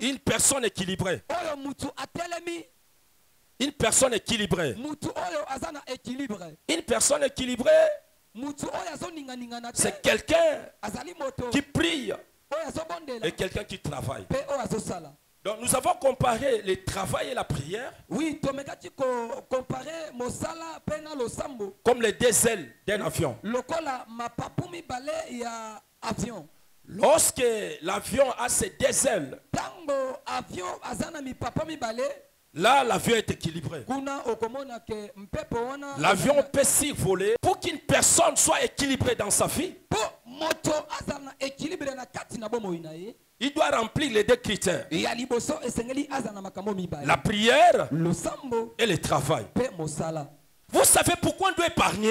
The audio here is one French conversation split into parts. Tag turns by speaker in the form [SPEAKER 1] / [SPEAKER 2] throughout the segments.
[SPEAKER 1] Une personne équilibrée. Une personne équilibrée. Une personne équilibrée, c'est quelqu'un qui prie et quelqu'un qui travaille. Donc nous avons comparé le travail et la prière
[SPEAKER 2] oui mosala losambo
[SPEAKER 1] comme les deux ailes d'un avion.
[SPEAKER 2] lokola mapapu mibale ya avion
[SPEAKER 1] Lorsque l'avion a ses deux ailes, là l'avion est équilibré. L'avion peut s'envoler pour qu'une personne soit équilibrée dans sa vie. Il doit remplir les deux critères. La prière et le travail. Vous savez pourquoi on doit épargner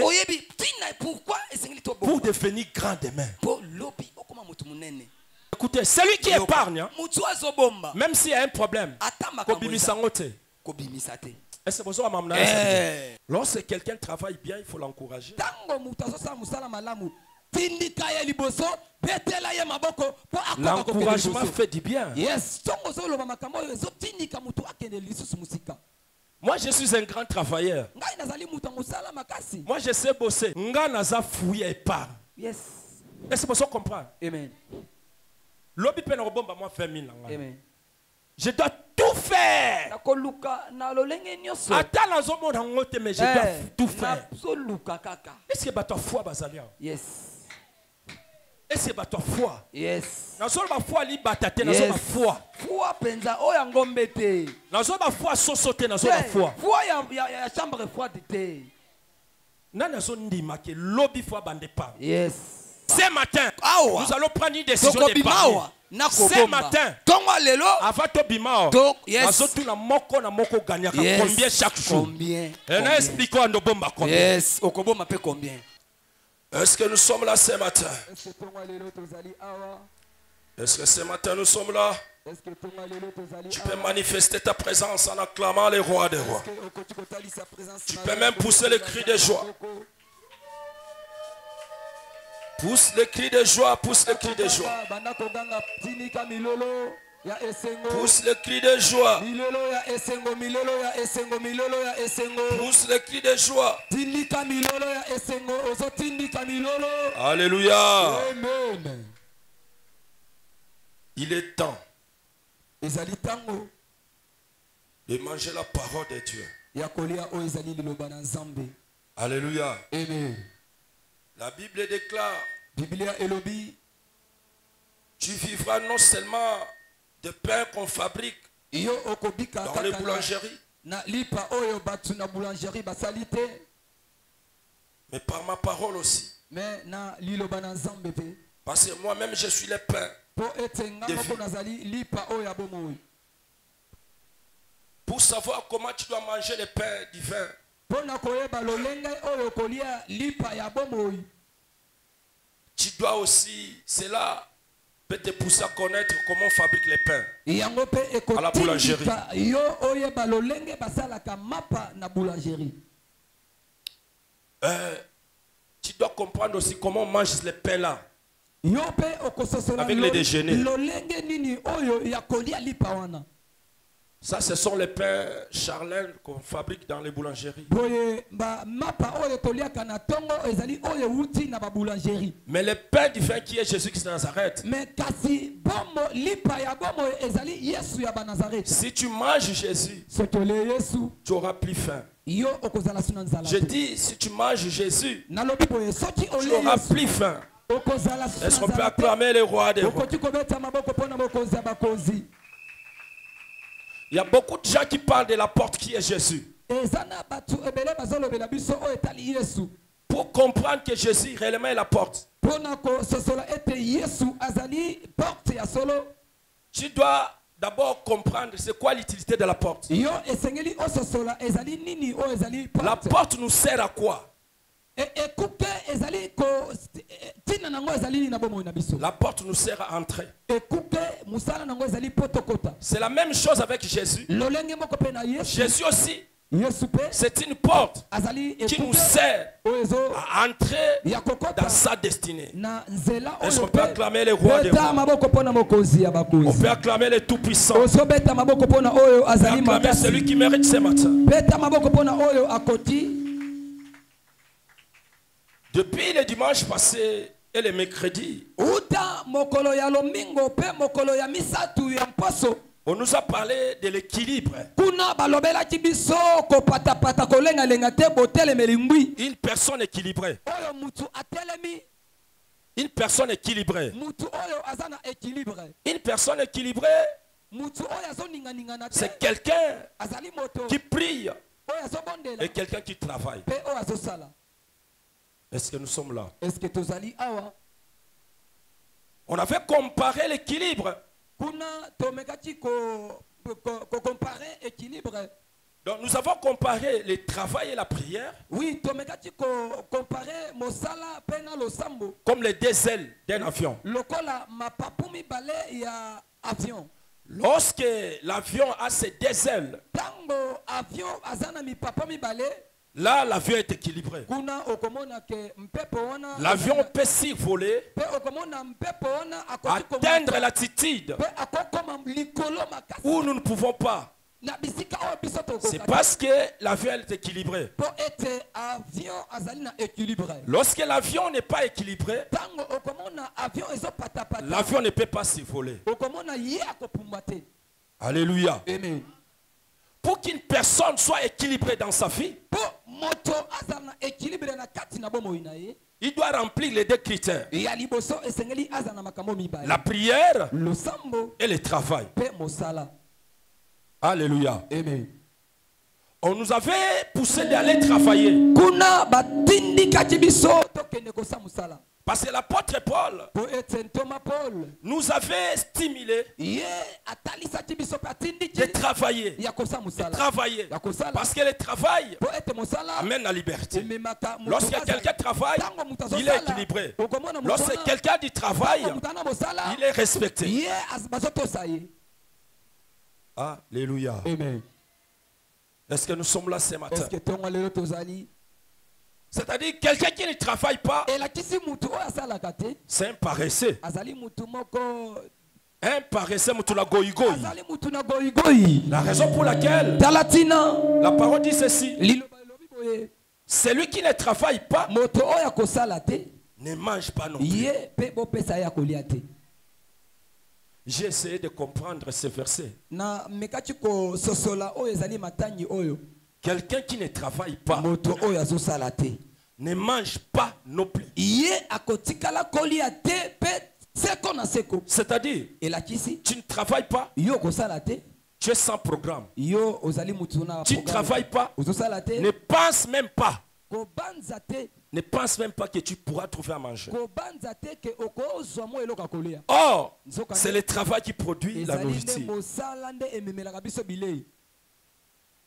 [SPEAKER 1] Pour devenir grand demain. Écoutez, celui qui épargne, hein, même s'il y a un problème, amené
[SPEAKER 2] Eh.
[SPEAKER 1] Lorsque quelqu'un travaille bien, il faut l'encourager. L'encouragement fait du bien.
[SPEAKER 2] yes
[SPEAKER 1] Moi, je suis un grand travailleur. Moi, je sais bosser. Nga naza fouiller épargne.
[SPEAKER 2] yes
[SPEAKER 1] Est-ce que vous comprendre
[SPEAKER 2] amen
[SPEAKER 1] Lobby pe na kobomba moi 20 000 na ngai.
[SPEAKER 2] amen
[SPEAKER 1] Je dois tout faire.
[SPEAKER 2] nakoluka na lolenge nyonso
[SPEAKER 1] Ata nazomona ngo te mais je dois
[SPEAKER 2] Eh,
[SPEAKER 1] tout faire.
[SPEAKER 2] kaka
[SPEAKER 1] Est-ce que bato foi bazali awa?
[SPEAKER 2] yes
[SPEAKER 1] Est-ce que bato foi?
[SPEAKER 2] yes
[SPEAKER 1] Nazo ba foi libata te nazo ba foi.
[SPEAKER 2] mpenza oyo ya ngombe te
[SPEAKER 1] Nazo ba foi soso te nazo ba
[SPEAKER 2] Te,
[SPEAKER 1] foi.
[SPEAKER 2] ya, chambre froide te
[SPEAKER 1] Nani nazo ndima ke lobby foi bande pas.
[SPEAKER 2] yes
[SPEAKER 1] Ce matin,
[SPEAKER 2] Awa.
[SPEAKER 1] nous allons prendre une décision d'épargner.
[SPEAKER 2] na
[SPEAKER 1] Ce matin,
[SPEAKER 2] ntongo lelo
[SPEAKER 1] avant tobima,
[SPEAKER 2] To- yes.
[SPEAKER 1] nazotuna moko na moko gagnaka
[SPEAKER 2] Yes.
[SPEAKER 1] combien chaque jour?
[SPEAKER 2] combien
[SPEAKER 1] Et na
[SPEAKER 2] Combien?
[SPEAKER 1] explique ando bomba combien?
[SPEAKER 2] yes okoboma mpe combien?
[SPEAKER 1] Est-ce que nous sommes là ce matin?
[SPEAKER 2] est-ce que
[SPEAKER 1] ce matin nous sommes là? Tu peux manifester ta présence en acclamant les rois des rois. Tu peux même pousser le
[SPEAKER 2] kotalisa
[SPEAKER 1] cri de joie. Pousse le cri de joie, pousse le cri de joie. Pousse le cri de joie. Pousse le cri de joie. Alléluia.
[SPEAKER 2] amen
[SPEAKER 1] Il est temps de manger la parole de Dieu. Alléluia.
[SPEAKER 2] amen
[SPEAKER 1] La Bible déclare, tu vivras non seulement de pain qu'on fabrique dans les boulangeries, mais par ma parole aussi. Parce que moi-même, je suis le pain. Pour savoir comment tu dois manger le pain
[SPEAKER 2] ya bomoi.
[SPEAKER 1] Tu dois aussi, cela peut te pousser à connaître comment on fabrique les pains. À la boulangerie. Euh, tu dois comprendre aussi comment on mange les pains là. Avec le
[SPEAKER 2] lo-
[SPEAKER 1] Ça, ce sont les pains charlènes qu'on fabrique dans les boulangeries.
[SPEAKER 2] baboulangerie
[SPEAKER 1] Mais le pain divin qui est Jésus-Christ Nazareth, si tu manges Jésus, tu auras plus faim. Je dis, si tu manges Jésus, tu auras plus faim. Est-ce qu'on peut acclamer les rois des rois
[SPEAKER 2] okoki kobeta maboko mpona bokonzi ya bakonzi
[SPEAKER 1] Il y a beaucoup de gens qui parlent de la porte qui est Jésus. Pour comprendre que Jésus réellement est la porte, tu dois d'abord comprendre c'est quoi l'utilité de la porte.
[SPEAKER 2] oyo ezali
[SPEAKER 1] La
[SPEAKER 2] porte
[SPEAKER 1] nous sert à quoi?
[SPEAKER 2] Ekuke ezali ko ntina nango ezali nini na bomoi na biso?
[SPEAKER 1] La porte nous sert à entrer.
[SPEAKER 2] nango ezali tokota
[SPEAKER 1] C'est la même chose avec Jésus.
[SPEAKER 2] lolenge moko mpe na yesu
[SPEAKER 1] Jésus aussi,
[SPEAKER 2] yesu
[SPEAKER 1] C'est une porte
[SPEAKER 2] azali
[SPEAKER 1] qui nous sert à entrer dans sa destinée.
[SPEAKER 2] na nzela
[SPEAKER 1] Est-ce
[SPEAKER 2] oyo
[SPEAKER 1] qu'on peut acclamer les rois des
[SPEAKER 2] beta
[SPEAKER 1] rois?
[SPEAKER 2] maboko mpo na mokonzi ya
[SPEAKER 1] On peut acclamer
[SPEAKER 2] maboko oyo
[SPEAKER 1] peut
[SPEAKER 2] azali
[SPEAKER 1] acclamer celui qui mérite ce matin.
[SPEAKER 2] beta maboko mpo na oyo akoti
[SPEAKER 1] Depuis le dimanche passé et le mercredi, on nous a parlé de l'équilibre. Une personne équilibrée. Une personne équilibrée. Une personne équilibrée, c'est quelqu'un qui prie et quelqu'un qui travaille. Est-ce que nous sommes là?
[SPEAKER 2] Eske tozali awa.
[SPEAKER 1] On avait comparé l'équilibre.
[SPEAKER 2] kuna tomekaki ko- ko- kocompare équilibre.
[SPEAKER 1] Donc nous avons comparé le travail et la prière.
[SPEAKER 2] Oui tomekaki kocompare mosala mpe na losambo.
[SPEAKER 1] Comme les deux ailes d'un avion.
[SPEAKER 2] lokola mapapu mibale ya avion.
[SPEAKER 1] Lorsque l'avion a ses deux ailes,
[SPEAKER 2] ntango avion aza na mipapa mibale
[SPEAKER 1] là l'avion est équilibré. L'avion peut
[SPEAKER 2] wana akoki
[SPEAKER 1] atteindre
[SPEAKER 2] makasi
[SPEAKER 1] où nous ne pouvons pas. C'est parce que l'avion est équilibré. Lorsque l'avion n'est pas équilibré, l'avion ne peut pas s'envoler. Alléluia.
[SPEAKER 2] amen
[SPEAKER 1] Pour qu'une personne soit équilibrée dans sa vie, il doit remplir les deux critères. La prière et le travail. Alléluia.
[SPEAKER 2] amen
[SPEAKER 1] On nous avait poussé d'aller travailler. Parce que l'apôtre Paul nous avait stimulé de travailler. De travailler. Parce que le travail amène la liberté. Lorsque quelqu'un travaille, il est équilibré. Lorsque quelqu'un dit travail, il est respecté. Alléluia.
[SPEAKER 2] amen
[SPEAKER 1] Est-ce que nous sommes là ce matin? C'est-à-dire quelqu'un qui ne travaille pas,
[SPEAKER 2] te
[SPEAKER 1] c'est un paresseux. Un paresseux, La raison pour laquelle la parole dit ceci. Celui qui ne travaille pas
[SPEAKER 2] te.
[SPEAKER 1] ne mange pas non plus.
[SPEAKER 2] ye mpe bopesa ye akolia te
[SPEAKER 1] J'ai essayé de comprendre ce verset.
[SPEAKER 2] oyo.
[SPEAKER 1] Quelqu'un qui ne travaille pas ne mange pas non plus. C'est-à-dire, tu ne travailles pas, tu es sans programme. Tu ne travailles pas, ne pense même pas, ne pense même pas que tu pourras trouver à manger. Or, c'est le travail qui produit la nourriture.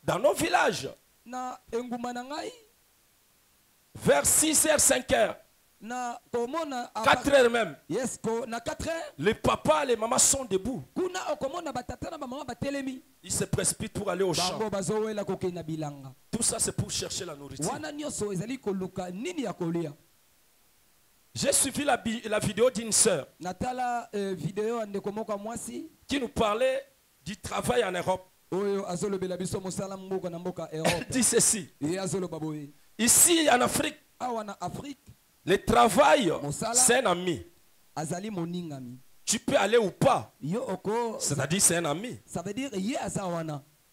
[SPEAKER 1] Dans nos villages, vers 6h, 5h,
[SPEAKER 2] na komona a-
[SPEAKER 1] 4h même,
[SPEAKER 2] yes ko na 4 heures
[SPEAKER 1] les papas, les mamans sont debout. Ils se précipitent pour aller au champ. Tout ça, c'est pour chercher la nourriture. J'ai suivi la, vidéo d'une sœur
[SPEAKER 2] mwasi
[SPEAKER 1] qui nous parlait du travail en Europe. Elle dit ceci. Ici, en afrique le travail, c'est un ami. Tu peux aller ou pas? C'est-à-dire, c'est un ami.
[SPEAKER 2] ça veut dire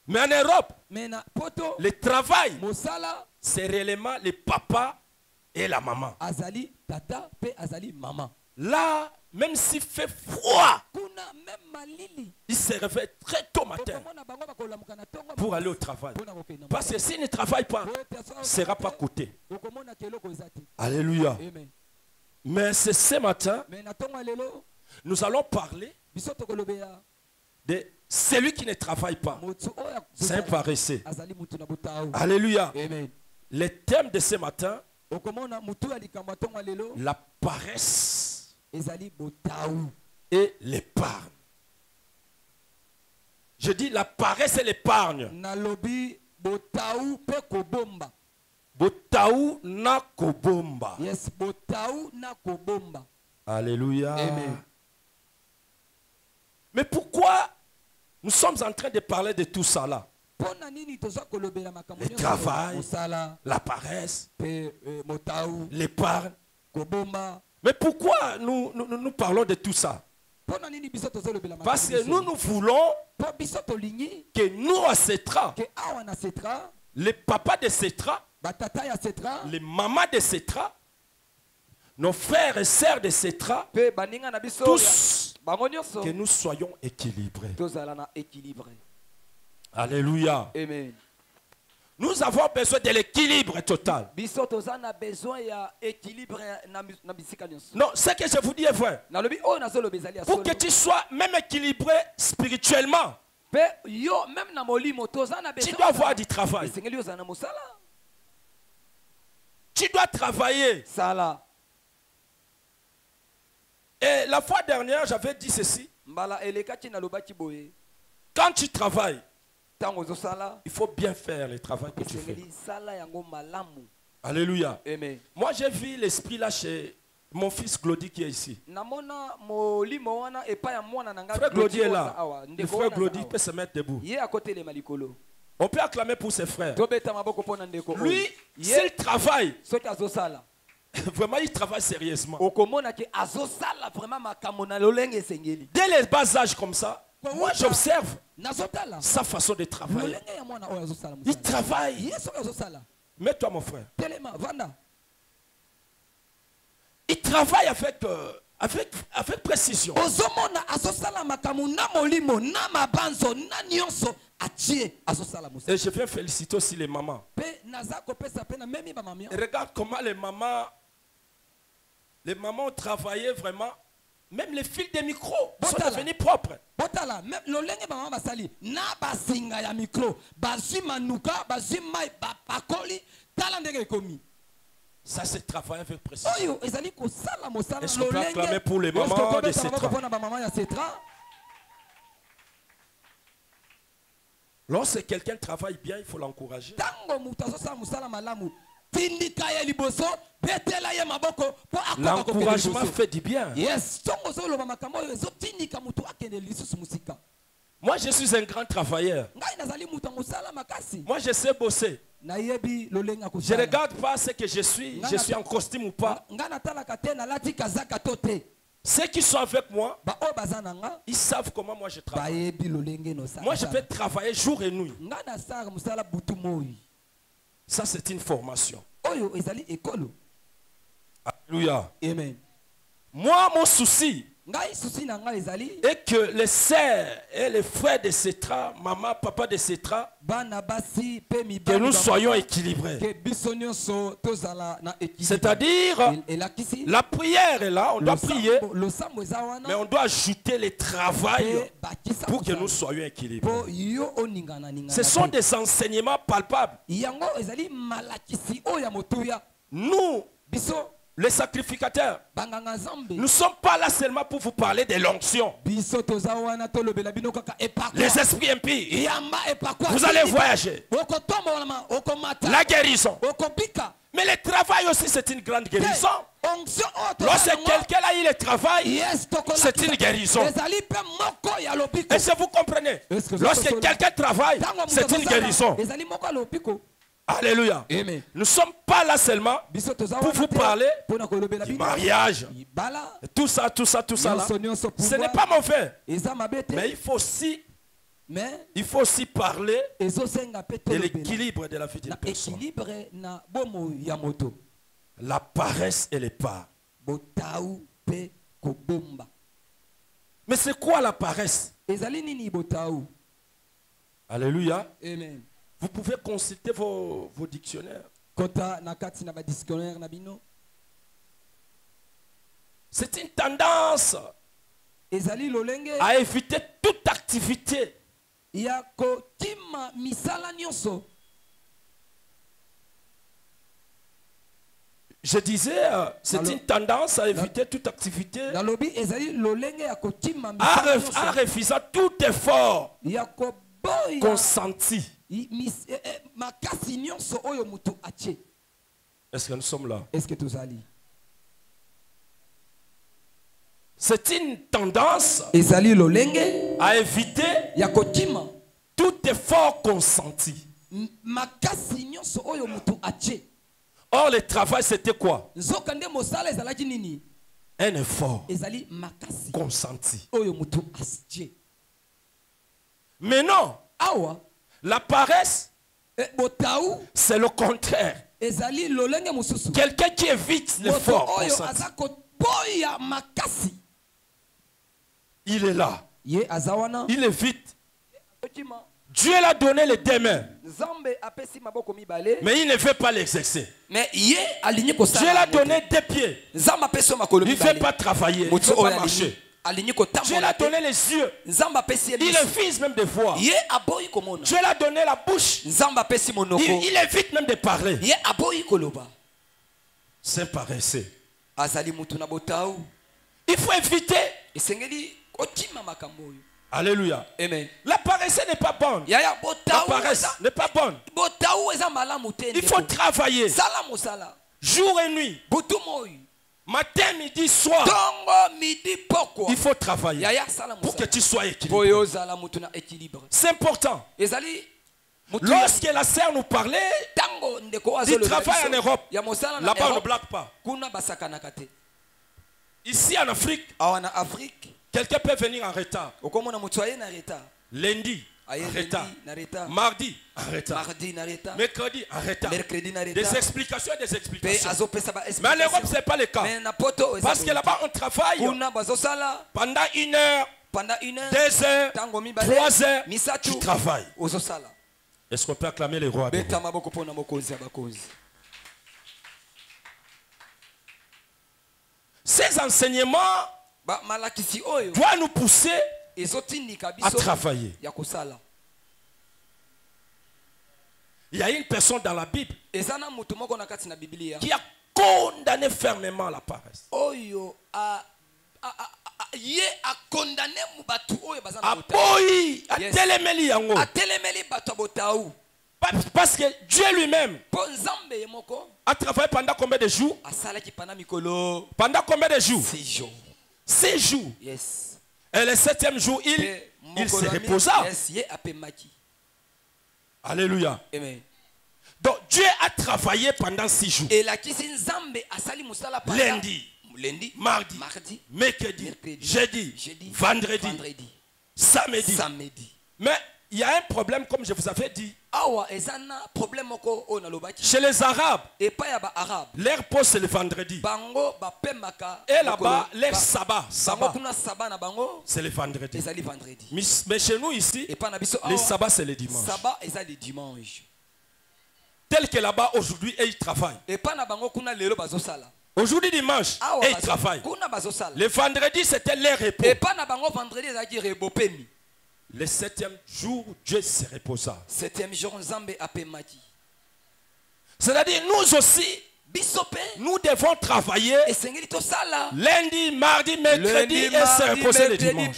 [SPEAKER 1] Mais en Europe,
[SPEAKER 2] na poto
[SPEAKER 1] le travail, c'est réellement le papa et la maman.
[SPEAKER 2] azali tata azali mama
[SPEAKER 1] Là, même s'il fait froid, il se réveille très tôt matin pour aller au travail. Parce que s'il ne travaille pas, il ne sera pas
[SPEAKER 2] te
[SPEAKER 1] Alléluia. Mais c'est ce matin, nous allons parler de celui qui ne travaille pas. C'est un paresseux. Alléluia.
[SPEAKER 2] amen.
[SPEAKER 1] Le thème de ce matin, la paresse et l'épargne. Je dis la paresse et l'épargne.
[SPEAKER 2] nalobi
[SPEAKER 3] botau mpe kobomba.
[SPEAKER 1] Botau na kobomba.
[SPEAKER 3] Yes botau na kobomba.
[SPEAKER 1] Alléluia.
[SPEAKER 3] Amen.
[SPEAKER 1] mais pourquoi nous sommes en train de parler de tout ça là? Le travail. la paresse
[SPEAKER 3] motau.
[SPEAKER 1] l'épargne mais pourquoi nous, nous, parlons de tout ça? Parce que nous nous voulons que nous à Cetra les papas de Cetra les mamans de Cetra nos frères et sœurs de Cetra tous que nous soyons équilibrés. Alléluia.
[SPEAKER 2] Amen
[SPEAKER 1] nous avons besoin de l'équilibre total. Non ce que je vous dis est vrai.
[SPEAKER 2] Ya
[SPEAKER 1] pour que tu sois même équilibré spirituellement tu dois avoir du travail. Tu dois travailler. Et la fois dernière j'avais dit ceci. Quand tu travailles il faut bien faire le travail que tu fais. alléluia.
[SPEAKER 2] Amen.
[SPEAKER 1] Moi j'ai vu l'esprit là chez mon fils Glody qui est ici. Frère Glody est là. Le frère Glody peut se mettre debout. On peut acclamer pour ses frères. Lui s'il travaille vraiment il travaille sérieusement. Dès les bas âges comme ça moi j'observe sa façon de travailler. Il travaille. Mets-toi mon frère. Il travaille avec euh, avec avec précision. Et je viens féliciter aussi les mamans. Et regarde comment les mamans, les mamans ont travaillé vraiment. Même les fils des micros sont devenus propres.
[SPEAKER 3] botala lolenge bamama basali na basinga ya mikro bazwi manuka bazwi mai bapakoli tala ndenge ekomi
[SPEAKER 1] Ça, c'est travailler avec précision. Est-ce qu'on peut acclamer pour les mamans de Cetra? Lorsque quelqu'un travaille bien, il faut l'encourager. L'encouragement fait du bien. Moi, je suis un grand travailleur. Moi, je sais bosser. Je ne regarde pas ce que je suis. Je suis en costume ou pas. Ceux qui sont avec moi, ils savent comment moi je travaille. Moi, je peux travailler jour et nuit.
[SPEAKER 3] ngai nasalaka mosala butu moi
[SPEAKER 1] Ça, c'est une formation.
[SPEAKER 3] oyo ezali ekolo
[SPEAKER 1] Alléluia.
[SPEAKER 3] amen
[SPEAKER 1] Moi, mon souci, et que les sœurs et les frères de Cetra, maman, papa de Cetra, que nous soyons équilibrés. C'est-à-dire, la prière est là, on doit prier, mais on doit ajouter le travail pour que nous soyons équilibrés. Ce sont des enseignements palpables. Nous, les sacrificateurs, nous ne sommes pas là seulement pour vous parler de l'onction. Les esprits impies, vous allez voyager. La guérison. Mais le travail aussi, c'est une grande guérison. Lorsque quelqu'un a eu le travail, c'est une guérison. Est-ce que vous comprenez? Lorsque quelqu'un travaille, c'est une guérison. Alléluia.
[SPEAKER 3] Amen.
[SPEAKER 1] Nous ne sommes pas là seulement pour vous parler du mariage. Tout ça, tout ça, tout ça là. Ce n'est pas mauvais. Mais il faut aussi, il faut aussi parler de l'équilibre de la vie d'une personne. La paresse et les pas. Mais c'est quoi la paresse? Alléluia.
[SPEAKER 3] amen
[SPEAKER 1] Vous pouvez consulter vos, vos dictionnaires. C'est une tendance à éviter toute activité. Je disais, euh, c'est une tendance à éviter toute activité. En, refusant tout effort consenti
[SPEAKER 3] Eh, eh,
[SPEAKER 1] Est-ce que nous sommes là?
[SPEAKER 3] Est ce que tozali
[SPEAKER 1] C'est une tendance à éviter tout effort consenti. Or, le travail, c'était quoi? Un effort consenti. Mais non,
[SPEAKER 3] awa
[SPEAKER 1] la paresse,
[SPEAKER 3] botau
[SPEAKER 1] c'est le contraire. Quelqu'un qui évite l'effort Il est là. Il évite. Dieu l'a donné les deux mains, mais il ne veut pas l'exercer. Dieu l'a donné deux pieds. Il ne veut pas travailler. Il ne veut pas marcher. Dieu l'a donné les yeux. Il évite même de voir. Dieu l'a donné la bouche. Il, il évite même de parler. C'est paresseux. Il faut éviter. Alléluia.
[SPEAKER 2] amen
[SPEAKER 1] La paresse n'est pas bonne. La paresse n'est pas bonne. Il faut travailler jour et nuit, matin, midi, soir.
[SPEAKER 2] midi
[SPEAKER 1] Il faut travailler
[SPEAKER 2] yaya
[SPEAKER 1] pour que tu sois équilibré. C'est important. Lorsque la sœur nous parlait,
[SPEAKER 2] ntango ndeko
[SPEAKER 1] du
[SPEAKER 2] azoloba
[SPEAKER 1] travail en Europe, là-bas on ne blague pas. Ici en Afrique, quelqu'un peut venir en retard. Lundi, Mardi, retard.
[SPEAKER 2] mardi
[SPEAKER 1] Mercredi, retard.
[SPEAKER 2] mercredi
[SPEAKER 1] Des explications et des explications. Mais en Europe, ce n'est pas le cas. Parce que là-bas, on travaille. Pendant une heure,
[SPEAKER 2] pendant une heure.
[SPEAKER 1] deux heures, trois heures. Tu travailles. Est-ce qu'on peut acclamer les rois Ces enseignements doivent nous pousser à travailler. Il y a une personne dans la Bible qui a condamné fermement la paresse.
[SPEAKER 2] oyo a- a- a- a- ye akondane mu bato oyo baza na
[SPEAKER 1] Aboyi, atelemeli yango.
[SPEAKER 2] atelemeli bato ya botau.
[SPEAKER 1] Pa- Parce que Dieu lui-même
[SPEAKER 2] mpo nzambe ye moko
[SPEAKER 1] pendant combien de jours?
[SPEAKER 2] asalaki pana mikolo.
[SPEAKER 1] Pendant combien de jours?
[SPEAKER 2] Six jours.
[SPEAKER 1] Six jours.
[SPEAKER 2] yes
[SPEAKER 1] Et le septième jour, il, se reposa. Alléluia.
[SPEAKER 2] amen.
[SPEAKER 1] Donc Dieu a travaillé pendant six jours. Lundi,
[SPEAKER 2] lundi.
[SPEAKER 1] Mardi,
[SPEAKER 2] mardi.
[SPEAKER 1] Mercredi,
[SPEAKER 2] mercredi.
[SPEAKER 1] Jeudi,
[SPEAKER 2] jeudi.
[SPEAKER 1] Vendredi,
[SPEAKER 2] vendredi.
[SPEAKER 1] Samedi.
[SPEAKER 2] samedi.
[SPEAKER 1] Mais il y a un problème, comme je vous avais dit. Chez les Arabes, leur pause c'est le vendredi. Et là-bas, leur
[SPEAKER 2] ba-
[SPEAKER 1] sabbat, sabbat c'est le vendredi. Mais chez nous ici,
[SPEAKER 2] awa
[SPEAKER 1] sabbats c'est le dimanche.
[SPEAKER 2] le
[SPEAKER 1] Tel que là-bas aujourd'hui, ils travaillent. Aujourd'hui dimanche, ils travaillent. Le vendredi c'était leur repos. Le septième jour, Dieu se reposa.
[SPEAKER 2] septième jour nzambe apemaki
[SPEAKER 1] C'est-à-dire, nous aussi, nous devons travailler lundi, mardi, mercredi et se reposer le dimanche.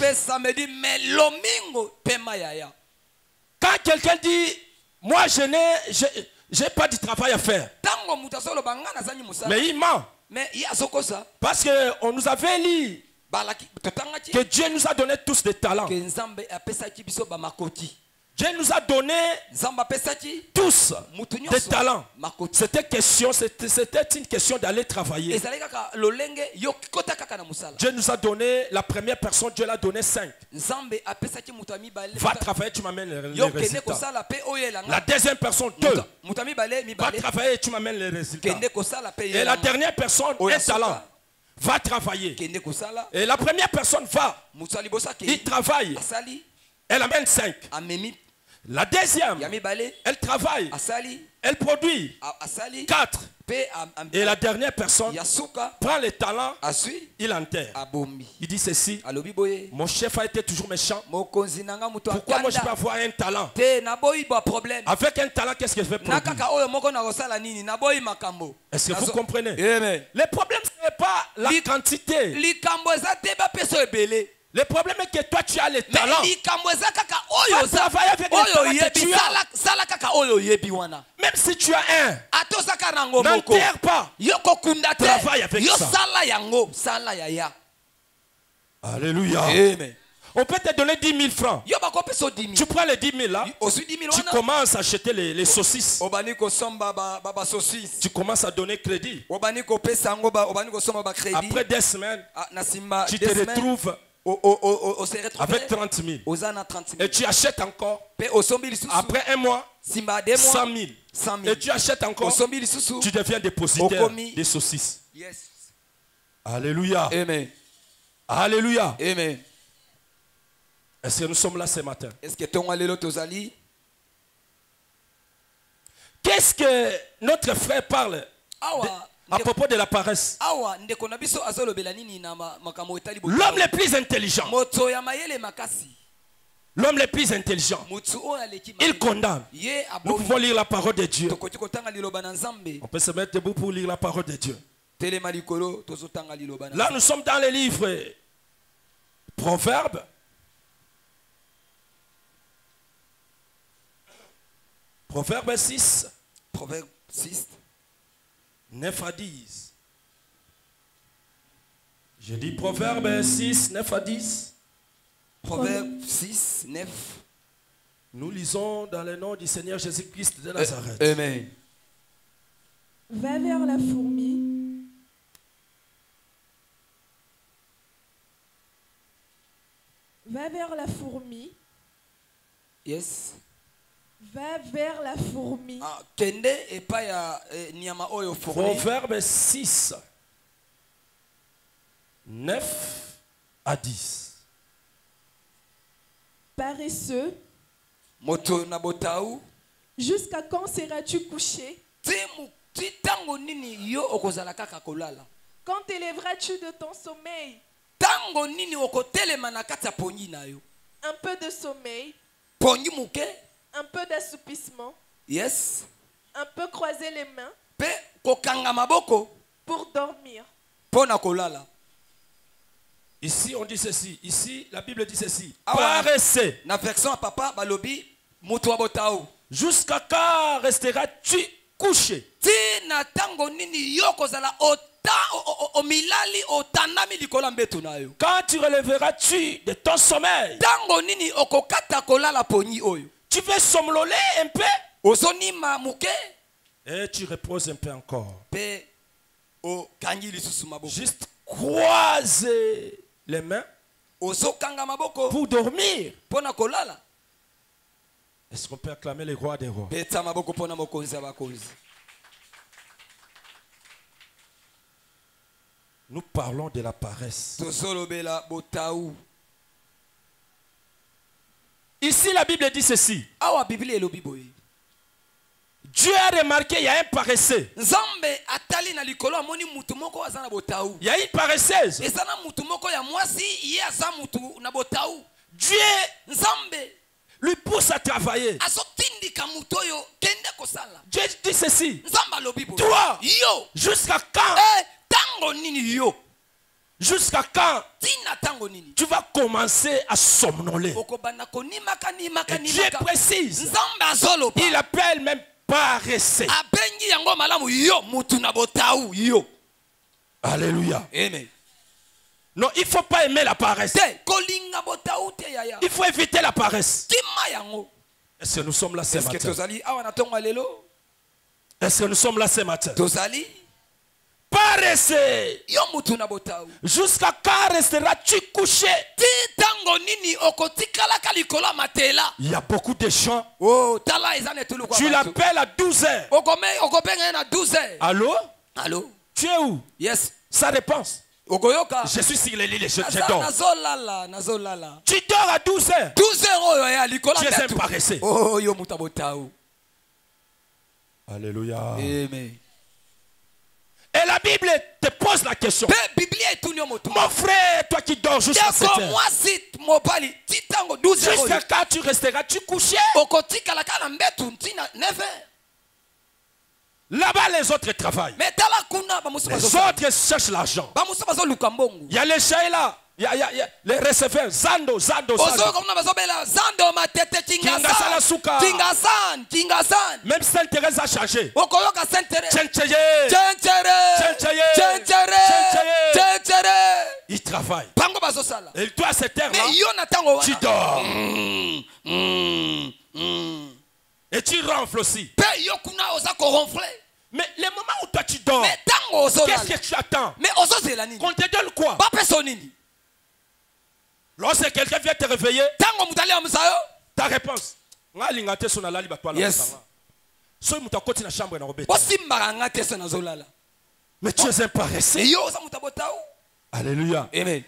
[SPEAKER 1] Quand quelqu'un dit, moi je n'ai je- j'ai pas de travail à faire, mais il ment. Parce qu'on nous avait dit que Dieu nous a donné tous des talents. Dieu nous a donné tous des talents. C'était question, c'était une question d'aller travailler. Dieu nous a donné, la première personne, Dieu l'a donné cinq. Va travailler, tu m'amènes les, résultats. La deuxième personne, deux. Va travailler, tu m'amènes les résultats. Et la dernière personne, un talent va travailler. Et la première personne va. Il travaille. Elle amène
[SPEAKER 2] 5.
[SPEAKER 1] La deuxième, elle travaille. Elle produit. Quatre. Et la dernière personne prend les talents, il enterre. Il dit ceci. Mon chef a été toujours méchant. Pourquoi moi je peux avoir un talent? Avec un talent, qu'est-ce que je vais produire? Est-ce que vous comprenez? Le problème, ce n'est pas la quantité. Le problème est que toi, tu as le talent. Même si tu as un, n'enterre pas. Travaille avec ça. Alléluia.
[SPEAKER 2] amen
[SPEAKER 1] On peut te donner 10 000 francs.
[SPEAKER 2] yo bakopesa o 10
[SPEAKER 1] Tu prends les 10 000 là,
[SPEAKER 2] ozwi 10 000
[SPEAKER 1] tu commences à acheter les, les saucisses. Tu commences à donner crédit. Après des semaines,
[SPEAKER 2] Ah,
[SPEAKER 1] tu
[SPEAKER 2] deux
[SPEAKER 1] te retrouves avec 30 000.
[SPEAKER 2] oza na 30
[SPEAKER 1] Et
[SPEAKER 2] 000
[SPEAKER 1] tu achètes encore. Après un mois,
[SPEAKER 2] nsima ya deux
[SPEAKER 1] 100
[SPEAKER 2] mois
[SPEAKER 1] 000.
[SPEAKER 2] 100 000
[SPEAKER 1] Et tu achètes encore. Tu deviens dépositaire des saucisses.
[SPEAKER 2] yes
[SPEAKER 1] Alléluia.
[SPEAKER 2] amen
[SPEAKER 1] Alléluia.
[SPEAKER 2] amen
[SPEAKER 1] Est-ce que nous sommes là ce matin?
[SPEAKER 2] Est ce que tozali?
[SPEAKER 1] Qu'est-ce que notre frère parle
[SPEAKER 2] awa
[SPEAKER 1] à propos de la paresse? L'homme le plus intelligent, l'homme le plus intelligent, il condamne. Nous pouvons lire la parole de Dieu. On peut se mettre debout pour lire la parole de Dieu. Là, nous sommes dans le livre Proverbes. Proverbe 6,
[SPEAKER 2] proverbe 6
[SPEAKER 1] 9 à 10. Je dis Proverbe 6, 9 à 10.
[SPEAKER 2] proverbe 6 9
[SPEAKER 1] Nous lisons dans le nom du Seigneur Jésus-Christ de Nazareth.
[SPEAKER 2] amen
[SPEAKER 4] Va vers la fourmi. Va vers la fourmi.
[SPEAKER 2] yes
[SPEAKER 4] Va vers la fourmi.
[SPEAKER 2] Ah, eh,
[SPEAKER 1] Proverbe 6, 9 à 10.
[SPEAKER 4] Paresseux,
[SPEAKER 2] moto na botau.
[SPEAKER 4] Jusqu'à quand seras-tu couché? Quand t'élèveras-tu de ton sommeil? Un peu de sommeil, un peu d'assoupissement,
[SPEAKER 2] yes
[SPEAKER 4] un peu croiser les mains
[SPEAKER 2] mpe kokanga maboko
[SPEAKER 4] pour dormir.
[SPEAKER 2] mpo na kolala
[SPEAKER 1] Ici, on dit ceci. Ici, la Bible dit ceci. Paressez.
[SPEAKER 2] na version papa balobi moto wa botau
[SPEAKER 1] Jusqu'à quand resteras-tu couché?
[SPEAKER 2] Ti na ntango nini yo kozala omilali otandami likolo ya mbeto na yo
[SPEAKER 1] Quand tu relèveras-tu de ton sommeil?
[SPEAKER 2] Ntango nini okokata kolala pongi oyo
[SPEAKER 1] Tu veux somnoler un peu.
[SPEAKER 2] Ozonima moke
[SPEAKER 1] Et tu reposes un peu encore. Juste croiser les mains. Pour dormir. Est-ce qu'on peut acclamer le roi des rois? Nous parlons de la paresse. Ici, la Bible dit ceci. Dieu a remarqué, il y a un paresseux. Il y a une paresseuse. Dieu lui pousse à travailler. Dieu dit ceci. Toi. Jusqu'à quand
[SPEAKER 2] Eh, ntango nini yo
[SPEAKER 1] Jusqu'à quand tu vas commencer à somnoler? Et Dieu précise. Il appelle même paresseux.
[SPEAKER 2] yo
[SPEAKER 1] Alléluia.
[SPEAKER 2] amen.
[SPEAKER 1] Non, il ne faut pas aimer la paresse. Il faut éviter la paresse. Est-ce que nous sommes là ce matin? Est-ce que nous sommes là ce matin?
[SPEAKER 2] Botau.
[SPEAKER 1] Jusqu'à quand resteras-tu couché? Il y a beaucoup de gens.
[SPEAKER 2] o tala eza na etuluku ya
[SPEAKER 1] Tu l'appelles à 12 heures.
[SPEAKER 2] Okome- okobenga ye na 12 heures.
[SPEAKER 1] Allô?
[SPEAKER 2] Allo
[SPEAKER 1] Tu es où?
[SPEAKER 2] Yes.
[SPEAKER 1] Ça réponse. Je suis sur le lit, je, je dors. Tu dors à 12 heures.
[SPEAKER 2] 12 heures oyo ya likolo
[SPEAKER 1] Tu es un paresseux.
[SPEAKER 2] Oh,
[SPEAKER 1] Alléluia.
[SPEAKER 2] amen
[SPEAKER 1] Et la Bible te pose la question. Mon frère, toi qui dors jusqu'à 7
[SPEAKER 2] ndeko
[SPEAKER 1] heures.
[SPEAKER 2] mwasi mobali ti ntango 12 heures
[SPEAKER 1] Jusqu'à quand tu couché
[SPEAKER 2] ntina 9 heures
[SPEAKER 1] Là-bas, les autres travaillent.
[SPEAKER 2] bamosusu
[SPEAKER 1] Les autres cherchent l'argent.
[SPEAKER 2] mbongo
[SPEAKER 1] Il y a les chats là. Il y a, il y a- il y a les receveurs, Zando, Zando,
[SPEAKER 2] ozoyoka
[SPEAKER 1] Zando.
[SPEAKER 2] kuna bazobela zando matete
[SPEAKER 1] Kingasala suka.
[SPEAKER 2] kingasan kingasan
[SPEAKER 1] Même Sainte Thérèse a changé.
[SPEAKER 2] okoyoka sentere
[SPEAKER 1] Tchencheye.
[SPEAKER 2] chenchere
[SPEAKER 1] Chenchere.
[SPEAKER 2] chenchere
[SPEAKER 1] Chenchere.
[SPEAKER 2] chenchere
[SPEAKER 1] Il travaille.
[SPEAKER 2] bango bazosala
[SPEAKER 1] Et toi, terre-là,
[SPEAKER 2] mais yo na ntango
[SPEAKER 1] tu dors.
[SPEAKER 2] Mm, mm, mm.
[SPEAKER 1] Et tu ronfles aussi.
[SPEAKER 2] mpe yo kuna oza koronfle
[SPEAKER 1] Mais le moment où toi tu dors, qu'est-ce que tu attends?
[SPEAKER 2] Mais
[SPEAKER 1] Qu'on te donne quoi? Lorsque quelqu'un vient te réveiller, ta réponse.
[SPEAKER 2] Yes.
[SPEAKER 1] mais tu es un paresseux alléluia.
[SPEAKER 2] Amen.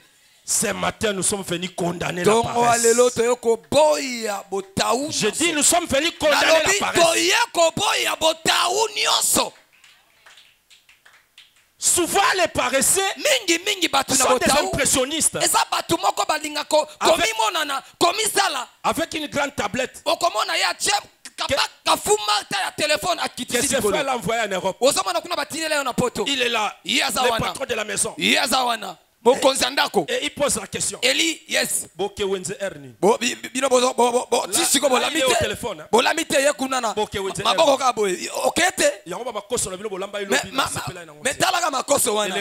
[SPEAKER 1] Ce matin nous sommes venus condamner la paresse. je dis nous sommes venus condamner la paresse
[SPEAKER 2] toye koboya botau nyonso
[SPEAKER 1] souvent les paresseux
[SPEAKER 2] bato na
[SPEAKER 1] des
[SPEAKER 2] botau
[SPEAKER 1] impressionnistes.
[SPEAKER 2] Eza bato moko balinga ko-
[SPEAKER 1] Avec-
[SPEAKER 2] komimonana komisala.
[SPEAKER 1] Avec une grande tablette.
[SPEAKER 2] Okomona ye atie kafuma ta ya telefone ozomona kuna batinela yo na poto.
[SPEAKER 1] Il est là.
[SPEAKER 2] Ye aza
[SPEAKER 1] le
[SPEAKER 2] wana.
[SPEAKER 1] patron de la maison.
[SPEAKER 2] Ye aza wana ya ndako.
[SPEAKER 1] Il pose la question.
[SPEAKER 2] Eli yes. Bino bolami te
[SPEAKER 1] téléphone,
[SPEAKER 2] bolami te ye kuna na maboko kaka boye. Oke te.
[SPEAKER 1] Yango bamakoso na bino bolamba
[SPEAKER 2] Me-
[SPEAKER 1] ilobi
[SPEAKER 2] ma-
[SPEAKER 1] na sepela na
[SPEAKER 2] ma- me talaka makoso wana.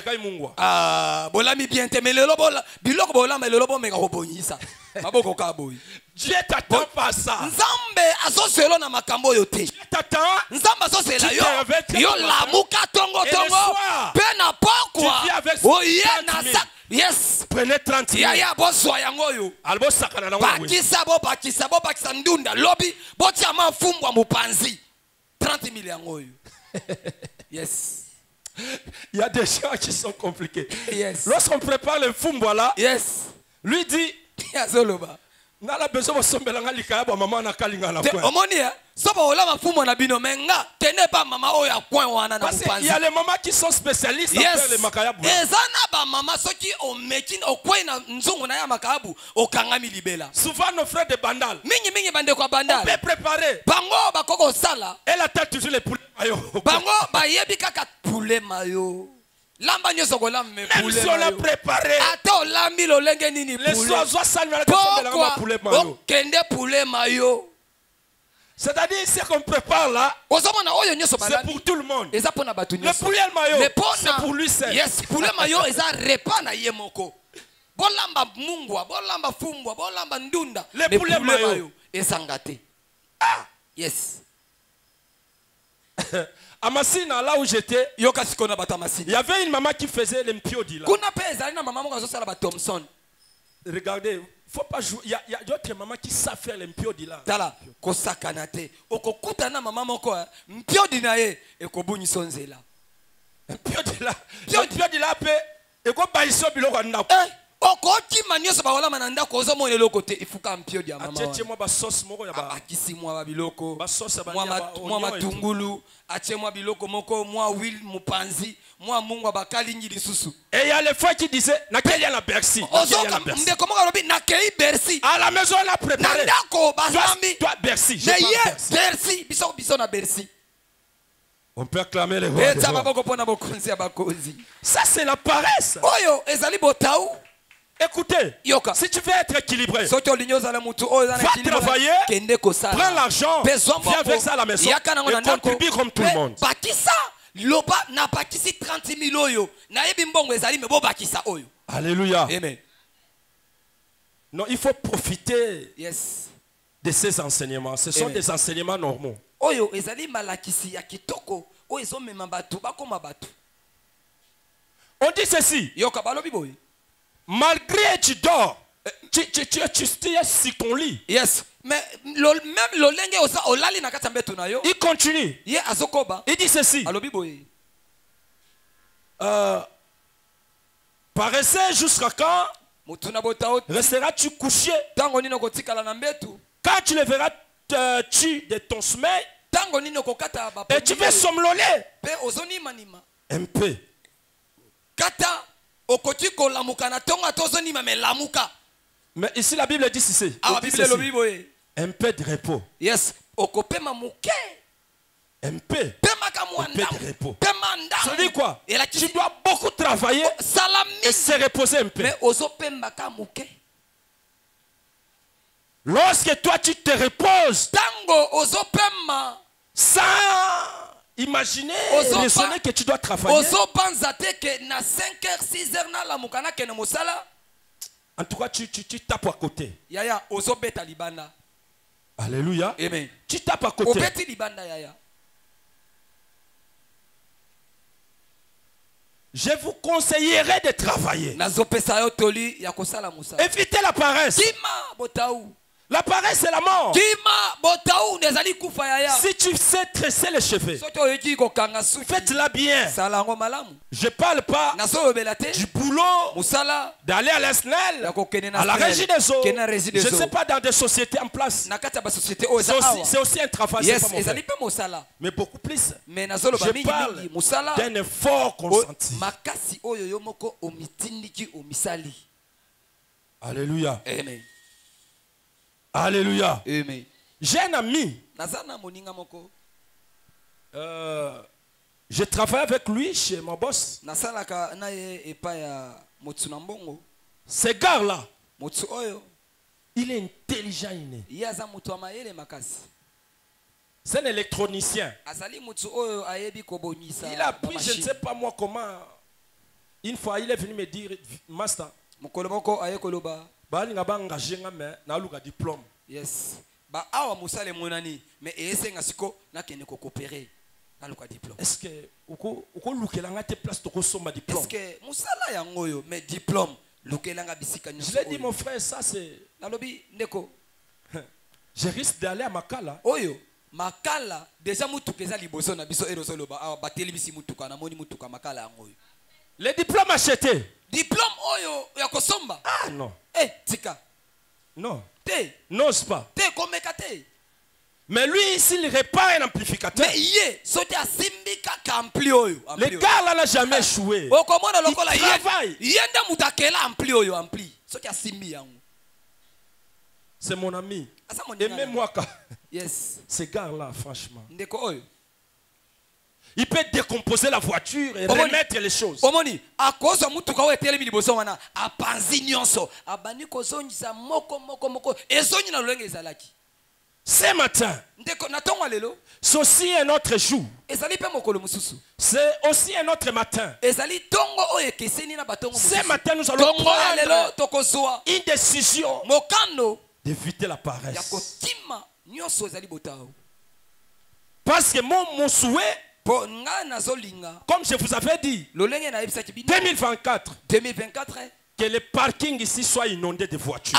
[SPEAKER 2] Ah, bolami bien te me lelo biloko bolamba lelo bomeka kobongisa maboko kaka boye.
[SPEAKER 1] Dieu t'attend pas ça.
[SPEAKER 2] Nzambe azoselo na makambo oyo te. Nzambe azosela yo yo lamuka tongo tongo mpe na pokwa. oye
[SPEAKER 1] 30
[SPEAKER 2] na
[SPEAKER 1] 000.
[SPEAKER 2] Yes.
[SPEAKER 1] Prenez 30 000
[SPEAKER 2] yaya bozwa yango oyo.
[SPEAKER 1] Ali bosakana nango na wenze
[SPEAKER 2] bakisa bobakisa bobakisa ndunda. Lobi botia mafumbwa mopanzi. 30 000 yango oyo. Yes.
[SPEAKER 1] Il y a des gens qui sont compliqués.
[SPEAKER 2] Yes.
[SPEAKER 1] lorsqu'on prépare le fumbwa là
[SPEAKER 2] yes.
[SPEAKER 1] lui dit
[SPEAKER 2] azoloba.
[SPEAKER 1] Nga na besoin bosombelanga likaya bwa mama na kalinga na Parce qu'il
[SPEAKER 2] mopanzi
[SPEAKER 1] y a les mamans qui sont spécialistes à faire les makayabu
[SPEAKER 2] libela.
[SPEAKER 1] Souvent nos frères de bandal on peut préparer. Elle attend toujours les poulets mayo.
[SPEAKER 2] Lamba nyonso kolamba me
[SPEAKER 1] même
[SPEAKER 2] pule
[SPEAKER 1] si on a
[SPEAKER 2] mayo.
[SPEAKER 1] préparé.
[SPEAKER 2] Ata olambi lolenge nini pokwa
[SPEAKER 1] poulet? mayo.
[SPEAKER 2] okende pule mayo?
[SPEAKER 1] C'est-à-dire ce qu'on prépare là c'est pour tout le monde. Le poulet mayo c'est pour lui seul.
[SPEAKER 2] Yes pule mayo eza repa na ye moko. Bolamba mungwa bolamba fumbwa bolamba ndunda.
[SPEAKER 1] Le poulet mayo.
[SPEAKER 2] ezanga te yes.
[SPEAKER 1] À Massina là où j'étais il y avait une maman qui faisait les mpiodi là.
[SPEAKER 2] Kuna mpe ezali na mama moko azosala bathomson
[SPEAKER 1] regardez faut pas jouer. Il y a, a d'autres mamans qui savent faire les mpiodi là.
[SPEAKER 2] Tala kosakana te. Okokutana na mama moko eh, mpiodi na ye ekobunyiso nzela.
[SPEAKER 1] Mpiodi là.
[SPEAKER 2] Mpiodi.
[SPEAKER 1] mpiodi là pe ekobayisa biloko ndako.
[SPEAKER 2] Eh, okokima nyonso bakolama na ndako ozomona eloko te. Efuka mpiodi ya mama
[SPEAKER 1] atietie
[SPEAKER 2] wana.
[SPEAKER 1] mwa basosi moko ya ba
[SPEAKER 2] akisi mwa babiloko
[SPEAKER 1] Basosi ya
[SPEAKER 2] mwa
[SPEAKER 1] banya
[SPEAKER 2] ma-
[SPEAKER 1] ba-
[SPEAKER 2] mwa
[SPEAKER 1] oignon et
[SPEAKER 2] matungulu atie mwa biloko moko mwa wil mopanzi mwa mungwa bakalingi lisusu.
[SPEAKER 1] Et il y a les fois qui na Bercy?
[SPEAKER 2] Ndeko moko alobi nakei bercy.
[SPEAKER 1] À la maison
[SPEAKER 2] na ndako basambi
[SPEAKER 1] Bercy je
[SPEAKER 2] me
[SPEAKER 1] parle
[SPEAKER 2] ye
[SPEAKER 1] Bercy.
[SPEAKER 2] bercy biso biso na bercy.
[SPEAKER 1] On peut acclamer les
[SPEAKER 2] ya bakonzi.
[SPEAKER 1] Ça c'est la paresse.
[SPEAKER 2] Oyo ezali botau
[SPEAKER 1] écoutez
[SPEAKER 2] yoka.
[SPEAKER 1] si tu veux être équilibré
[SPEAKER 2] na
[SPEAKER 1] Va travailler, prends l'argent, viens avec ça à la maison
[SPEAKER 2] na
[SPEAKER 1] et contribue comme tout le monde.
[SPEAKER 2] loba nabakisi 30 000 oyo. Nayebi mbongo ezali me bobakisa oyo.
[SPEAKER 1] Alléluia.
[SPEAKER 2] Amen.
[SPEAKER 1] Non il faut profiter
[SPEAKER 2] yes.
[SPEAKER 1] de ces enseignements. Ce sont
[SPEAKER 2] Amen.
[SPEAKER 1] des enseignements normaux.
[SPEAKER 2] Oyo ezali malakisi ya kitoko oyo ezomema bato bakoma bato.
[SPEAKER 1] On dit ceci.
[SPEAKER 2] Yoka balobi boye
[SPEAKER 1] malgré tu dors tu, tu, tu, tu, tu es sur ton lit.
[SPEAKER 2] Yes. Mais lo, même lolenge oza olali na kati ya mbeto na yo
[SPEAKER 1] il continue.
[SPEAKER 2] ye azokoba.
[SPEAKER 1] Il dit ceci.
[SPEAKER 2] Alobi boye.
[SPEAKER 1] Euh, paresseux jusqu'à quand resteras-tu couché? Quand tu le verras euh, tu de ton sommeil et tu vas somnoler un peu.
[SPEAKER 2] Kata
[SPEAKER 1] mais ici la Bible dit ceci,
[SPEAKER 2] awa
[SPEAKER 1] dit
[SPEAKER 2] biblia
[SPEAKER 1] ceci.
[SPEAKER 2] boye
[SPEAKER 1] un peu de repos.
[SPEAKER 2] Yes pemaka mwa
[SPEAKER 1] Un peu. De repos. Ça dit quoi? Tu dois beaucoup travailler
[SPEAKER 2] sala
[SPEAKER 1] et se reposer un peu. Lorsque toi tu te reposes
[SPEAKER 2] ozopema.
[SPEAKER 1] sans imaginer,
[SPEAKER 2] Ozopa-
[SPEAKER 1] raisonner que tu dois travailler,
[SPEAKER 2] ozopanza te ke na 5 heures 6 heures nalamuka nakende mosala
[SPEAKER 1] en tout cas tu, tu, tu tapes à côté.
[SPEAKER 2] yaya
[SPEAKER 1] Alléluia.
[SPEAKER 2] amen
[SPEAKER 1] Tu tapes à côté.
[SPEAKER 2] obeti libanda yaya
[SPEAKER 1] Je vous conseillerais de travailler. Évitez la paresse. La paresse, c'est la mort. Si tu sais tresser les cheveux, faites-la bien. Je parle pas du boulot, d'aller à l'ESNEL, à la régie des eaux. Je ne sais pas dans des sociétés en place. C'est aussi, un travail.
[SPEAKER 2] yes
[SPEAKER 1] pas Mais beaucoup plus. Je parle d'un effort consenti. Alléluia.
[SPEAKER 2] amen
[SPEAKER 1] Alléluia.
[SPEAKER 2] amen
[SPEAKER 1] J'ai un ami. euh, je travaille avec lui chez mon boss. Ce gars-là, il est intelligent. C'est un électronicien. Il a pris, je ne sais pas moi comment. Une fois, il est venu me dire, Master, balinga engagé nga mais naluka diplôme.
[SPEAKER 2] yes ba awa mosala emonani me eyesenga siko nakende kokopere naluka diplome
[SPEAKER 1] Est-ce que uko uko lukelanga te place toko somba diplôme?
[SPEAKER 2] eske mosala yango oyo me diplome lukelanga bisika
[SPEAKER 1] Je
[SPEAKER 2] nyonso
[SPEAKER 1] l'ai dit mon frère, ça c'est
[SPEAKER 2] nalobi ndeko
[SPEAKER 1] je risque d'aller à Makala.
[SPEAKER 2] oyo makala deja mutuka eza liboso na biso ero ozoloba awa batelemisi mutuka namoni mutuka makala yango oyo
[SPEAKER 1] Les diplômes achetés.
[SPEAKER 2] Diplome oyo ya kosomba.
[SPEAKER 1] Ah non,
[SPEAKER 2] e tika.
[SPEAKER 1] Non,
[SPEAKER 2] te.
[SPEAKER 1] N'ose pas.
[SPEAKER 2] te komeka te.
[SPEAKER 1] Mais lui, s'il répare un amplificateur,
[SPEAKER 2] me ye soki asimbi kaka ampli oyo
[SPEAKER 1] le gars là n'a jamais échoué.
[SPEAKER 2] okomona lokola
[SPEAKER 1] Il
[SPEAKER 2] ye.
[SPEAKER 1] travaille.
[SPEAKER 2] ye nde moto akela ampli oyo ampli. Soki asimbi yango.
[SPEAKER 1] C'est mon ami.
[SPEAKER 2] aza
[SPEAKER 1] Et
[SPEAKER 2] moninga
[SPEAKER 1] même
[SPEAKER 2] na-
[SPEAKER 1] moi, quand-
[SPEAKER 2] yes.
[SPEAKER 1] Ce gars-là, franchement,
[SPEAKER 2] ndeko oyo
[SPEAKER 1] il peut décomposer la voiture et
[SPEAKER 2] Omoni-
[SPEAKER 1] remettre les choses.
[SPEAKER 2] omoni akozwa mutuka oyo etelemi liboso wana apanzi nyonso. Abandi kozongisa moko moko moko. Ezongi na lolenge ezalaki.
[SPEAKER 1] Ce matin,
[SPEAKER 2] ndeko na ntongo lelo.
[SPEAKER 1] c'est aussi un autre jour.
[SPEAKER 2] ezali mpe mokolo mosusu.
[SPEAKER 1] C'est aussi un autre matin.
[SPEAKER 2] ezali ntongo oyo ekeseni na batongo
[SPEAKER 1] Ce matin, nous allons
[SPEAKER 2] ya lelo tokozwa.
[SPEAKER 1] une décision
[SPEAKER 2] mokando
[SPEAKER 1] d'éviter la
[SPEAKER 2] ya
[SPEAKER 1] paresse.
[SPEAKER 2] kotima nyonso ezali botao.
[SPEAKER 1] Parce que mon, mon souhait, comme je vous avais dit,
[SPEAKER 2] lolenge nayebisaki bino.
[SPEAKER 1] 2024,
[SPEAKER 2] 2024
[SPEAKER 1] que le parking ici soit inondé de voitures.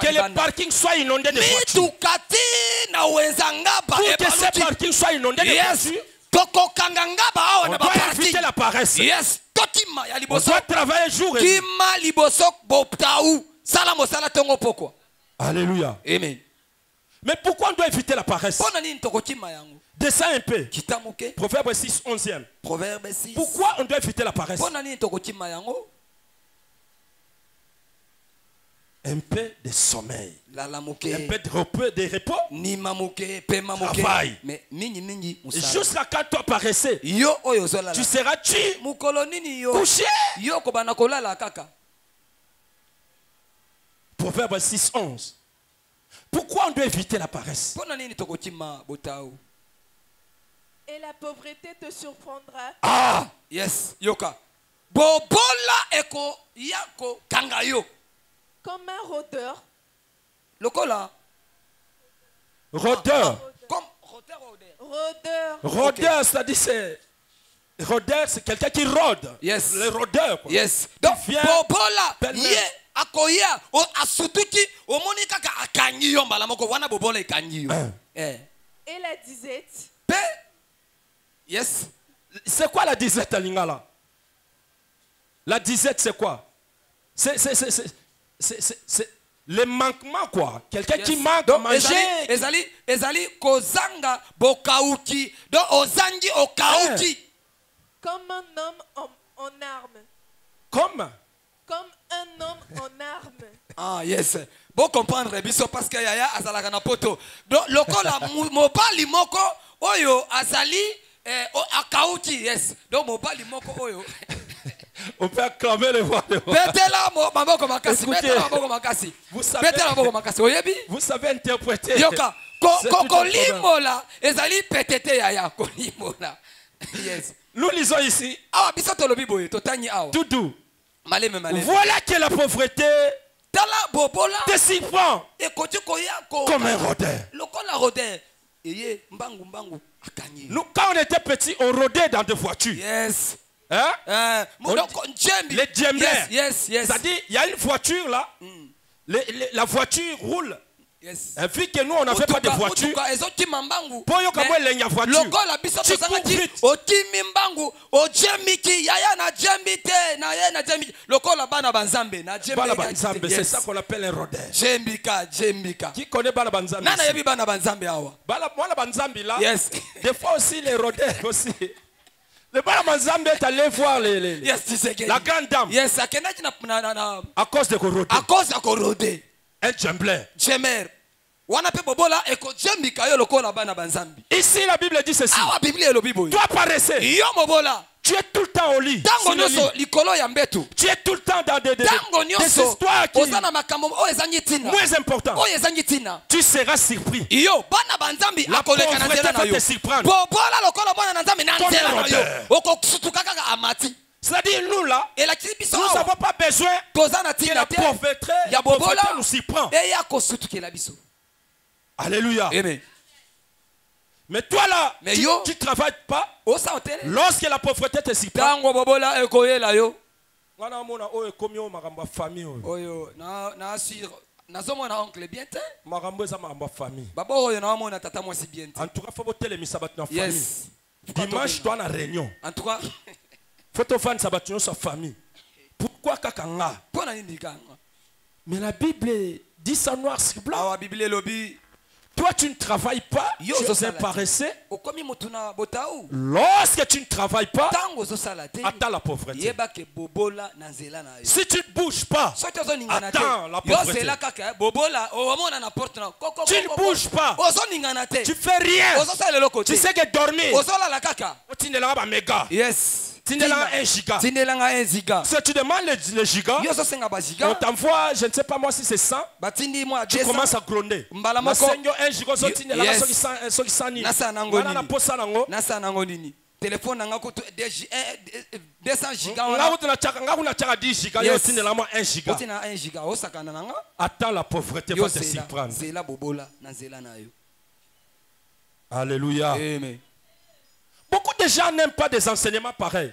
[SPEAKER 1] Que le parking soit inondé de voitures. Pour que ce parking soit inondé de voitures, on doit éviter la paresse.
[SPEAKER 2] yes
[SPEAKER 1] On doit travailler jour et nuit. Alléluia.
[SPEAKER 2] amen
[SPEAKER 1] Mais pourquoi on doit éviter la paresse? Descends un peu. Proverbe 6, 11e.
[SPEAKER 2] proverbe 6
[SPEAKER 1] Pourquoi on doit éviter la paresse? Un peu de sommeil. Un peu de repos. De repos. Travail. Jusqu'à quand toi
[SPEAKER 2] ozolala
[SPEAKER 1] tu seras tu
[SPEAKER 2] mokolo nini yo?
[SPEAKER 1] Couché. Proverbe 6, 11. Pourquoi on doit éviter la paresse?
[SPEAKER 4] Et la pauvreté te surprendra.
[SPEAKER 2] ah yes yoka bobola ekoya kokanga yo
[SPEAKER 4] Comme un rôdeur.
[SPEAKER 2] lokola
[SPEAKER 1] Rôdeur.
[SPEAKER 2] comme oder
[SPEAKER 4] Rôdeur.
[SPEAKER 1] Rôdeur, c'est-à-dire c'est. Rôdeur, c'est quelqu'un qui rôde.
[SPEAKER 2] Yes.
[SPEAKER 1] Le rôdeur. Quoi.
[SPEAKER 2] yes donc bobola akoya o- asutuki omoni kaka akangi yo mbala moko wana bobola ekangi yo
[SPEAKER 1] Hein.
[SPEAKER 2] Eh.
[SPEAKER 4] Et la disette?
[SPEAKER 2] mpe yes
[SPEAKER 1] C'est quoi la disette à Lingala? La disette, c'est quoi? C'est c'est- c'est- c'est- c'est- le manquement, quoi. Quelqu'un
[SPEAKER 2] Yes.
[SPEAKER 1] qui manque
[SPEAKER 2] Donc,
[SPEAKER 1] manger.
[SPEAKER 2] ezali, ezali, ezali kozanga bokauki donc ozangi okauki
[SPEAKER 4] Comme un homme en, en armes.
[SPEAKER 1] Comme?
[SPEAKER 4] Comme un homme en armes.
[SPEAKER 2] ah yes. Po comprendre biso parce que yaya azalaka na poto. Donc lokola mobali moko oyo azali eh, akauti yes. Donc mobali moko oyo.
[SPEAKER 1] On peut acclamer le roi des rois.
[SPEAKER 2] betela mo- maboko makasi
[SPEAKER 1] Écoutez, vous savez- Vous savez interpréter.
[SPEAKER 2] yoka kolimola ezali petete yaya kolimola. Yes.
[SPEAKER 1] Nous lisons ici,
[SPEAKER 2] awa biso tolobi boye totangi awa. Maleme
[SPEAKER 1] Voilà que la pauvreté te
[SPEAKER 2] ko
[SPEAKER 1] comme un
[SPEAKER 2] rodin
[SPEAKER 1] Nous, quand on était petits, on rôdait dans des voitures.
[SPEAKER 2] yes
[SPEAKER 1] Hein? On-
[SPEAKER 2] djembi.
[SPEAKER 1] Les djembers.
[SPEAKER 2] yes yes yes
[SPEAKER 1] C'est-à-dire, il y a une voiture là. Les- les- la voiture roule.
[SPEAKER 2] Yes
[SPEAKER 1] vu que nous, on n'avait pas de voiture.
[SPEAKER 2] mutuka ezotima mbangu
[SPEAKER 1] Po yoka
[SPEAKER 2] Mais
[SPEAKER 1] mwa elenge ya voiture?
[SPEAKER 2] lokola biso tozanga ti otimi mbangu ojemiki yaya na jembi te na ye na jembi lokola bana banzambe na jembi
[SPEAKER 1] Bala
[SPEAKER 2] na-
[SPEAKER 1] Banzambe, c'est ça qu'on appelle un rôdeur.
[SPEAKER 2] jembika jembika
[SPEAKER 1] Qui connaît Bala Banzambe
[SPEAKER 2] nana yebi bana banzambe awa?
[SPEAKER 1] Bala, Bala Banzambe là.
[SPEAKER 2] Yes.
[SPEAKER 1] Des fois aussi les rôdeurs aussi. Le Bala Banzambe est allé voir les, les-
[SPEAKER 2] yes
[SPEAKER 1] la grande dame
[SPEAKER 2] yes na, na, na, na
[SPEAKER 1] à cause de Korode.
[SPEAKER 2] à cause ya korode
[SPEAKER 1] Un
[SPEAKER 2] jemer lokola bana banzambi
[SPEAKER 1] Ici, la Bible dit ceci.
[SPEAKER 2] boye.
[SPEAKER 1] Toi, paresseux, tu es tout le temps au lit. Tu es tout le temps dans des, des, des histoires qui
[SPEAKER 2] ntina
[SPEAKER 1] moins
[SPEAKER 2] ezangi ntina
[SPEAKER 1] Tu seras surpris. La pauvreté va te surprendre. Comme un C'est-à-dire, nous là, nous n'avons pas besoin que la pauvreté, nous
[SPEAKER 2] kosutukela biso
[SPEAKER 1] Alléluia.
[SPEAKER 2] amen.
[SPEAKER 1] Mais toi là,
[SPEAKER 2] Mais
[SPEAKER 1] tu
[SPEAKER 2] yo-
[SPEAKER 1] ne travailles pas.
[SPEAKER 2] otele
[SPEAKER 1] Lorsque la pauvreté te
[SPEAKER 2] bobola ekoyela yo.
[SPEAKER 1] Wana omona oyo ekomi oyo makambo ya famille oyo
[SPEAKER 2] oyo na- naasure nazomona oncle bien te?
[SPEAKER 1] Makambo eza makambo ya famille.
[SPEAKER 2] Babo oyo naomona tata mwasi bien te.
[SPEAKER 1] En tout cas fo botelemisa bato na famille.
[SPEAKER 2] Yes
[SPEAKER 1] dimanche toa na réunion.
[SPEAKER 2] En tout cas
[SPEAKER 1] fo tofandisa bato nyonso ya famille. Pourquoi kaka nga?
[SPEAKER 2] Mpo na nini kanga
[SPEAKER 1] mais la bible dit ça noir sur blanc.
[SPEAKER 2] Awa elobi
[SPEAKER 1] toi tu ne travailles pas
[SPEAKER 2] Yo,
[SPEAKER 1] tu es un paresseux lorsque tu ne travailles pas attends la pauvreté. Si tu ne bouges pas Attends, la pauvreté. Tu ne bouges pas. tu fais rien. Tu sais que dormir
[SPEAKER 2] yes
[SPEAKER 1] tindelanga un giga.
[SPEAKER 2] Tindelanga un ziga
[SPEAKER 1] si tu demandes le, le giga. On t'envoie je ne sais pas moi si c'est 100
[SPEAKER 2] batindi mwa
[SPEAKER 1] tu
[SPEAKER 2] 200
[SPEAKER 1] commences à gronder. Yo un giga ozotindelanga
[SPEAKER 2] Yes.
[SPEAKER 1] soki 100 soki 100 nini?
[SPEAKER 2] Nasala nango.
[SPEAKER 1] Wana na
[SPEAKER 2] nini?
[SPEAKER 1] posa nango
[SPEAKER 2] nasala nango nini telefone nanga kutu 200 giga
[SPEAKER 1] nga
[SPEAKER 2] wana
[SPEAKER 1] kutu nataka nga kutu nataka 10 giga yo
[SPEAKER 2] Yes.
[SPEAKER 1] otindelanga mwa 1 giga.
[SPEAKER 2] Otina 1 giga osakana nanga
[SPEAKER 1] attends la pauvreté va te surprendre.
[SPEAKER 2] zela bobola na nzela na yo.
[SPEAKER 1] Alléluia.
[SPEAKER 2] Amen
[SPEAKER 1] beaucoup de gens n'aiment pas des enseignements pareils.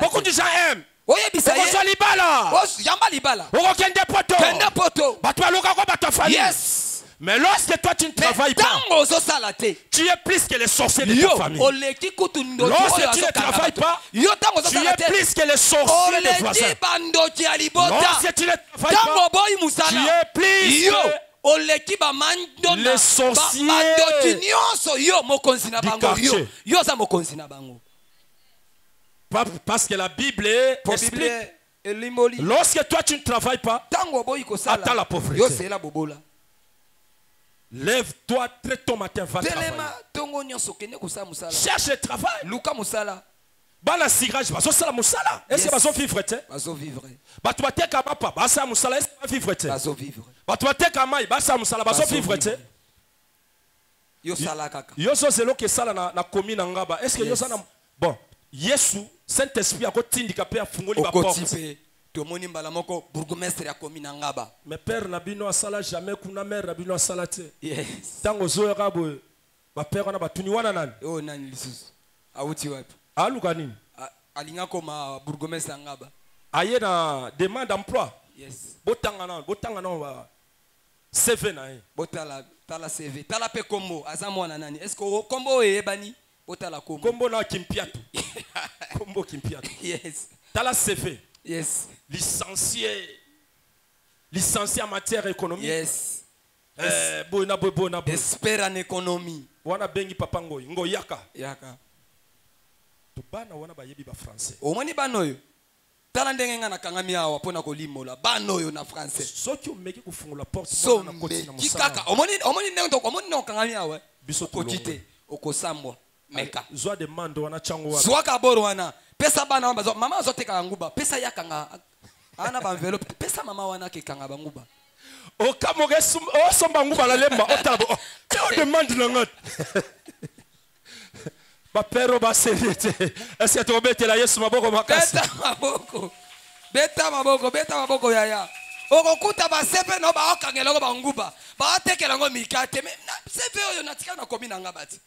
[SPEAKER 1] Beaucoup de gens aiment.
[SPEAKER 2] Oyebisa
[SPEAKER 1] okozwa
[SPEAKER 2] ye.
[SPEAKER 1] libala.
[SPEAKER 2] Os- yamba libala.
[SPEAKER 1] Okokende poto.
[SPEAKER 2] Kende poto.
[SPEAKER 1] Bato balukako bato ya famille
[SPEAKER 2] yes.
[SPEAKER 1] Mais lorsque toi tu ne travailles pas tu es plus que les sorciers de ta famille. Lorsque tu ne travailles pas, tu es plus que les sorciers des voisins. lorsque tu ne travailles pas tu es plus que Les sorciers du quartier. parce que la Bible explique lorsque toi tu ne travailles pas Attends la pauvreté. lève-toi très tôt matin va travailler. cherche le travail bana sirage bazosala mosala. Ese bazovivre te bato bateka mapa basala mosala ese bavivre te bato bateka mai basala mosala bazovivre te
[SPEAKER 2] yo
[SPEAKER 1] so zelo kesala na, na komi na ngaba. Est ce que yo
[SPEAKER 2] Yes.
[SPEAKER 1] za na bon yesu saint esprit akotindika mpe afungoli baporte
[SPEAKER 2] tomoni mbala moko bourgmestre akomi na ngaba.
[SPEAKER 1] Mais père na bino asala jamais kuna mare na bino asala te.
[SPEAKER 2] Yes.
[SPEAKER 1] Ntango ozoyoka boye bapere wana batuni wana nani?
[SPEAKER 2] Oyo nani lisusu? Awuti wapi?
[SPEAKER 1] Aluka nini?
[SPEAKER 2] A- alinga koma bourgmestre ya ngaba.
[SPEAKER 1] Aye na demande emploi
[SPEAKER 2] yes.
[SPEAKER 1] Botanga na botanga na ba cv na ye.
[SPEAKER 2] Botala tala cv tala mpe kombo. Aza mwana nani? Est ce que kombo oyo eyebani botala kombo.
[SPEAKER 1] Kombo na kimpiatu. Kombo kimpiatu.
[SPEAKER 2] Yes.
[SPEAKER 1] Tala cv
[SPEAKER 2] yes.
[SPEAKER 1] Licencié. Licencié en matière économique.
[SPEAKER 2] Yes.
[SPEAKER 1] Eh, boye na boye boye na boye
[SPEAKER 2] expert en économie.
[SPEAKER 1] Wana bengi papa ngoyi. Ngoyaka.
[SPEAKER 2] Yaka omoni bana oyo tala ndenge ngai nakangami awa mpo na kolimola bana oyo na
[SPEAKER 1] françaisomeki
[SPEAKER 2] kaka omoni ndenge omoni ndenge okangami awa okoki te okosambwa meka. Zwaka boro wana pesa bana wana mama azotekaka nguba pesa yakanga ana banvelope pesa mama wana akekanga banguba
[SPEAKER 1] okamoka osomba nguba lalemba otala te odemande nanga nga bapere baserie te eske tokobetela yesu maboko makasi.
[SPEAKER 2] Maboko. Beta maboko beta maboko yaya. Okokuta basepe no baokangela yango banguba baotekela yango mikate. Me sepe oyo natika nakomi na nga bati.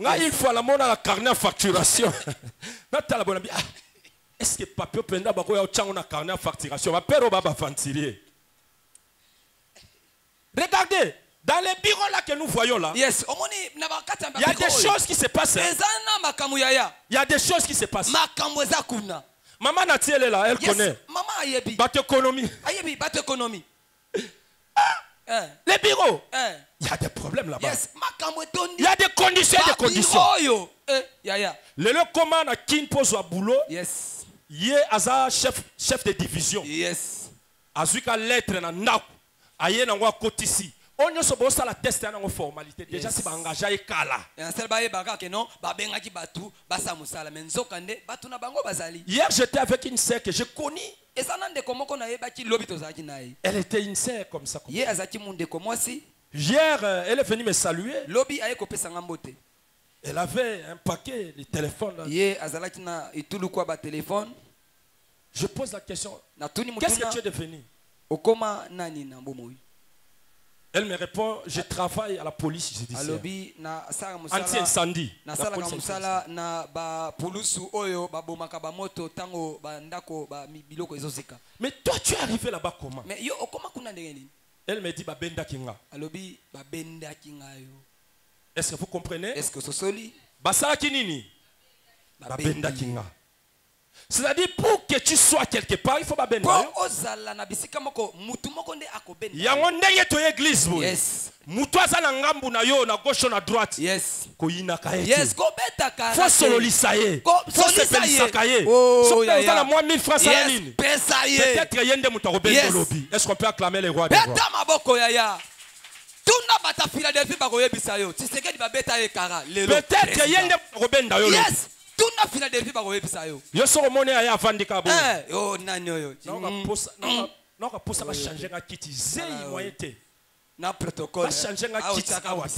[SPEAKER 1] Ngai une fois namona na carnet ya facturation. Natala bona bi ah, est ce que papier mpenza bakoya otyango na carnet ya facturation? Bapere oyo babaventilie regardez dans les bureaux là que nous voyons là
[SPEAKER 2] yes na ya
[SPEAKER 1] il y a des choses qui se passent hein.
[SPEAKER 2] na
[SPEAKER 1] il y a des choses qui se passent. Maman nati elle est là elle
[SPEAKER 2] yes
[SPEAKER 1] connaît.
[SPEAKER 2] mama ayebi.
[SPEAKER 1] Bato économie.
[SPEAKER 2] Ayebi bato économie. Eh,
[SPEAKER 1] les bureaux.
[SPEAKER 2] Eh.
[SPEAKER 1] il y a des problèmes là-bas.
[SPEAKER 2] Yes
[SPEAKER 1] il y a des conditions et des conditions.
[SPEAKER 2] eh,
[SPEAKER 1] lelo koma na kin pozwa boulot
[SPEAKER 2] yes.
[SPEAKER 1] ye aza chef, chef de division.
[SPEAKER 2] Yes.
[SPEAKER 1] Azwi ka lettre na aye nango akotisi oyo déjà si baengage ye kala.
[SPEAKER 2] Nasala bayebaka ke non babengaki bato basa mosala me nzoka nde bato na bango bazali
[SPEAKER 1] hier j'étais avec une sœur que je connais.
[SPEAKER 2] Eza na ndeko moko nayebaki lobi tozalaki na ye
[SPEAKER 1] elle était une sœur comme ça
[SPEAKER 2] ye azalaki mu ndeko mwasi
[SPEAKER 1] hier euh, elle est venue me saluer.
[SPEAKER 2] Lobi aye kopesanga mbote
[SPEAKER 1] elle avait un paquet de téléphones
[SPEAKER 2] ye azalaki na etuluku ya batelefone
[SPEAKER 1] je pose la question qu'est-ce que tu es devenu?
[SPEAKER 2] Okoma nani na mbomoi?
[SPEAKER 1] Elle me répond je travaille à la police judiciaire.
[SPEAKER 2] Nasalaka mosala
[SPEAKER 1] anti-incendie mais toi tu es arrivé là-bas comment? Elle me dit babendaki nga
[SPEAKER 2] alobi babendaki ngai yo.
[SPEAKER 1] Est-ce que vous comprenez?
[SPEAKER 2] Est ce que ososoli
[SPEAKER 1] basalaki nini
[SPEAKER 2] Babendi.
[SPEAKER 1] babendaki nga c'est-à-dire pour que tu sois quelque part il faut yango ndenge toye église
[SPEAKER 2] yes.
[SPEAKER 1] Ngambu na yo na gauche na droite.
[SPEAKER 2] Yes.
[SPEAKER 1] Koyinaka ye
[SPEAKER 2] yes Ko-
[SPEAKER 1] fo
[SPEAKER 2] solisa
[SPEAKER 1] sepelisaka
[SPEAKER 2] ye.
[SPEAKER 1] ye.
[SPEAKER 2] Oh,
[SPEAKER 1] soki
[SPEAKER 2] ya,
[SPEAKER 1] oza
[SPEAKER 2] ya.
[SPEAKER 1] na mwa 1000 francs sala
[SPEAKER 2] yes
[SPEAKER 1] nini?
[SPEAKER 2] pesa ye.
[SPEAKER 1] Peut-être ye nde moto akobenda
[SPEAKER 2] Yes.
[SPEAKER 1] olobi. Est ce qu'on peut acclamer les rois des rois?
[SPEAKER 2] beta maboko yaya tuna bata philadelphie bakoyebisa yo. Tisekedi babeta ye kara lelo.
[SPEAKER 1] Peut-être ye nde yo
[SPEAKER 2] yes yo.
[SPEAKER 1] Yo soko omoni aye
[SPEAKER 2] Eh, oh nani oyo?
[SPEAKER 1] Naokaposa bachange nga kiti. Zei te.
[SPEAKER 2] Na
[SPEAKER 1] nga
[SPEAKER 2] Awa
[SPEAKER 1] kiti awa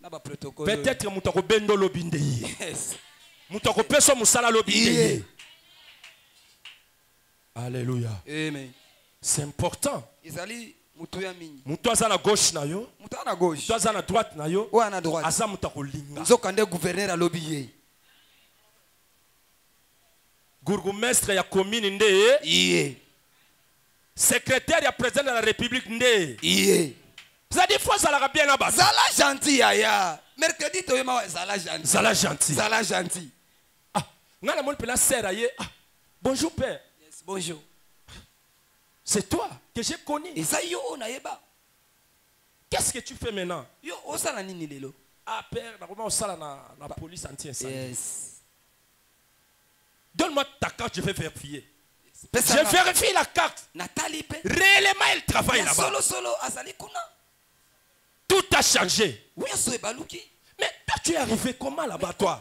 [SPEAKER 2] na baprotocole
[SPEAKER 1] peut-être moto akobenda olobi nde ye.
[SPEAKER 2] Yes.
[SPEAKER 1] Moto akopesa mosala alobi nde
[SPEAKER 2] Ye.
[SPEAKER 1] ye. Alleluya
[SPEAKER 2] amen.
[SPEAKER 1] C'est important.
[SPEAKER 2] Ezali mutu ya mingi.
[SPEAKER 1] Moto aza na gauche na yo.
[SPEAKER 2] Aza na gauche.
[SPEAKER 1] Moto aza na droite na yo.
[SPEAKER 2] Oyo na droite.
[SPEAKER 1] Aza moto akolinga
[SPEAKER 2] nzoka nde guverner alobi ye
[SPEAKER 1] gourgumestre ya commune nde? Ye secrétaire ya président de la république nde? Ye c'est-à-dire fo ozalaka bien na bato
[SPEAKER 2] zala gentil yaya. Mercredi toyema zala gentil.
[SPEAKER 1] Zala gentil.
[SPEAKER 2] Zala gentil.
[SPEAKER 1] Ah ngai namoni mpena ser aye ah bonjour père.
[SPEAKER 2] Yes bonjour.
[SPEAKER 1] C'est toi que j'ai connu.
[SPEAKER 2] Eza yo oyo nayeba
[SPEAKER 1] qu'est-ce que tu fais maintenant?
[SPEAKER 2] Yo osala nini lelo?
[SPEAKER 1] Ah père nakoma osala na, na police anti incendie
[SPEAKER 2] yes
[SPEAKER 1] donne-moi ta carte je vais vérifier. Je vérifie la carte. Réellement elle travaille là-bas. tout a changé mais toi tu es arrivé comment là-bas toi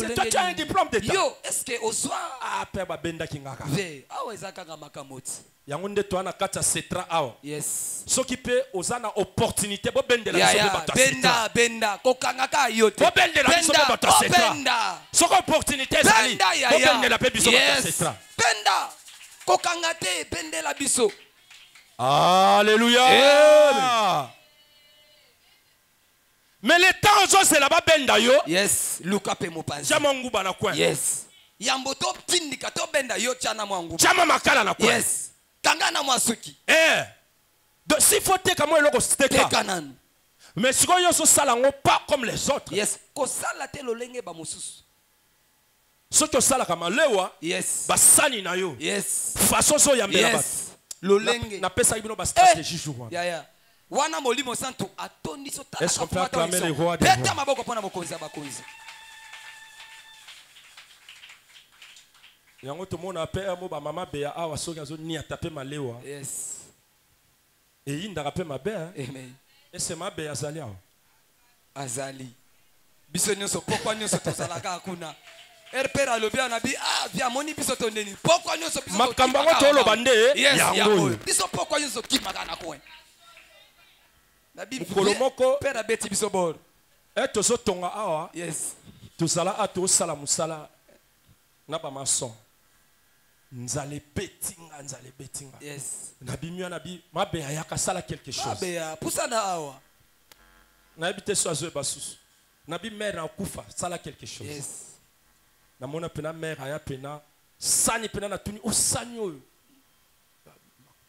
[SPEAKER 1] C'est toi, tu as un diplôme d'état.
[SPEAKER 2] yo estce ozwa
[SPEAKER 1] ah père babendaki ngaka
[SPEAKER 2] ve awa eza kaka makambo ti
[SPEAKER 1] yango nde toza na kati ya setra awa.
[SPEAKER 2] Yes.
[SPEAKER 1] Soki mpe oza na opportunité bobendela biso mpe
[SPEAKER 2] yaya
[SPEAKER 1] bato ya setra.
[SPEAKER 2] benda benda kokangaka yo te.
[SPEAKER 1] Bobendela biso mpe bato ya setra.
[SPEAKER 2] benda
[SPEAKER 1] soki opportunité ezali
[SPEAKER 2] benda yaya
[SPEAKER 1] bobendela mpe biso
[SPEAKER 2] yes.
[SPEAKER 1] Setra.
[SPEAKER 2] Benda kokanga te bendela biso.
[SPEAKER 1] Alléluia mais le temps ozozela babenda yo
[SPEAKER 2] yes luka mpe mopanzi.
[SPEAKER 1] Tia mwa nguba na coin
[SPEAKER 2] yes. Yambo totindika tobenda yo tia na mwa nguba
[SPEAKER 1] tia mwa makala na coin
[SPEAKER 2] yes. Kanga na mwa suki.
[SPEAKER 1] Eh. Faut teka mwa eloko teka.
[SPEAKER 2] Nanu
[SPEAKER 1] mais sikoyo nyonso osala yango pas comme les autres.
[SPEAKER 2] Yes. Kosala te lolenge bamosusu
[SPEAKER 1] soki osalaka malewa
[SPEAKER 2] yes.
[SPEAKER 1] basani na yo.
[SPEAKER 2] Yes.
[SPEAKER 1] Façon so oyambela bato.
[SPEAKER 2] Yes lolenge.
[SPEAKER 1] napesaki bino bastratégie jour wana
[SPEAKER 2] yaya wana
[SPEAKER 1] Est-ce qu'on peut acclamer les rois des rois? yango tomona mpe mo bamama beya awa soki azoniata mpe malewa.
[SPEAKER 2] Yes.
[SPEAKER 1] Eyindaka mpe mabe ese mabe azali awa?
[SPEAKER 2] Azali. Biso nyonso pokwa nyonso tozalaka kuna? Rpr alobi awa na bi ah vi amoni biso tondeni. Pokwa nyonso
[SPEAKER 1] Makambo yango toloba nde,
[SPEAKER 2] Yes,
[SPEAKER 1] yango
[SPEAKER 2] yango.
[SPEAKER 1] oyo.
[SPEAKER 2] oyo. biso pokwa nyonso kimaka na bi
[SPEAKER 1] Mokolo moko-
[SPEAKER 2] pere abeti biso boro
[SPEAKER 1] e tozotonga awa.
[SPEAKER 2] Yes.
[SPEAKER 1] Tozala a tosala mosala na bamason nzala ebeti nga nzala ebeti nga
[SPEAKER 2] yes
[SPEAKER 1] nabi mia nabi mabe ayaka asala quelque chose.
[SPEAKER 2] Abeya pusana awa.
[SPEAKER 1] Nayebi te so azoyeba susu nabi mare nakufa sala quelque chose.
[SPEAKER 2] Yes.
[SPEAKER 1] Namona mpena mare aya mpena sani mpena natuni osani oyo.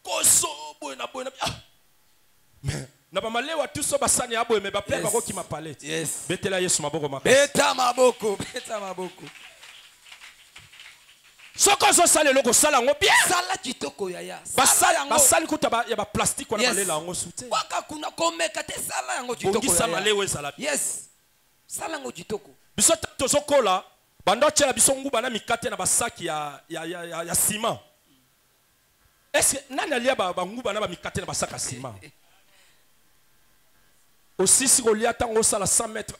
[SPEAKER 1] Koso boye na boye nabi ah na bamalewa tu so basani ya boye me bape
[SPEAKER 2] Yes.
[SPEAKER 1] bakokima palete
[SPEAKER 2] yes.
[SPEAKER 1] Betela yesu maboko makasi
[SPEAKER 2] beta maboko beta maboko.
[SPEAKER 1] Soki ozosala eloko osala yango
[SPEAKER 2] kitoko yaya
[SPEAKER 1] basali kuta ya baplastike wana balela yango su te
[SPEAKER 2] waka kuna komeka te sala yango kitoko
[SPEAKER 1] bongisa
[SPEAKER 2] yaya.
[SPEAKER 1] malewa ezala
[SPEAKER 2] yes. Sala yango kitoko.
[SPEAKER 1] Biso ta tozokola bando otyela biso nguba na mikate na basaki ya, ya, ya, ya, ya sima eske nani alia ba- banguba na bamikate na basaki ya sima osisi kolia ntango osala 100 metre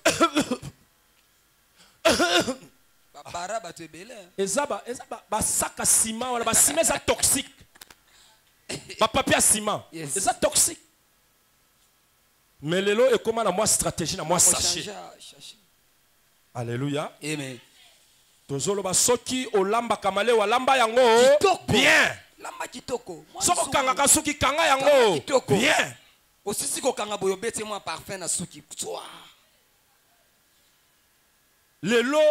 [SPEAKER 2] babara bato ebele hein.
[SPEAKER 1] eza ba- eza ba- basaka sima wana basima eza toxique. Bapapie ya sima
[SPEAKER 2] Yes.
[SPEAKER 1] eza toxique. Mais lelo ekóma na mwa stratégie na mwa sachet.
[SPEAKER 2] sachet.
[SPEAKER 1] alleluya tozoloba soki olambaka malewa lamba yango bien. Soki okangaka suki kanga yango bien
[SPEAKER 2] osisi kokanga boye obeti mwa parfum na suki
[SPEAKER 1] lelo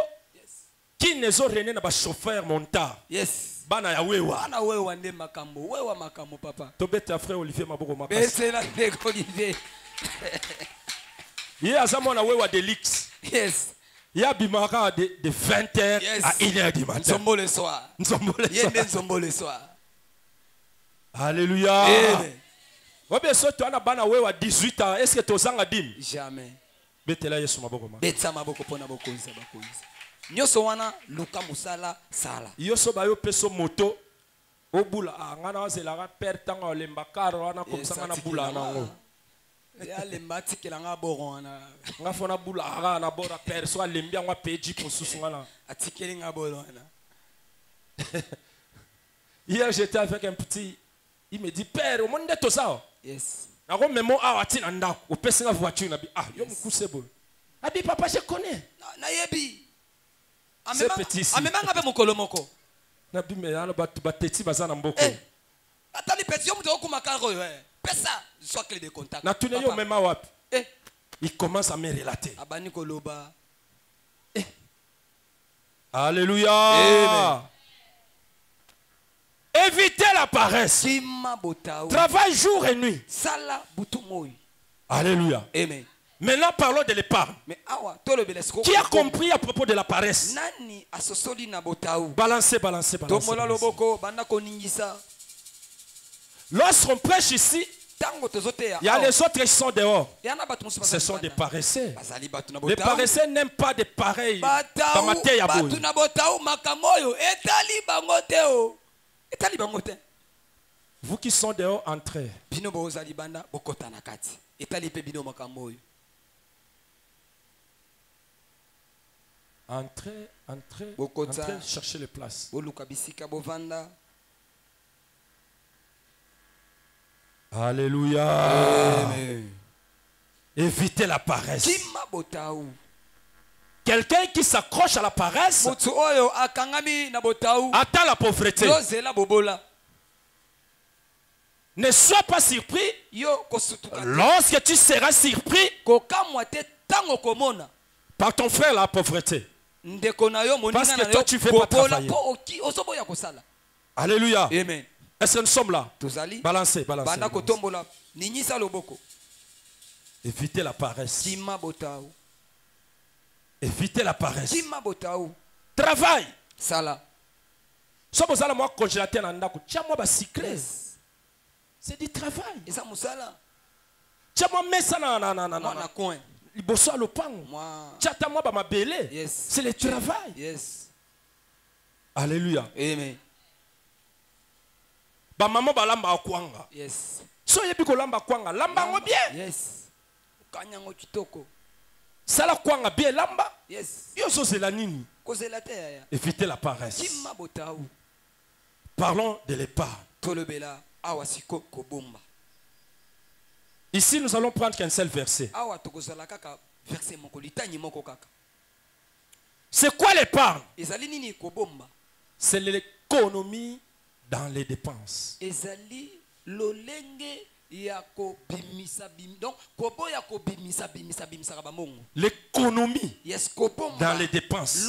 [SPEAKER 1] kini ezorene na bachauffeur montard
[SPEAKER 2] yes.
[SPEAKER 1] Bana ya wewa.
[SPEAKER 2] Wana wewa nde makambo wewa makambo papa.
[SPEAKER 1] Tobeta frère olivier maboko makasi
[SPEAKER 2] besela ndeko olivier.
[SPEAKER 1] Ye aza mwana wewa delix
[SPEAKER 2] yes.
[SPEAKER 1] Ye abimaka kaka de, de 20 heures
[SPEAKER 2] Yes.
[SPEAKER 1] à 1 heure du matin.
[SPEAKER 2] Nzombo le soir. Ye nde nzombo le soir.
[SPEAKER 1] Alleluya
[SPEAKER 2] amen
[SPEAKER 1] obe so toana bana wewa 18 ans. Est ce que tozanga dime
[SPEAKER 2] jamais.
[SPEAKER 1] Betela yesu maboko makasi
[SPEAKER 2] betisa maboko mpona bokonzi ya bakonzi nyonso wana luka mosala sala.
[SPEAKER 1] Bayo moto obula. Ah, nga na pere ntango kare wana na bula nango.
[SPEAKER 2] alemba atikelanga boro wana.
[SPEAKER 1] Nga fo nabulaka kaka na bora pere. So alembi yango ape jipe mosusu nga na.
[SPEAKER 2] Atikeli nga boro wana.
[SPEAKER 1] Hier j'étais avec un petit il me dit père omoni nde toza
[SPEAKER 2] yes.
[SPEAKER 1] Nakomemo awa ntina ndako opesi nga voiture nabi ah yo abi papa je connais
[SPEAKER 2] nayebi Amemanga- mpe mokolo moko.
[SPEAKER 1] Nabi me ana bato bateti baza na mboka
[SPEAKER 2] Eh, atali peti yo moto okuma kaka oyo eh. pesa zwa clé de contact.
[SPEAKER 1] Natuni yo
[SPEAKER 2] Papa.
[SPEAKER 1] mema wapi?
[SPEAKER 2] Eh,
[SPEAKER 1] il commence à me relater.
[SPEAKER 2] Koloba.
[SPEAKER 1] Alléluia.
[SPEAKER 2] Amen.
[SPEAKER 1] Évitez la paresse. Travaille jour et nuit. Alléluia.
[SPEAKER 2] Amen.
[SPEAKER 1] Maintenant parlons de l'épargne. Qui a compris à propos de la paresse? Balancez balancez balancez, lorsqu'on prêche ici il y a les autres qui sont dehors. Ce sont des paresseux. Les paresseux n'aiment pas de pareils
[SPEAKER 2] etali bango te. O etali bango te
[SPEAKER 1] vous qui sont dehors entrez.
[SPEAKER 2] Bino bozali banda bokota na kati. Etali mpe bino makambo oyo.
[SPEAKER 1] Entrez entrez
[SPEAKER 2] Bokota.
[SPEAKER 1] entrez cherchez les places.
[SPEAKER 2] Boluka bisika bovanda.
[SPEAKER 1] Alléluia. Évitez la paresse.
[SPEAKER 2] Kima botau
[SPEAKER 1] quelqu'un qui s'accroche à la paresse attend la pauvreté. ne sois pas surpris lorsque tu seras surpris par ton frère la pauvreté. Parce que toi, tu veux pas travailler. alléluia.
[SPEAKER 2] Amen.
[SPEAKER 1] Est-ce que nous sommes là? Balancez balancez, évitez la paresse évitez la paresse. Travail
[SPEAKER 2] sala.
[SPEAKER 1] So bozala mwa congélateur na ndako. Tia mwa bacyclese
[SPEAKER 2] yes.
[SPEAKER 1] c'est du travail.
[SPEAKER 2] Eza mosala.
[SPEAKER 1] Tia mwa mesa na,
[SPEAKER 2] coin.
[SPEAKER 1] Liboso ya lopango. Tia ata mwa bamabele
[SPEAKER 2] yes.
[SPEAKER 1] C'est le travail.
[SPEAKER 2] Yes.
[SPEAKER 1] Alléluia.
[SPEAKER 2] amen.
[SPEAKER 1] Bamama balambaka kwanga
[SPEAKER 2] yes.
[SPEAKER 1] So oyebi kolamba kwanga lamba yango bien.
[SPEAKER 2] Yes. Okanya yango kitoko
[SPEAKER 1] sala kwanga bien lamba.
[SPEAKER 2] Yes.
[SPEAKER 1] Yo ozozela nini?
[SPEAKER 2] Kozela te yaya
[SPEAKER 1] évitez la paresse.
[SPEAKER 2] Kima botawu
[SPEAKER 1] parlons de l'épargne.
[SPEAKER 2] Tolobela awa siko kobomba.
[SPEAKER 1] Ici nous allons prendre qu'un seul verset.
[SPEAKER 2] Awa tokozala kaka verse moko litanyi moko kaka.
[SPEAKER 1] C'est quoi l'épargne?
[SPEAKER 2] Ezali nini kobomba?
[SPEAKER 1] C'est l'économie dans les dépenses.
[SPEAKER 2] Ezali lolenge
[SPEAKER 1] l'économie dans les dépenses.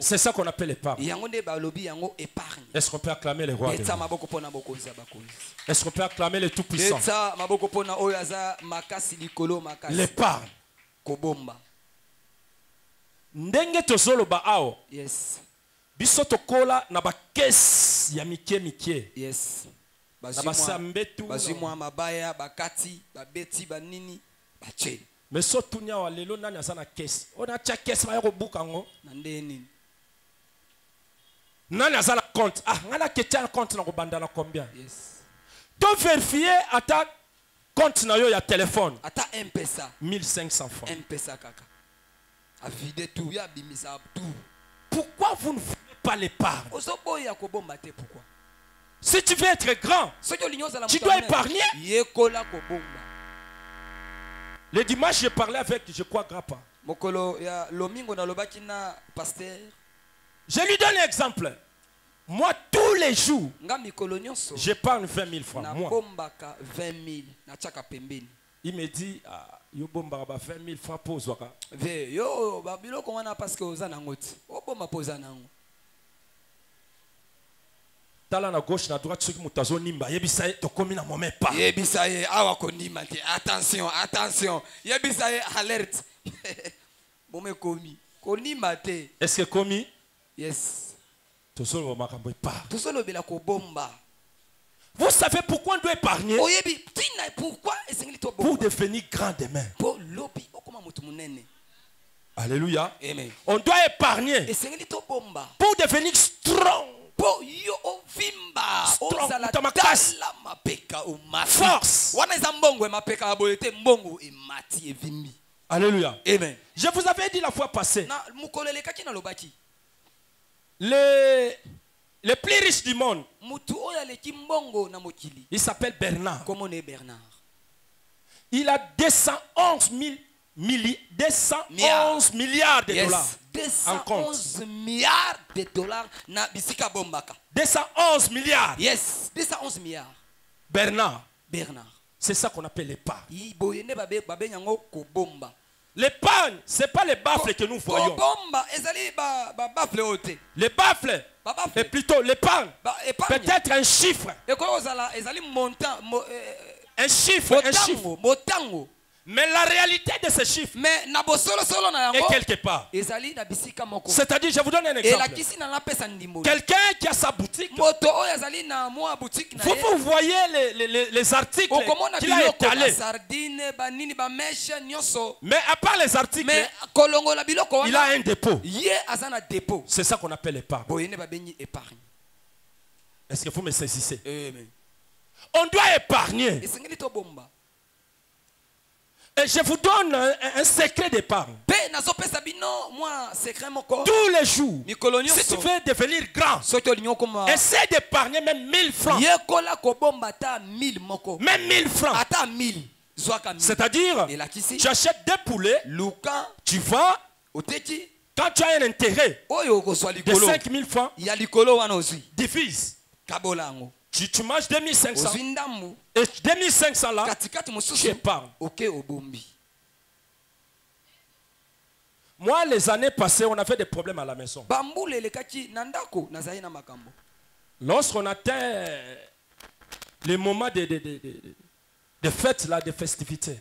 [SPEAKER 1] C'est ça qu'on appelle
[SPEAKER 2] épargne.
[SPEAKER 1] Est-ce qu'on peut acclamer les rois est-ce qu'on peut acclamer les tout puissants
[SPEAKER 2] etsa maboko mpona oyo aza makasi likolo makasi.
[SPEAKER 1] L'épargne.
[SPEAKER 2] Yes
[SPEAKER 1] biso tokola na bakesi ya mike mike
[SPEAKER 2] yes.
[SPEAKER 1] Na basambetu
[SPEAKER 2] bazwi mwa mabaya bakati babeti banini baceni
[SPEAKER 1] mais so tuni awa lelo nani aza na kesi oyo natya kesi baya kobuka yango
[SPEAKER 2] na nde nini?
[SPEAKER 1] Nani aza na compte? Ah ngai naketya na compte na kobanda na combien?
[SPEAKER 2] Yes.
[SPEAKER 1] To verifie ata compte na yo ya telefone
[SPEAKER 2] ata mpesa
[SPEAKER 1] 1500 francs.
[SPEAKER 2] Mpesa kaka. Avide tu ya abimisa tu
[SPEAKER 1] pourquoi vous ne voulez pas l'épargne si tu veux être grand Tu dois épargner. le dimanche j'ai parlé avec je crois
[SPEAKER 2] paster
[SPEAKER 1] je lui donne un exemple. Moi tous les jours j'épargne 20 000 francs moi.
[SPEAKER 2] nabombaka 20 000 natiaka pembeni.
[SPEAKER 1] Il me dit ah, yo bombaka ba 20 000 francs
[SPEAKER 2] oza nango
[SPEAKER 1] tala na gauche na droite soki moto azonimba yebisa ye tokómi na moment pa
[SPEAKER 2] yebisa ye awa kondima te. Attention attention. Yebisa ye alerte. Boma ekomi. Kondima te.
[SPEAKER 1] Est ce que
[SPEAKER 2] yes.
[SPEAKER 1] Tozoloba makambo epart
[SPEAKER 2] tozolobela kobomba.
[SPEAKER 1] Vous savez pourquoi on doit épargner? Pour devenir grand demain. Alléluia.
[SPEAKER 2] Amen.
[SPEAKER 1] On doit épargner. Pour devenir strong Strong, Force. alléluia
[SPEAKER 2] amen.
[SPEAKER 1] Je vous avais dit la fois passée. Les les plus riches du monde. Il s'appelle Bernard. Il a 211 000 milli- 211 milliards. de dollars
[SPEAKER 2] 211 milliards de dollars na bisika bombaka.
[SPEAKER 1] 211 milliards.
[SPEAKER 2] Yes 211 milliards.
[SPEAKER 1] Bernard.
[SPEAKER 2] Bernard.
[SPEAKER 1] C'est ça qu'on appelle l'épargne
[SPEAKER 2] I- boye nde babe- babengi yango kobomba.
[SPEAKER 1] L'épargne c'est pas les baffles que nous voyons. les baffles et plutôt l'épargne peut-être un chiffre.
[SPEAKER 2] Eh,
[SPEAKER 1] un chiffre un chiffre mais la réalité de ce chiffre
[SPEAKER 2] mais na bosolosolo na
[SPEAKER 1] est quelque part. c'est-à-dire je vous donne un exemple. quelqu'un qui a sa boutique vous, vous voyez les, les- les, les articles qu'il a étalés. mais à part les articles il a un dépôt. c'est ça qu'on appelle
[SPEAKER 2] épargne.
[SPEAKER 1] Est-ce que vous me saisissez? On doit épargner et je vous donne un, un secret d'épargne tous les jours si tu veux devenir grand essaie d'épargner même 1000 francs.
[SPEAKER 2] Yekola kobomba ata 1000 moko.
[SPEAKER 1] Même 1000 francs.
[SPEAKER 2] Ata 1000 zwaka 1000
[SPEAKER 1] c'est-à-dire tu achètes deux poulets. Tu
[SPEAKER 2] oteki.
[SPEAKER 1] quand tu as un intérêt de
[SPEAKER 2] likolo
[SPEAKER 1] 5000 francs divise tu, manges 2500
[SPEAKER 2] ozwi ndambu
[SPEAKER 1] et 2500 là
[SPEAKER 2] oke obombi.
[SPEAKER 1] Moi les années passées on avait des problèmes à la maison. Lorsqu'on atteint les moments de, de, de, de, de fêtes là de festivités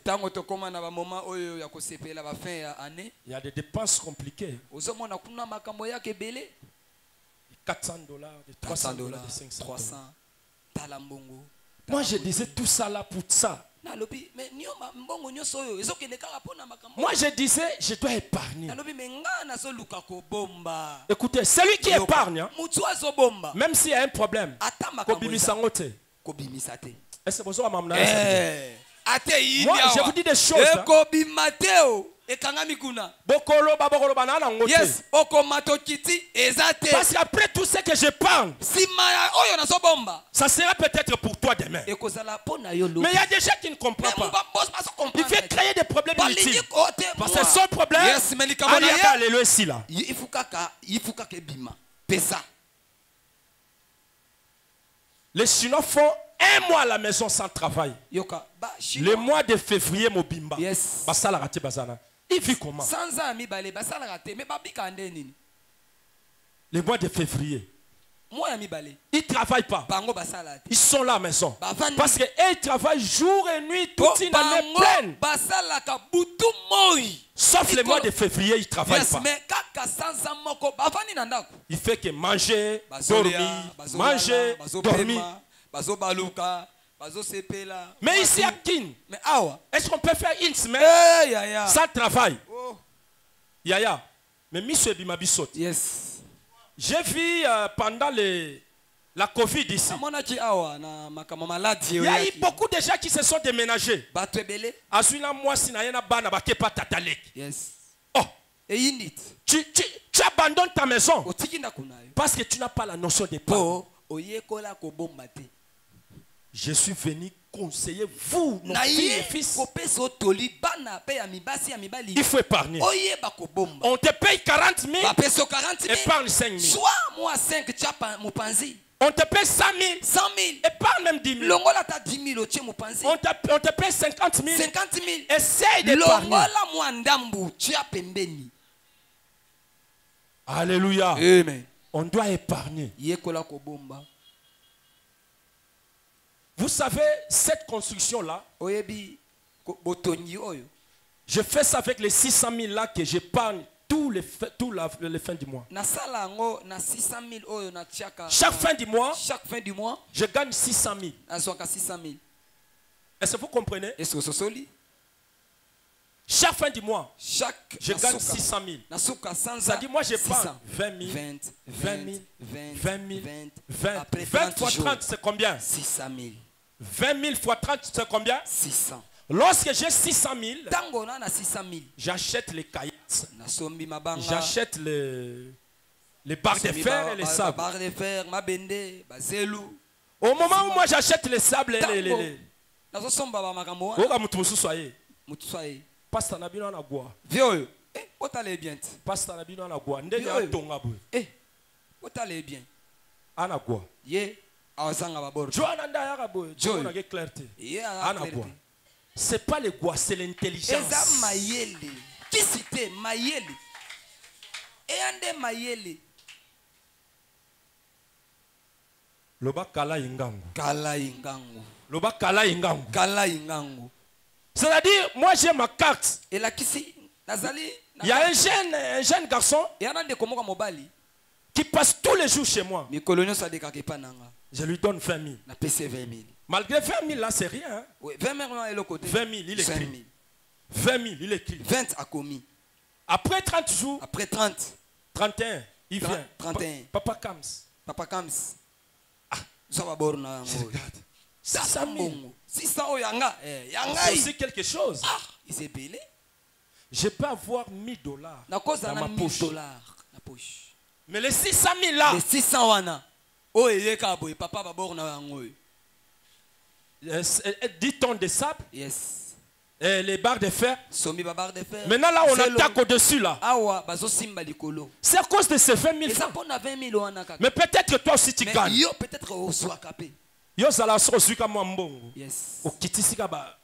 [SPEAKER 1] il y a des dépenses compliquées.
[SPEAKER 2] ozomona kuna makambo yaka ebele.
[SPEAKER 1] 400 dollars, de 300
[SPEAKER 2] 300
[SPEAKER 1] dollars,
[SPEAKER 2] dollars
[SPEAKER 1] de 500
[SPEAKER 2] 300
[SPEAKER 1] dollars.
[SPEAKER 2] tala mbongo
[SPEAKER 1] Moi, je disais tout ça là pour ça. Moi, je disais, je dois épargner. Écoutez, celui qui épargne, hein, même s'il y a un problème, Est-ce que vous avez?
[SPEAKER 2] Eh,
[SPEAKER 1] Moi, je vous dis des choses, hein.
[SPEAKER 2] Ekangami kuna
[SPEAKER 1] Bokolo, babokolo, banana, ngo te.
[SPEAKER 2] yes okomata okiti eza te
[SPEAKER 1] Parce qu'après tout ce que j'épargne,
[SPEAKER 2] nsima ya oyo nazobomba
[SPEAKER 1] ça sera peut-être pour toi demain.
[SPEAKER 2] ekozala mpo na yo
[SPEAKER 1] Mais il y a des gens qui ne comprennent pas. Il fait créer des problèmes inutiles. Parce que son problème,
[SPEAKER 2] yes me likambo na ye
[SPEAKER 1] lelo ici là.
[SPEAKER 2] ifu kaka ifu kaka ebima pesa
[SPEAKER 1] Les Chinois font un mois à la maison sans travail. Le mois de février, Mobimba.
[SPEAKER 2] Yes.
[SPEAKER 1] Basala rati bazana. Il vit comment Le mois de février. Ils ne travaillent pas.
[SPEAKER 2] te
[SPEAKER 1] Ils sont là à la maison. Parce qu'ils travaillent jour et nuit, toute une année pleine. Sauf le mois de février, ils ne travaillent pas.
[SPEAKER 2] ndako
[SPEAKER 1] Il fait que manger,
[SPEAKER 2] Bazolia,
[SPEAKER 1] dormir, manger, dormir. Mais ici à Kin,
[SPEAKER 2] mais awa
[SPEAKER 1] est-ce qu'on peut faire une semaine
[SPEAKER 2] Eh, yaya
[SPEAKER 1] sans travail?
[SPEAKER 2] Oh.
[SPEAKER 1] Yaya. Mais Misso Bimabisot.
[SPEAKER 2] yes
[SPEAKER 1] J'ai vu euh, pendant les, la Covid ici. Il y a eu beaucoup de gens qui se sont déménagés.
[SPEAKER 2] bato ebele
[SPEAKER 1] Azwina mwasi na yena bana bakepa tataleki.
[SPEAKER 2] yes
[SPEAKER 1] Oh,
[SPEAKER 2] ti
[SPEAKER 1] tu, tu, tu abandonnes ta maison parce que tu n'as pas la notion de part.
[SPEAKER 2] mpo oyekola kobomba te
[SPEAKER 1] Je suis venu conseiller vous, nos filles et fils. Il faut épargner. On te paye 40 000,
[SPEAKER 2] bapesa yo 40 000
[SPEAKER 1] épargne 5 000.
[SPEAKER 2] soit mwa 5 tia pa- mopanzi
[SPEAKER 1] On te paye 100 000,
[SPEAKER 2] 100 000
[SPEAKER 1] épargne même 10 000.
[SPEAKER 2] longola ata 10 000 otie mopanzi
[SPEAKER 1] On te, on te paye 50 000,
[SPEAKER 2] 50 000
[SPEAKER 1] essaye d'épargner. Alléluia.
[SPEAKER 2] amen
[SPEAKER 1] On doit épargner. Vous savez, cette construction-là, je fais ça avec les 600 000 là que j'épargne tous les, tous la, les fins du mois.
[SPEAKER 2] nasala yango na 600 000 oyo natiaka
[SPEAKER 1] Chaque fin du mois,
[SPEAKER 2] chaque fin du mois
[SPEAKER 1] je gagne 600 000.
[SPEAKER 2] nazwaka 600 000
[SPEAKER 1] Est-ce que vous comprenez? Chaque fin du mois,
[SPEAKER 2] chaque
[SPEAKER 1] je gagne
[SPEAKER 2] nasuka-
[SPEAKER 1] 600 000.
[SPEAKER 2] nasuka sanza
[SPEAKER 1] Ça dit, moi, je
[SPEAKER 2] 600.
[SPEAKER 1] prends 20 000,
[SPEAKER 2] 20
[SPEAKER 1] 20 000,
[SPEAKER 2] 20
[SPEAKER 1] 20 000, 20,
[SPEAKER 2] après
[SPEAKER 1] 20
[SPEAKER 2] 30
[SPEAKER 1] fois
[SPEAKER 2] jours.
[SPEAKER 1] 30, c'est combien?
[SPEAKER 2] 600 000
[SPEAKER 1] 20 000 fois 30, c'est combien?
[SPEAKER 2] 600
[SPEAKER 1] Lorsque j'ai 600 000,
[SPEAKER 2] ntango na na 600 000
[SPEAKER 1] j'achète les
[SPEAKER 2] mabanga
[SPEAKER 1] j'achète les, les barres de fer et les sables. Au moment où moi j'achète les sables et les... les, les
[SPEAKER 2] nazosomba bamakambo wana
[SPEAKER 1] oyoka moto mosusu aye.
[SPEAKER 2] Motusu aye.
[SPEAKER 1] Pasta na bino ana gwa.
[SPEAKER 2] Vie oyo. Eh, otala ye bien. Te
[SPEAKER 1] pasta na bino ana gwa. Ndenge atonga boye.
[SPEAKER 2] Eh, otala ye bien ye awazanga baboro
[SPEAKER 1] nde ayaka boye ana c'est pas le gwa c'est
[SPEAKER 2] eza
[SPEAKER 1] l'intelligence
[SPEAKER 2] mayele. Kisi te mayele? Eya nde mayele.
[SPEAKER 1] Loba kala ingangu.
[SPEAKER 2] Kala ingangu.
[SPEAKER 1] Loba kala ingangu.
[SPEAKER 2] Kala ingangu.
[SPEAKER 1] C'est-à-dire moi j'ai ma carte.
[SPEAKER 2] Elakisi nazali na
[SPEAKER 1] il y a un jeune un jeune garçon qui passe tous les jours chez moi
[SPEAKER 2] na
[SPEAKER 1] je lui donne 20 000
[SPEAKER 2] napesi ye 20 000
[SPEAKER 1] malgré 20 000 là c'est rien hein.
[SPEAKER 2] Oui, 20 000 wana eloko te
[SPEAKER 1] 20 000 il
[SPEAKER 2] 5
[SPEAKER 1] écrit.
[SPEAKER 2] 000
[SPEAKER 1] 20 000 il écrit.
[SPEAKER 2] 20 akomi
[SPEAKER 1] après 30 jours.
[SPEAKER 2] Après 30
[SPEAKER 1] 31 il
[SPEAKER 2] Tra-
[SPEAKER 1] vient.
[SPEAKER 2] 31.
[SPEAKER 1] Pa- papa Kams.
[SPEAKER 2] Papa kams. Zwa baboro na yango oyo.
[SPEAKER 1] regarde.
[SPEAKER 2] Data
[SPEAKER 1] 600 000
[SPEAKER 2] mbongo 600 oyo yanga. Eh, ya
[SPEAKER 1] c'est
[SPEAKER 2] ngai
[SPEAKER 1] aussi quelque chose.
[SPEAKER 2] Ah isepele
[SPEAKER 1] je peux avoir 1000 dollars dans
[SPEAKER 2] na
[SPEAKER 1] ma
[SPEAKER 2] 1000
[SPEAKER 1] poche.
[SPEAKER 2] dollars na poche.
[SPEAKER 1] Mais les 600 000 là.
[SPEAKER 2] Les 600 wana oyo eyeka boye papa baboro na yango oyo
[SPEAKER 1] 10 tonnes de sable
[SPEAKER 2] yes.
[SPEAKER 1] Et les barres de fer.
[SPEAKER 2] De
[SPEAKER 1] maintenant là on attaque au-dessus là.
[SPEAKER 2] Bazosimba likolo.
[SPEAKER 1] C'est à cause de ces 20 000
[SPEAKER 2] eza
[SPEAKER 1] francs.
[SPEAKER 2] mpo na 20 000 wana kaka
[SPEAKER 1] mais peut-être que toi aussi tu
[SPEAKER 2] mais
[SPEAKER 1] gagnes.
[SPEAKER 2] yo peut-être
[SPEAKER 1] yozala so ozwika mwa mbongo.
[SPEAKER 2] Yes.
[SPEAKER 1] Okitisika ba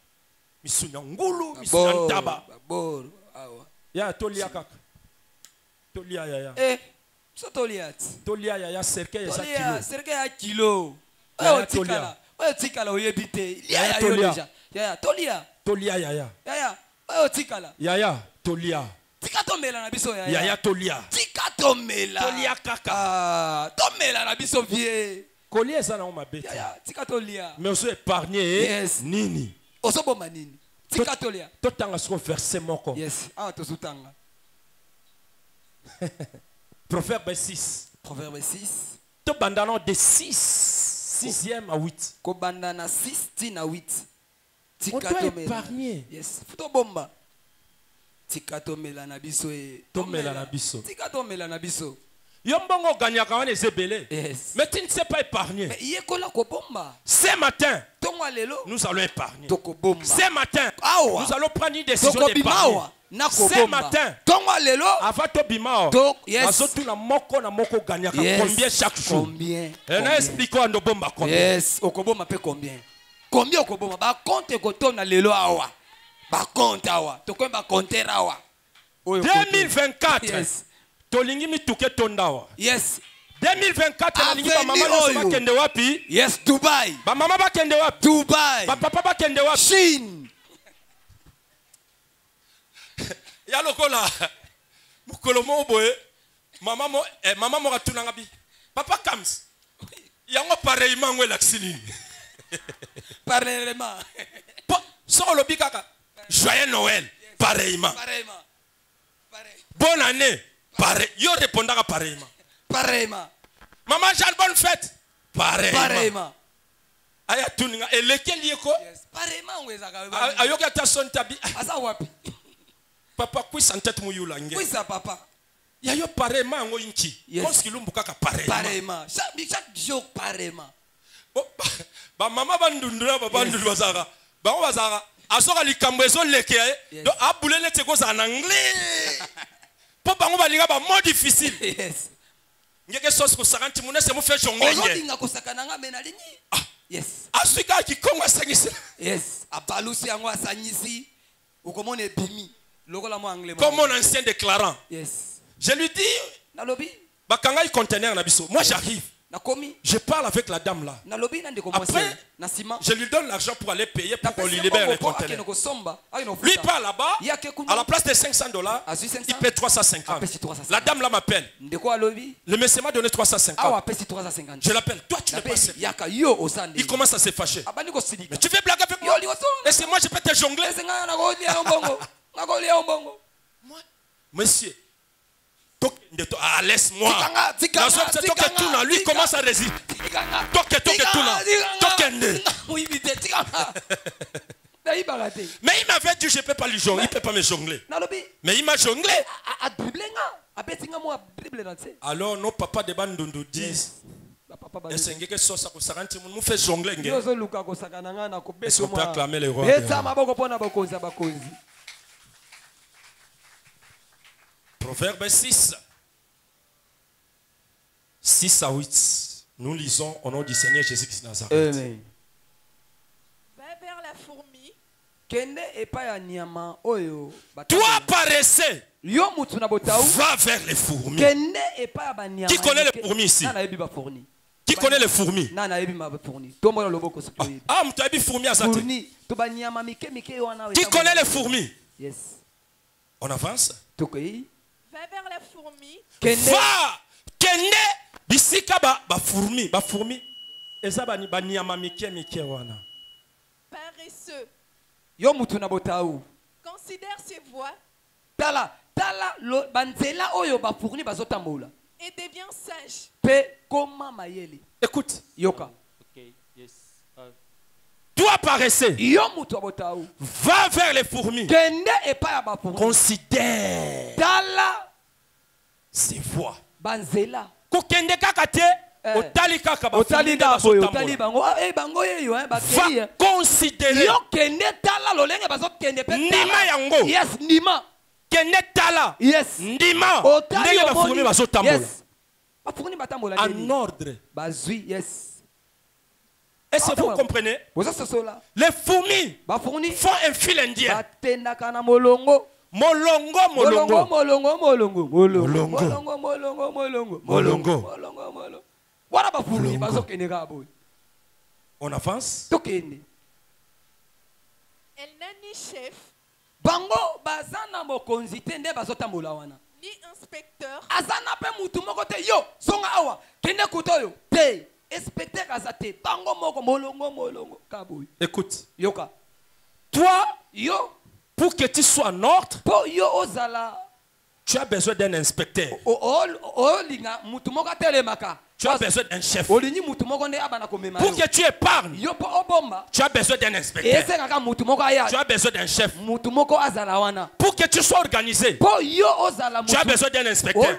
[SPEAKER 1] misuni ya ngulu ntaba
[SPEAKER 2] baboro awa
[SPEAKER 1] ya tolia kaka. Tolia yaya
[SPEAKER 2] eh so tolia ti
[SPEAKER 1] tolia yaya cercueil eza kilo.
[SPEAKER 2] serike ya kilo. Oyo
[SPEAKER 1] tolia.
[SPEAKER 2] otikala oyo otikala oyebi te lia
[SPEAKER 1] Yaya
[SPEAKER 2] ya yo
[SPEAKER 1] tolia.
[SPEAKER 2] deja yaya tolia.
[SPEAKER 1] Tolia yaya
[SPEAKER 2] yaya oyo otikala.
[SPEAKER 1] Yaya tolia.
[SPEAKER 2] Tika tomela na biso yaya
[SPEAKER 1] yaya tolia.
[SPEAKER 2] Tika tomela
[SPEAKER 1] tolia kaka.
[SPEAKER 2] Ah, tomela na biso vie.
[SPEAKER 1] Kolia eza nango mabe te
[SPEAKER 2] tika tolia.
[SPEAKER 1] Mais ozo épargne
[SPEAKER 2] Yes.
[SPEAKER 1] nini?
[SPEAKER 2] Ozoboma nini? Tika tolia.
[SPEAKER 1] totanga verset moko.
[SPEAKER 2] Yes. Awa tozotanga
[SPEAKER 1] proverbe 6
[SPEAKER 2] proverbe 6
[SPEAKER 1] tobanda nano de 6 6e à 8
[SPEAKER 2] kobanda na 6 ti na 8
[SPEAKER 1] on doit épargner.
[SPEAKER 2] Yes. Tobomba tika tomela na biso e.
[SPEAKER 1] Tomela na biso.
[SPEAKER 2] tika tomela na biso.
[SPEAKER 1] Yo mbongo oganyaka wana eza ebele. Mais tu ne sais pas épargner.
[SPEAKER 2] Mais yekola kobomba.
[SPEAKER 1] Ce matin
[SPEAKER 2] ntongo ya lelo.
[SPEAKER 1] nous allons épargner.
[SPEAKER 2] Tokobomba.
[SPEAKER 1] Ce matin
[SPEAKER 2] Awa.
[SPEAKER 1] nous allons prendre une décision d'épargner ce matin avant tobima
[SPEAKER 2] yes.
[SPEAKER 1] moko na moko
[SPEAKER 2] Yes.
[SPEAKER 1] combien chaque jour?
[SPEAKER 2] Combien?
[SPEAKER 1] Eh, na
[SPEAKER 2] Combien?
[SPEAKER 1] explique wana obomba combien.
[SPEAKER 2] Yes okoboma mpe combien? Combien okoboma? Ekotona lelo awa. Tokomi bakontere awa. Oyo kote-
[SPEAKER 1] 2024
[SPEAKER 2] Yes.
[SPEAKER 1] tolingi mituke tonda awa.
[SPEAKER 2] Yes.
[SPEAKER 1] 2024 nalingi bamama nyonso bakende wapi?
[SPEAKER 2] Yes dubai.
[SPEAKER 1] Bamama bakende wapi?
[SPEAKER 2] Dubai.
[SPEAKER 1] Bapapa bakende wapi?
[SPEAKER 2] Chine
[SPEAKER 1] ya lokola mokolo moko boye mama eh, mama moko atunanga bi. Papa kams yango pareillement ngo elakisi nini?
[SPEAKER 2] Parallèlement
[SPEAKER 1] po soko olobi kaka. Joyeux noël pareillement.
[SPEAKER 2] Pareillement. Pareil.
[SPEAKER 1] Bonne année pareil yo répondaka pareillement.
[SPEAKER 2] Pareillement.
[SPEAKER 1] Mama jeanne bonne fête. Pareillement.
[SPEAKER 2] Pareillement.
[SPEAKER 1] Aya tuninga elekeli ye ko
[SPEAKER 2] pareillement
[SPEAKER 1] ayoki ata soni tabi.
[SPEAKER 2] Aza wapi
[SPEAKER 1] papa kwisa ntete muyula nge
[SPEAKER 2] kwisa papa?
[SPEAKER 1] Ya yo pareillement yango inki
[SPEAKER 2] Yes.
[SPEAKER 1] kosikilumbu kaka pareillement
[SPEAKER 2] chaque jour
[SPEAKER 1] Bo- ba- bamama bandundu na babandundu bazalaka bango bazalaka azoka likambo ezolekea ye.
[SPEAKER 2] Yes.
[SPEAKER 1] donc abule neti ekozala na ngli mpo bango balinga bamo difficile.
[SPEAKER 2] Yes.
[SPEAKER 1] Ngeke sosi kosaka nti munese mufe jongle nge
[SPEAKER 2] ozolinga kosakana nga me nalingi
[SPEAKER 1] Ah.
[SPEAKER 2] yes.
[SPEAKER 1] Azwi kaka kikongo asangisi.
[SPEAKER 2] Yes. Abalusi yango asangisi. Okomona ebimi
[SPEAKER 1] comme mon ancien déclarant.
[SPEAKER 2] Yes.
[SPEAKER 1] Je lui dis bakangai conteneur moi j'arrive. Je parle avec la dame là. Après, je lui donne l'argent pour aller payer pour qu'on lui libère les conteneurs. lui part là-bas à la place de 500 dollars
[SPEAKER 2] Azwi 500.
[SPEAKER 1] il paie 350
[SPEAKER 2] Apesi 350.
[SPEAKER 1] la dame là m'appelle. Le monsieur m'a donné 350
[SPEAKER 2] awa apesi 350
[SPEAKER 1] Je l'appelle. Toi, tu n'es pas sérieux. Il commence à se fâcher. Mais tu veux blaguer avec moi. Est-ce que moi je peux te jongler
[SPEAKER 2] nakolia
[SPEAKER 1] monsieur, laisse-moi. Toke tuna, lui commence à résister. Toke, toke, tuna. Tokende. Mais il m'avait dit, je ne peux pas lui jongler. Il ne peut pas me jongler. Mais il m'a jonglé. Alors, nos papas de Bandundu disent,
[SPEAKER 2] bapapa ba-
[SPEAKER 1] est-ce que ça ça ça rentre mon fait jongler nge?
[SPEAKER 2] yo ozoluka kosaka na ngai na
[SPEAKER 1] le roi
[SPEAKER 2] maboko ya bakonzi
[SPEAKER 1] Proverbe 6. 6 à 8. Nous lisons au nom du Seigneur Jésus-Christ Nazareth.
[SPEAKER 2] amen.
[SPEAKER 4] Va vers la fourmi.
[SPEAKER 2] Bato-
[SPEAKER 1] Toi, paresseux, va vers les fourmis. Qui connaît les fourmis ici?
[SPEAKER 2] nayebi bafourni
[SPEAKER 1] Qui connaît les fourmis? Ah, tu as dit fourmis à Qui connaît les fourmis?
[SPEAKER 2] Yes.
[SPEAKER 1] On avance?
[SPEAKER 4] Va vers la fourmi.
[SPEAKER 1] Va! kende bisika ba ba fourmi ba fourmi. Eza ba ba nyama mike mike wana.
[SPEAKER 4] paresseux.
[SPEAKER 2] yo mutu na botau
[SPEAKER 4] Considère ses voies
[SPEAKER 2] tala tala lo- banzela oyo bafourni bazotambola
[SPEAKER 4] et deviens sage.
[SPEAKER 2] koma mayele.
[SPEAKER 1] Écoute,
[SPEAKER 2] yoka.
[SPEAKER 1] Toi paresseux, va vers les fourmis.
[SPEAKER 2] kende ya bafourni
[SPEAKER 1] Considère.
[SPEAKER 2] Tala
[SPEAKER 1] ses voies.
[SPEAKER 2] banzela.
[SPEAKER 1] Kokende kaka te
[SPEAKER 2] Eh.
[SPEAKER 1] otali kaka
[SPEAKER 2] otali kaka boye otali bango. Ah, eh, bango eh, bakei tala lolenge bazokende mpe
[SPEAKER 1] Ndima yango.
[SPEAKER 2] yes ndima.
[SPEAKER 1] Kende tala.
[SPEAKER 2] Yes.
[SPEAKER 1] Ndima. Ndenge bazotambola
[SPEAKER 2] batambola
[SPEAKER 1] en ordre.
[SPEAKER 2] Bazwi yes.
[SPEAKER 1] Est-ce que vous comprenez? Les fourmis font un fil indien
[SPEAKER 2] molongo
[SPEAKER 1] molongo.
[SPEAKER 2] Molongo
[SPEAKER 1] molongo
[SPEAKER 2] molongo. Molongo. Molongo
[SPEAKER 1] Molongo.
[SPEAKER 2] wana bafourni bazokende kaka boye.
[SPEAKER 1] On avance?
[SPEAKER 2] Tokende.
[SPEAKER 4] Elle n'a ni chef,
[SPEAKER 2] bango baza na mokonzi te nde bazotambola wana.
[SPEAKER 4] Ni inspecteur,
[SPEAKER 2] aza na mpe mutu moko te. Yo zonga awa. Kende kuta oyo. Te. Inspecteur aza te. Bango moko molongo molongo. Ka boye.
[SPEAKER 1] Écoute.
[SPEAKER 2] Yoka.
[SPEAKER 1] Toi
[SPEAKER 2] yo
[SPEAKER 1] pour que tu sois en ordre tu as besoin d'un inspecteur. Tu as besoin d'un chef. Pour que tu épargnes. Tu as besoin d'un inspecteur. Tu as besoin d'un chef. Pour que tu sois organisé. Tu as besoin d'un inspecteur.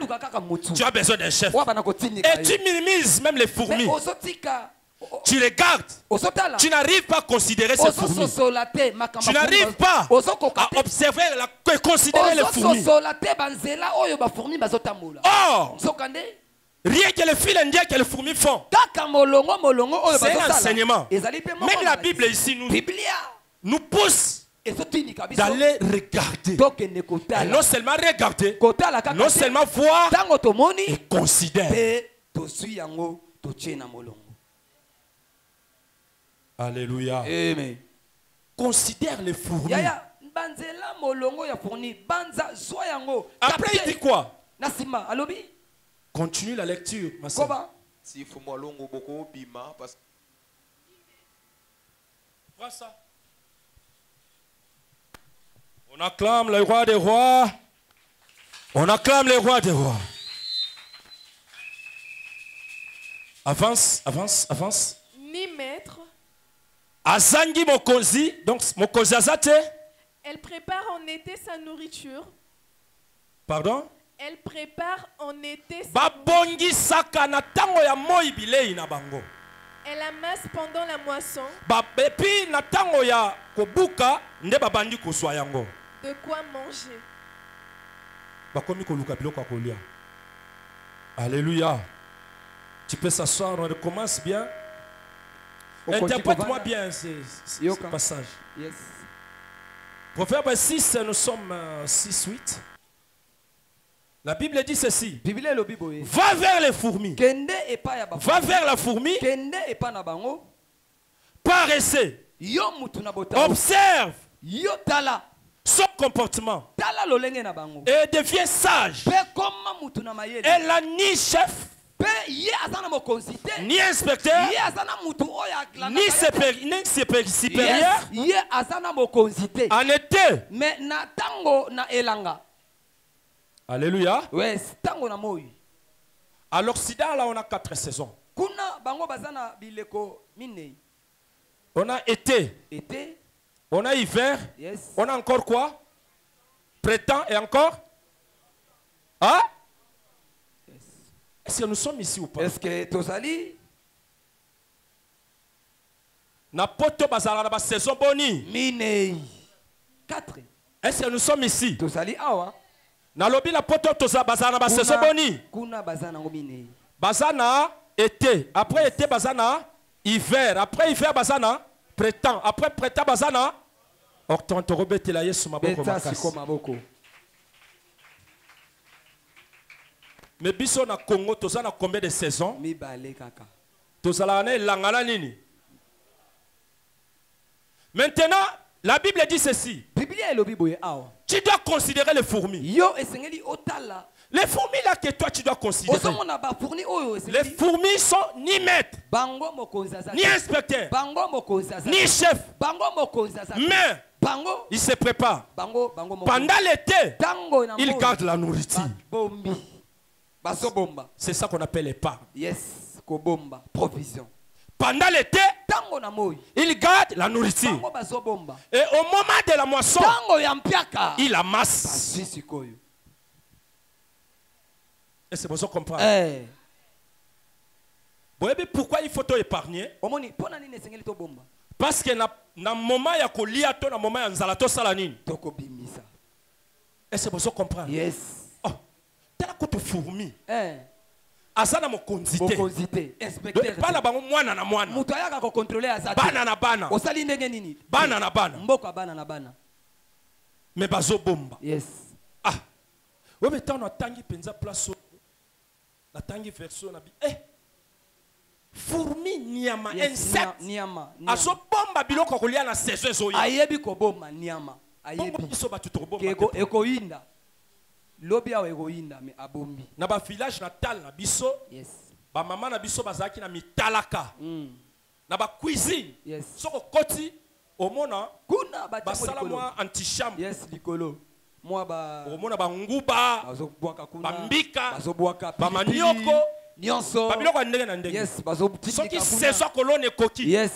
[SPEAKER 1] Tu as besoin d'un chef. Et tu minimises même les fourmis tu les gardes.
[SPEAKER 2] Ozotala
[SPEAKER 1] tu n'arrives pas à considérer ces fourmis. Tu n'arrives pas à observer que considérer les fourmis. Or rien que les fils indiens que les fourmis font c'est un
[SPEAKER 2] bazosala.
[SPEAKER 1] enseignement.
[SPEAKER 2] Ezali mpe moko
[SPEAKER 1] même la bible ici nous, pousse d'aller regarder. Et non seulement regarder non seulement voir et considérer
[SPEAKER 2] mpe tozwi yango totie na molongo
[SPEAKER 1] alléluia.
[SPEAKER 2] Amen.
[SPEAKER 1] Considère les fourmis.
[SPEAKER 2] Yaya banzela molongo ya fourni banza zwa yango.
[SPEAKER 1] Après il dit quoi?
[SPEAKER 2] Na nsima alobi.
[SPEAKER 1] Continue la lecture ma
[SPEAKER 5] que
[SPEAKER 1] Prends ça. On acclame le roi des rois. On acclame le roi des rois. Avance, avance, avance.
[SPEAKER 4] Ni maître,
[SPEAKER 1] Azangi mokonzi, donc mokonzi azate.
[SPEAKER 4] elle prépare en été sa nourriture.
[SPEAKER 1] Pardon?
[SPEAKER 4] Elle prépare en été sa
[SPEAKER 1] Babongi saka na tango ya moi bilei na bango.
[SPEAKER 4] Elle amasse pendant la moisson
[SPEAKER 1] epi na tango ya kobuka nde babandi kozwa yango.
[SPEAKER 4] de quoi manger?
[SPEAKER 1] bakomi koluka biloko ya kolia alléluia tu peux s'asseoir on recommence bien interprète-moi bien ce, passage.
[SPEAKER 2] Yes.
[SPEAKER 1] Proverbe 6 nous sommes 6 8 la bible dit ceci. Va vers les fourmis. Va vers la fourmi.
[SPEAKER 2] Na botao
[SPEAKER 1] observe son comportement. Et deviens sage. Elle n'a ni chef ni inspecteur. Ni supérieur en été.
[SPEAKER 2] Me na ntango na elanga.
[SPEAKER 1] Alléluia. À l'Occident, là, on a quatre saisons. On a été,
[SPEAKER 2] ete
[SPEAKER 1] on a hiver,
[SPEAKER 2] yes.
[SPEAKER 1] On a encore quoi? Printemps et encore? Hein? Est-ce que nous sommes ici ou pas?
[SPEAKER 2] Est ce que tozali
[SPEAKER 1] Na poto bazala na ba saison boni.
[SPEAKER 2] minei. 4
[SPEAKER 1] Est-ce que nous sommes ici?
[SPEAKER 2] Tozali awa?
[SPEAKER 1] Na lobi la poto toza bazala na ba saison boni.
[SPEAKER 2] kuna baza nango minei.
[SPEAKER 1] Bazana été, après été bazana hiver, après hiver bazana printemps, après printemps bazana octobre torobetela yesu maboko
[SPEAKER 2] beta
[SPEAKER 1] makasi.
[SPEAKER 2] siko maboko
[SPEAKER 1] Mais biso na Congo toza na combien de saisons?
[SPEAKER 2] Mibale kaka.
[SPEAKER 1] Tozalaka na elanga na nini? Maintenant la bible dit ceci.
[SPEAKER 2] Biblia elobi boye awa.
[SPEAKER 1] Tu dois considérer les fourmis.
[SPEAKER 2] Yo esengeli otala.
[SPEAKER 1] Les fourmis là que toi tu dois considérer. Les fourmis sont ni maîtres
[SPEAKER 2] bango mokonzi aza
[SPEAKER 1] ni
[SPEAKER 2] te.
[SPEAKER 1] inspecteurs
[SPEAKER 2] bango mokonzi aza
[SPEAKER 1] ni
[SPEAKER 2] te.
[SPEAKER 1] chefs
[SPEAKER 2] bango. mokonzi. Aza
[SPEAKER 1] pendant l'été la c'est ça qu'on appelle l'épargne
[SPEAKER 2] yes kobomba. Provision.
[SPEAKER 1] Pendant l'été ils gardent la nourriture. Et au moment de la moisson
[SPEAKER 2] bazwi sikoyo
[SPEAKER 1] et c'est pour ça qu'on comprend
[SPEAKER 2] Eh,
[SPEAKER 1] pourquoi il faut épargner?
[SPEAKER 2] Omoni mpo na nini esengeli tobomba
[SPEAKER 1] parce que na, na moment ya kolia to na moment ya nzala tosala nini?
[SPEAKER 2] Tokobimisa.
[SPEAKER 1] Et c'est pour ça qu'on comprend
[SPEAKER 2] yes.
[SPEAKER 1] oh, tala kutu fourmi.
[SPEAKER 2] Eh,
[SPEAKER 1] aza na mokonzi te.
[SPEAKER 2] Te.
[SPEAKER 1] bango mwana na mwana.
[SPEAKER 2] Moto ayaka aza
[SPEAKER 1] bana na bana.
[SPEAKER 2] Osali ndenge nini?
[SPEAKER 1] Bana na bana.
[SPEAKER 2] Mboka bana na bana.
[SPEAKER 1] Me bazobomba.
[SPEAKER 2] Yes.
[SPEAKER 1] Ah. Oyo ntango natangi mpenza place oyo. Natangi version na bi eh, fourmi niama
[SPEAKER 2] Yes,
[SPEAKER 1] insecte. azobomba biloko kolia na saison ezoya
[SPEAKER 2] ayebi kobomba niama ayebi.
[SPEAKER 1] biso bato tokobomba
[SPEAKER 2] lobi awa ekoyinda me abombi.
[SPEAKER 1] Na bavillage natal na biso
[SPEAKER 2] yes.
[SPEAKER 1] bamama na biso bazalaki na mitalaka.
[SPEAKER 2] Mm.
[SPEAKER 1] na bacuisine
[SPEAKER 2] yes.
[SPEAKER 1] soki okoti omona
[SPEAKER 2] kuna
[SPEAKER 1] basala mwa antichambre.
[SPEAKER 2] Yes likolo. Mwa ba
[SPEAKER 1] omona banguba
[SPEAKER 2] bazobwaka kuna
[SPEAKER 1] bambika,
[SPEAKER 2] bazobwaka
[SPEAKER 1] bamanioko,
[SPEAKER 2] nyonso.
[SPEAKER 1] Babiloko ya ndenge na ndenge.
[SPEAKER 2] Yes
[SPEAKER 1] soki saison kolone ekoki
[SPEAKER 2] yes.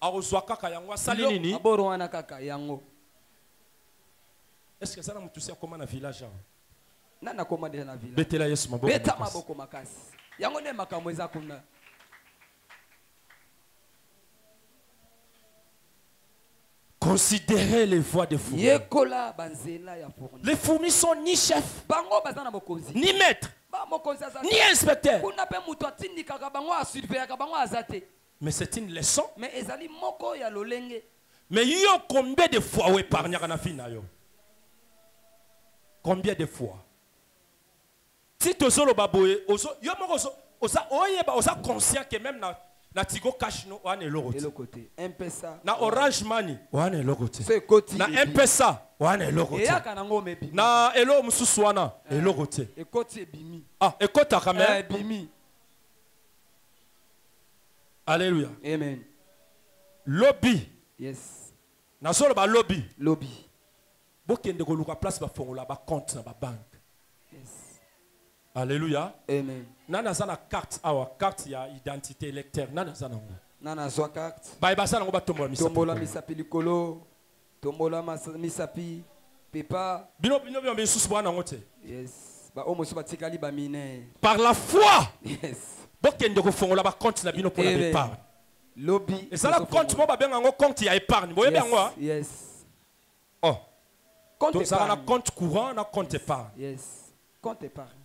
[SPEAKER 1] Akozwa kaka yango asali nini?
[SPEAKER 2] aboro wana kaka yango.
[SPEAKER 1] Estce eza na motu si akóma na village awa
[SPEAKER 2] nani akoma deja na villa
[SPEAKER 1] betela yesu maboko
[SPEAKER 2] beta
[SPEAKER 1] makasi.
[SPEAKER 2] maboko makasi. Yango nde makambo eza kuna.
[SPEAKER 1] Considérez les voies des fourmis. Les fourmis sont ni chef
[SPEAKER 2] bango baza na mokonzi.
[SPEAKER 1] ni maître
[SPEAKER 2] ba mokonzi aza
[SPEAKER 1] ni
[SPEAKER 2] te.
[SPEAKER 1] inspecteur.
[SPEAKER 2] Kuna mpe moto atindikaka bango asurveyaka bango aza te.
[SPEAKER 1] Mais c'est une leçon.
[SPEAKER 2] Me ezali moko ya lolenge.
[SPEAKER 1] Mais yo combien de fois na vie na yo? Combien de fois? Si tozoloba boye yo moko oza oyeba oza conscient que même na, na tigo cash no wana eloko te.
[SPEAKER 2] Mpesa
[SPEAKER 1] na orange money wana eloko te.
[SPEAKER 2] So ekoti
[SPEAKER 1] na mpesa wana eloko te.
[SPEAKER 2] Eyaka nango me ebimi
[SPEAKER 1] na eloko mosusu wana eloko te.
[SPEAKER 2] ekoti ebimi.
[SPEAKER 1] Ah ekotaka
[SPEAKER 2] Eh,
[SPEAKER 1] me
[SPEAKER 2] ebimi.
[SPEAKER 1] Alleluya
[SPEAKER 2] amen.
[SPEAKER 1] Lobi
[SPEAKER 2] yes.
[SPEAKER 1] Nazoloba lobi
[SPEAKER 2] lobi
[SPEAKER 1] bokende koluka place bafongola bacompte na babanke alleluya
[SPEAKER 2] amen.
[SPEAKER 1] Nani aza na carte awa carte ya identité électeur. Nani aza nango
[SPEAKER 2] nga nazwa carte.
[SPEAKER 1] Baye baza nango batombola misapi.
[SPEAKER 2] Tombola misapi likolo. Tombola misapi. Pepa.
[SPEAKER 1] Bino bino bino misusu bwana nango te
[SPEAKER 2] yes baoyo mosusu batikali baminere
[SPEAKER 1] par la foi.
[SPEAKER 2] Yes.
[SPEAKER 1] Bokende kofongola bacompte na bino mpona
[SPEAKER 2] Amen.
[SPEAKER 1] baépargne
[SPEAKER 2] lobi
[SPEAKER 1] ezala
[SPEAKER 2] tozofongola.
[SPEAKER 1] compte mo babenga yango compte ya épargne. Boyebi yango a
[SPEAKER 2] yes, yes.
[SPEAKER 1] oh.
[SPEAKER 2] compte
[SPEAKER 1] tozala na
[SPEAKER 2] épargne.
[SPEAKER 1] compte courant na compte épargne.
[SPEAKER 2] Yes. Compte épargne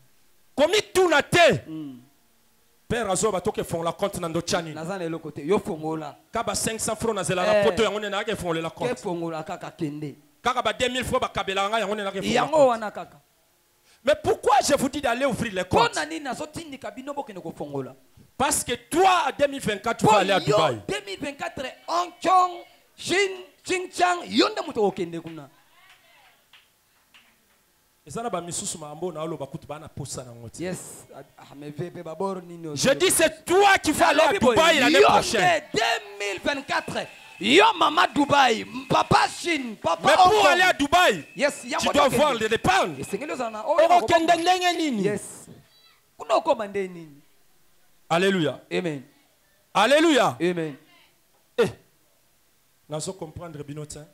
[SPEAKER 1] komi tuna te
[SPEAKER 2] Mm.
[SPEAKER 1] père azoyoba toke efongola compte na ndotya nini
[SPEAKER 2] naza na eloko te yo fongola
[SPEAKER 1] ka ba 500 francs nazela na
[SPEAKER 2] Eh.
[SPEAKER 1] poto yango nde nayaki efongolela
[SPEAKER 2] ke
[SPEAKER 1] compte
[SPEAKER 2] fongola kaka kende?
[SPEAKER 1] Kaka ba 2000 francs bakabelaka ngai yango nde efongolela
[SPEAKER 2] yango wana kaka
[SPEAKER 1] mais pourquoi je vous dis d'aller ouvrir les comptes?
[SPEAKER 2] Na nini nazotindika bino bokende kofongola
[SPEAKER 1] parce que toi à 2024 tu vas aller à Dubaï.
[SPEAKER 2] 2024 onchong shin chingchang yo nde moto okende kuna
[SPEAKER 1] eza na bamisusu makambo na oloba kutu bana posa nango te
[SPEAKER 2] yes. Baboro nini
[SPEAKER 1] je dis c'est toi qui vas aller à Dubaï l'année
[SPEAKER 2] yo
[SPEAKER 1] prochaine.
[SPEAKER 2] nde 2024 yo mama dubai papa chine. Papa
[SPEAKER 1] mais pour aller à Dubaï
[SPEAKER 2] yes
[SPEAKER 1] tu dois voir okokende ndenge nini?
[SPEAKER 2] Yes.
[SPEAKER 1] Alléluia.
[SPEAKER 2] Amen.
[SPEAKER 1] Alléluia.
[SPEAKER 2] Amen.
[SPEAKER 1] Eh. Nazo comprendre bino te nga na na besoin po épargner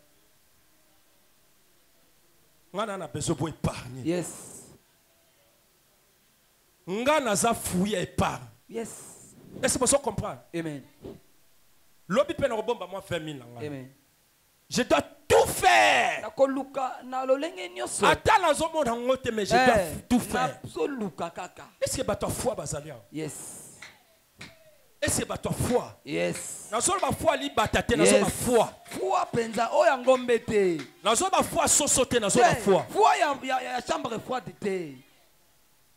[SPEAKER 2] yes.
[SPEAKER 1] Nga naza fui ya épargne.
[SPEAKER 2] Yes.
[SPEAKER 1] Est-ce que bozo comprendre
[SPEAKER 2] amen.
[SPEAKER 1] Lobi mpe na kobomba mwa 20 000 na ngai
[SPEAKER 2] amen.
[SPEAKER 1] Je dois tout faire.
[SPEAKER 2] Nakoluka na lolenge nyonso.
[SPEAKER 1] Ata nazomona yango te mais je dois
[SPEAKER 2] Eh,
[SPEAKER 1] tout faire.
[SPEAKER 2] nazoluka kaka.
[SPEAKER 1] Est-ce que bato ya foi bazali awa?
[SPEAKER 2] Yes.
[SPEAKER 1] Est-ce que bato ya foi?
[SPEAKER 2] Yes.
[SPEAKER 1] Nazoloba foi libata te nazoloba foi
[SPEAKER 2] fua mpenza oyo ngombe te.
[SPEAKER 1] Nazoloba foi soso te nazoloba foi.
[SPEAKER 2] fua ya, chambre froide te.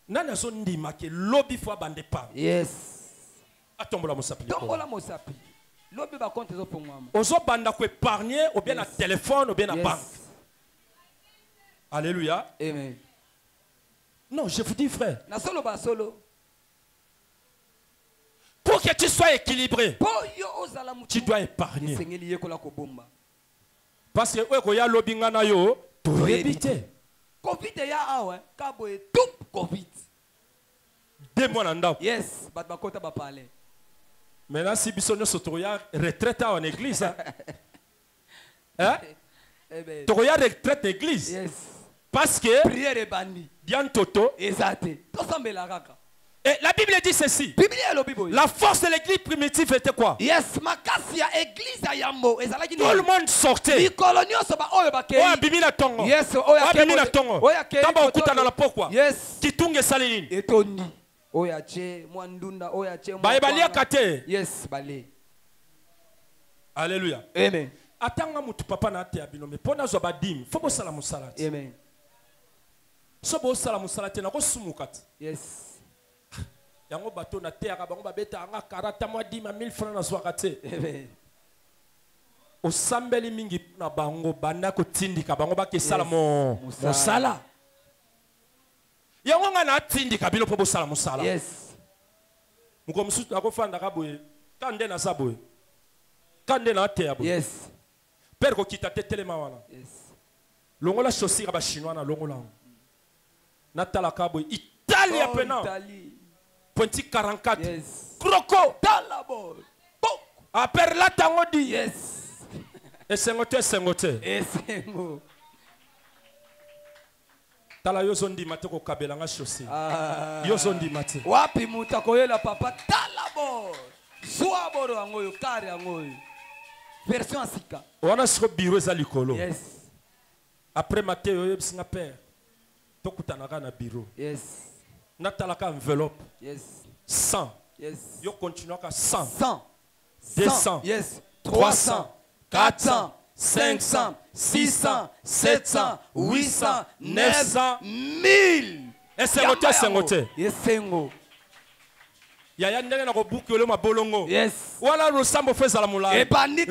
[SPEAKER 1] Nani azondima ke lobi foi bandepa
[SPEAKER 2] yes.
[SPEAKER 1] Atombola mosapi
[SPEAKER 2] tombola mosapi. Lobi bakonte ezofungwama
[SPEAKER 1] ozobanda koépargne ou bien na ou bien na
[SPEAKER 2] Yes.
[SPEAKER 1] banque. Alléluia.
[SPEAKER 2] Amen.
[SPEAKER 1] Non je vous dis frère.
[SPEAKER 2] Nasoloba solo
[SPEAKER 1] pour que tu sois équilibré tu dois épargner parce que oyo koya lobi nga na yo toyebi te
[SPEAKER 2] covid eya awa ka boye tup covid.
[SPEAKER 1] De mwana ndako
[SPEAKER 2] yes bato bakota bapale.
[SPEAKER 1] Maintenant si biso nyonso tokoya retraite awa na église hein? Hein?
[SPEAKER 2] Amen.
[SPEAKER 1] tokoya retraite na église.
[SPEAKER 2] Yes.
[SPEAKER 1] Parce que
[SPEAKER 2] priere ebandi
[SPEAKER 1] bien toto
[SPEAKER 2] eza te tosambela kaka
[SPEAKER 1] et la bible dit ceci. La force de l'église primitive était quoi?
[SPEAKER 2] Yes makasi ya eglize ya yambo ezalaki
[SPEAKER 1] tout le monde sortait. Oyo
[SPEAKER 2] bakei
[SPEAKER 1] abimi na ntongo
[SPEAKER 2] yes oyo
[SPEAKER 1] oyo
[SPEAKER 2] akei
[SPEAKER 1] abimi na
[SPEAKER 2] kote-
[SPEAKER 1] ntongo
[SPEAKER 2] oyo akei
[SPEAKER 1] ntango
[SPEAKER 2] kote-
[SPEAKER 1] okutana na pokwa
[SPEAKER 2] yes.
[SPEAKER 1] Kitunga esali nini?
[SPEAKER 2] Etondi oyo atie mwa ndunda. Oyo atie mwa
[SPEAKER 1] baye
[SPEAKER 2] kwanga.
[SPEAKER 1] baliaka te
[SPEAKER 2] yes bale
[SPEAKER 1] alleluya
[SPEAKER 2] amen.
[SPEAKER 1] Atanga mutu papa na ateya bino me fo bosala mosala te
[SPEAKER 2] amen.
[SPEAKER 1] So bosala te te.
[SPEAKER 2] Yes
[SPEAKER 1] yango bato nateyaka bango babetaka nga karata mwa dima 1000 franc nazwaka te osambeli mingi na bango banda kotindika bango bakesala
[SPEAKER 2] Mosala.
[SPEAKER 1] yango ngai natindika bino mpo bosala mosala.
[SPEAKER 2] Yes.
[SPEAKER 1] Moko mosusu nakofandaka boye ka nde naza boye ka nde nateya boye.
[SPEAKER 2] Yes.
[SPEAKER 1] Pere kokita te telema wana.
[SPEAKER 2] Yes.
[SPEAKER 1] longola ya bachinois na longola yango. Natalaka boye italia
[SPEAKER 2] Oh,
[SPEAKER 1] pena
[SPEAKER 2] Italie.
[SPEAKER 1] Pointi 44
[SPEAKER 2] Yes.
[SPEAKER 1] kroko
[SPEAKER 2] Tala boy. Bok.
[SPEAKER 1] apere lata yango di.
[SPEAKER 2] Yes.
[SPEAKER 1] esengo te esengo. Te
[SPEAKER 2] Esengo.
[SPEAKER 1] tala yo ozondima te kokabela nga chaussure
[SPEAKER 2] Ah.
[SPEAKER 1] yo ozondima te.
[SPEAKER 2] Wapi mutu akoyela papa? Tala bo zwa boro yango oyo kare yango oyo version ya sika.
[SPEAKER 1] Wana siko biro eza likolo.
[SPEAKER 2] Yes.
[SPEAKER 1] Après mateyo oyebisi nga pere tokutanaka na biro.
[SPEAKER 2] Yes
[SPEAKER 1] natalaka enveloppe.
[SPEAKER 2] Yes.
[SPEAKER 1] 100
[SPEAKER 2] yes.
[SPEAKER 1] Yo continuaka 100
[SPEAKER 2] 100
[SPEAKER 1] 200,
[SPEAKER 2] yes.
[SPEAKER 1] 300,
[SPEAKER 2] 400
[SPEAKER 1] 500,
[SPEAKER 2] 500 600 800
[SPEAKER 1] 900,
[SPEAKER 2] 1000
[SPEAKER 1] esengo te esengo te
[SPEAKER 2] esengo
[SPEAKER 1] yaya ndenge na kobukela mabolongo.
[SPEAKER 2] Yes.
[SPEAKER 1] Wana losambo fo ezala molai.
[SPEAKER 2] Ebandi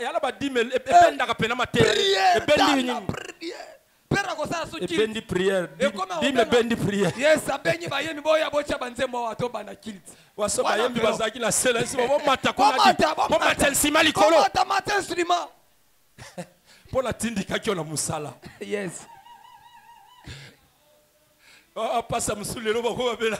[SPEAKER 1] yala badime ebendaka pena mateya
[SPEAKER 2] priere
[SPEAKER 1] ebendi
[SPEAKER 2] tala
[SPEAKER 1] nini?
[SPEAKER 2] priere pera kosala so
[SPEAKER 1] ebendi priere
[SPEAKER 2] Ekoma
[SPEAKER 1] dime
[SPEAKER 2] obenga.
[SPEAKER 1] ebendi priere
[SPEAKER 2] yes abenyi bayembi boya botya banzembo awa to bana kilt.
[SPEAKER 1] Waso
[SPEAKER 2] Wana
[SPEAKER 1] bayembi
[SPEAKER 2] velo.
[SPEAKER 1] bazalaki na sela. Esi bomata kuna
[SPEAKER 2] bomata.
[SPEAKER 1] Bomata nsima likolo.
[SPEAKER 2] Bomata mata instrument
[SPEAKER 1] mpo natindikaki yo na mosala
[SPEAKER 2] yes.
[SPEAKER 1] Apasa mosu lelo bako babela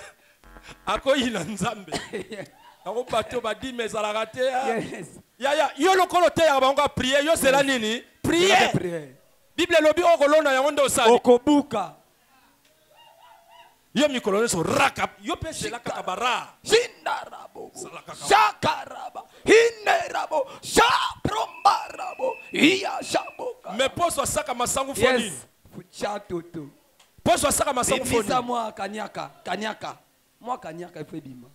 [SPEAKER 1] akoyina nzambe yango bato badime ezalaka te
[SPEAKER 2] yes.
[SPEAKER 1] Yaya yo lokolo oteyaka bango aprie yo zela nini? Prie
[SPEAKER 2] priere
[SPEAKER 1] bible elobi okolonda yango nde osali.
[SPEAKER 2] Okobuka.
[SPEAKER 1] Yo mikolo nyonso raka. Yo mpe zela kaka bara. Kaka.
[SPEAKER 2] Shakaraba, Hinerabo, Shaprombarabo, Iya Shaboka.
[SPEAKER 1] me poso asaka masangu fo nini? Poso asaka masangu fo nini?
[SPEAKER 2] mwa kanyaka, kanyaka. Mwa kanyaka ifo bima.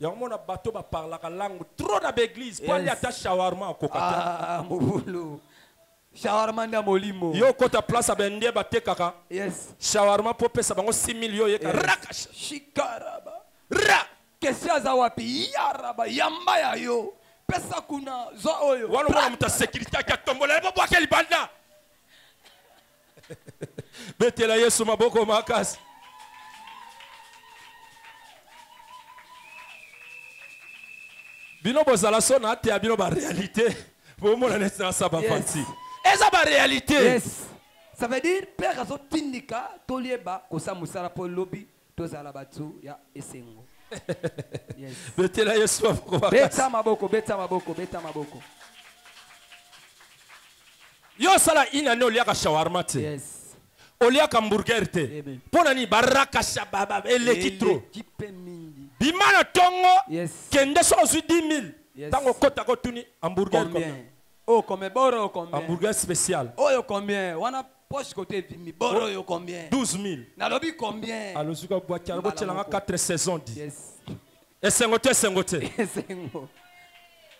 [SPEAKER 1] Yango mona bato baparlaka langue trop na baeglise mpo ali ata shawarma akoka te
[SPEAKER 2] Ah, mobulu. Shawarma nda molimo.
[SPEAKER 1] yo okota place ya bendie batekaka
[SPEAKER 2] Yes.
[SPEAKER 1] shawarma mpo opesa bango 6000 yo oyeka raka
[SPEAKER 2] Shikaraba.
[SPEAKER 1] ra
[SPEAKER 2] Kesi aza wapi? Yaraba, yamba ya yo. Pesa kuna zo oyo.
[SPEAKER 1] wana omona moto asécurité aki atombola ebo bwake libanda betela yesu maboko makasi bino bozala so na ateya bino baréalité bomona neti nasa bafanti eza baréalité
[SPEAKER 2] yes. Ça veut dire père azotindika tolieba kosala mosala mpo lobi tozala bato ya esengo.
[SPEAKER 1] Betela yesu maboko makasi
[SPEAKER 2] beta maboko beta maboko beta maboko.
[SPEAKER 1] Yo osala inane oliaka shawarma te.
[SPEAKER 2] Yes.
[SPEAKER 1] Oliaka hamburger te. Mpo na nini barakasha eleki tro bima na ntongo
[SPEAKER 2] yes.
[SPEAKER 1] kende so ozwi 10 000
[SPEAKER 2] Yes.
[SPEAKER 1] ntango okotaka otuni hamburger
[SPEAKER 2] oyo combien? Boro oyo combien?
[SPEAKER 1] Hamburger spécial.
[SPEAKER 2] Oyo combien? Wana poche kote evimi boro oyo combien?
[SPEAKER 1] 12 000
[SPEAKER 2] nalobi combien?
[SPEAKER 1] Alozwika bwaki
[SPEAKER 2] Mbala
[SPEAKER 1] alobotjelanga
[SPEAKER 2] moko.
[SPEAKER 1] 4 saison di
[SPEAKER 2] yes.
[SPEAKER 1] Esengo te esengo. Te
[SPEAKER 2] esengo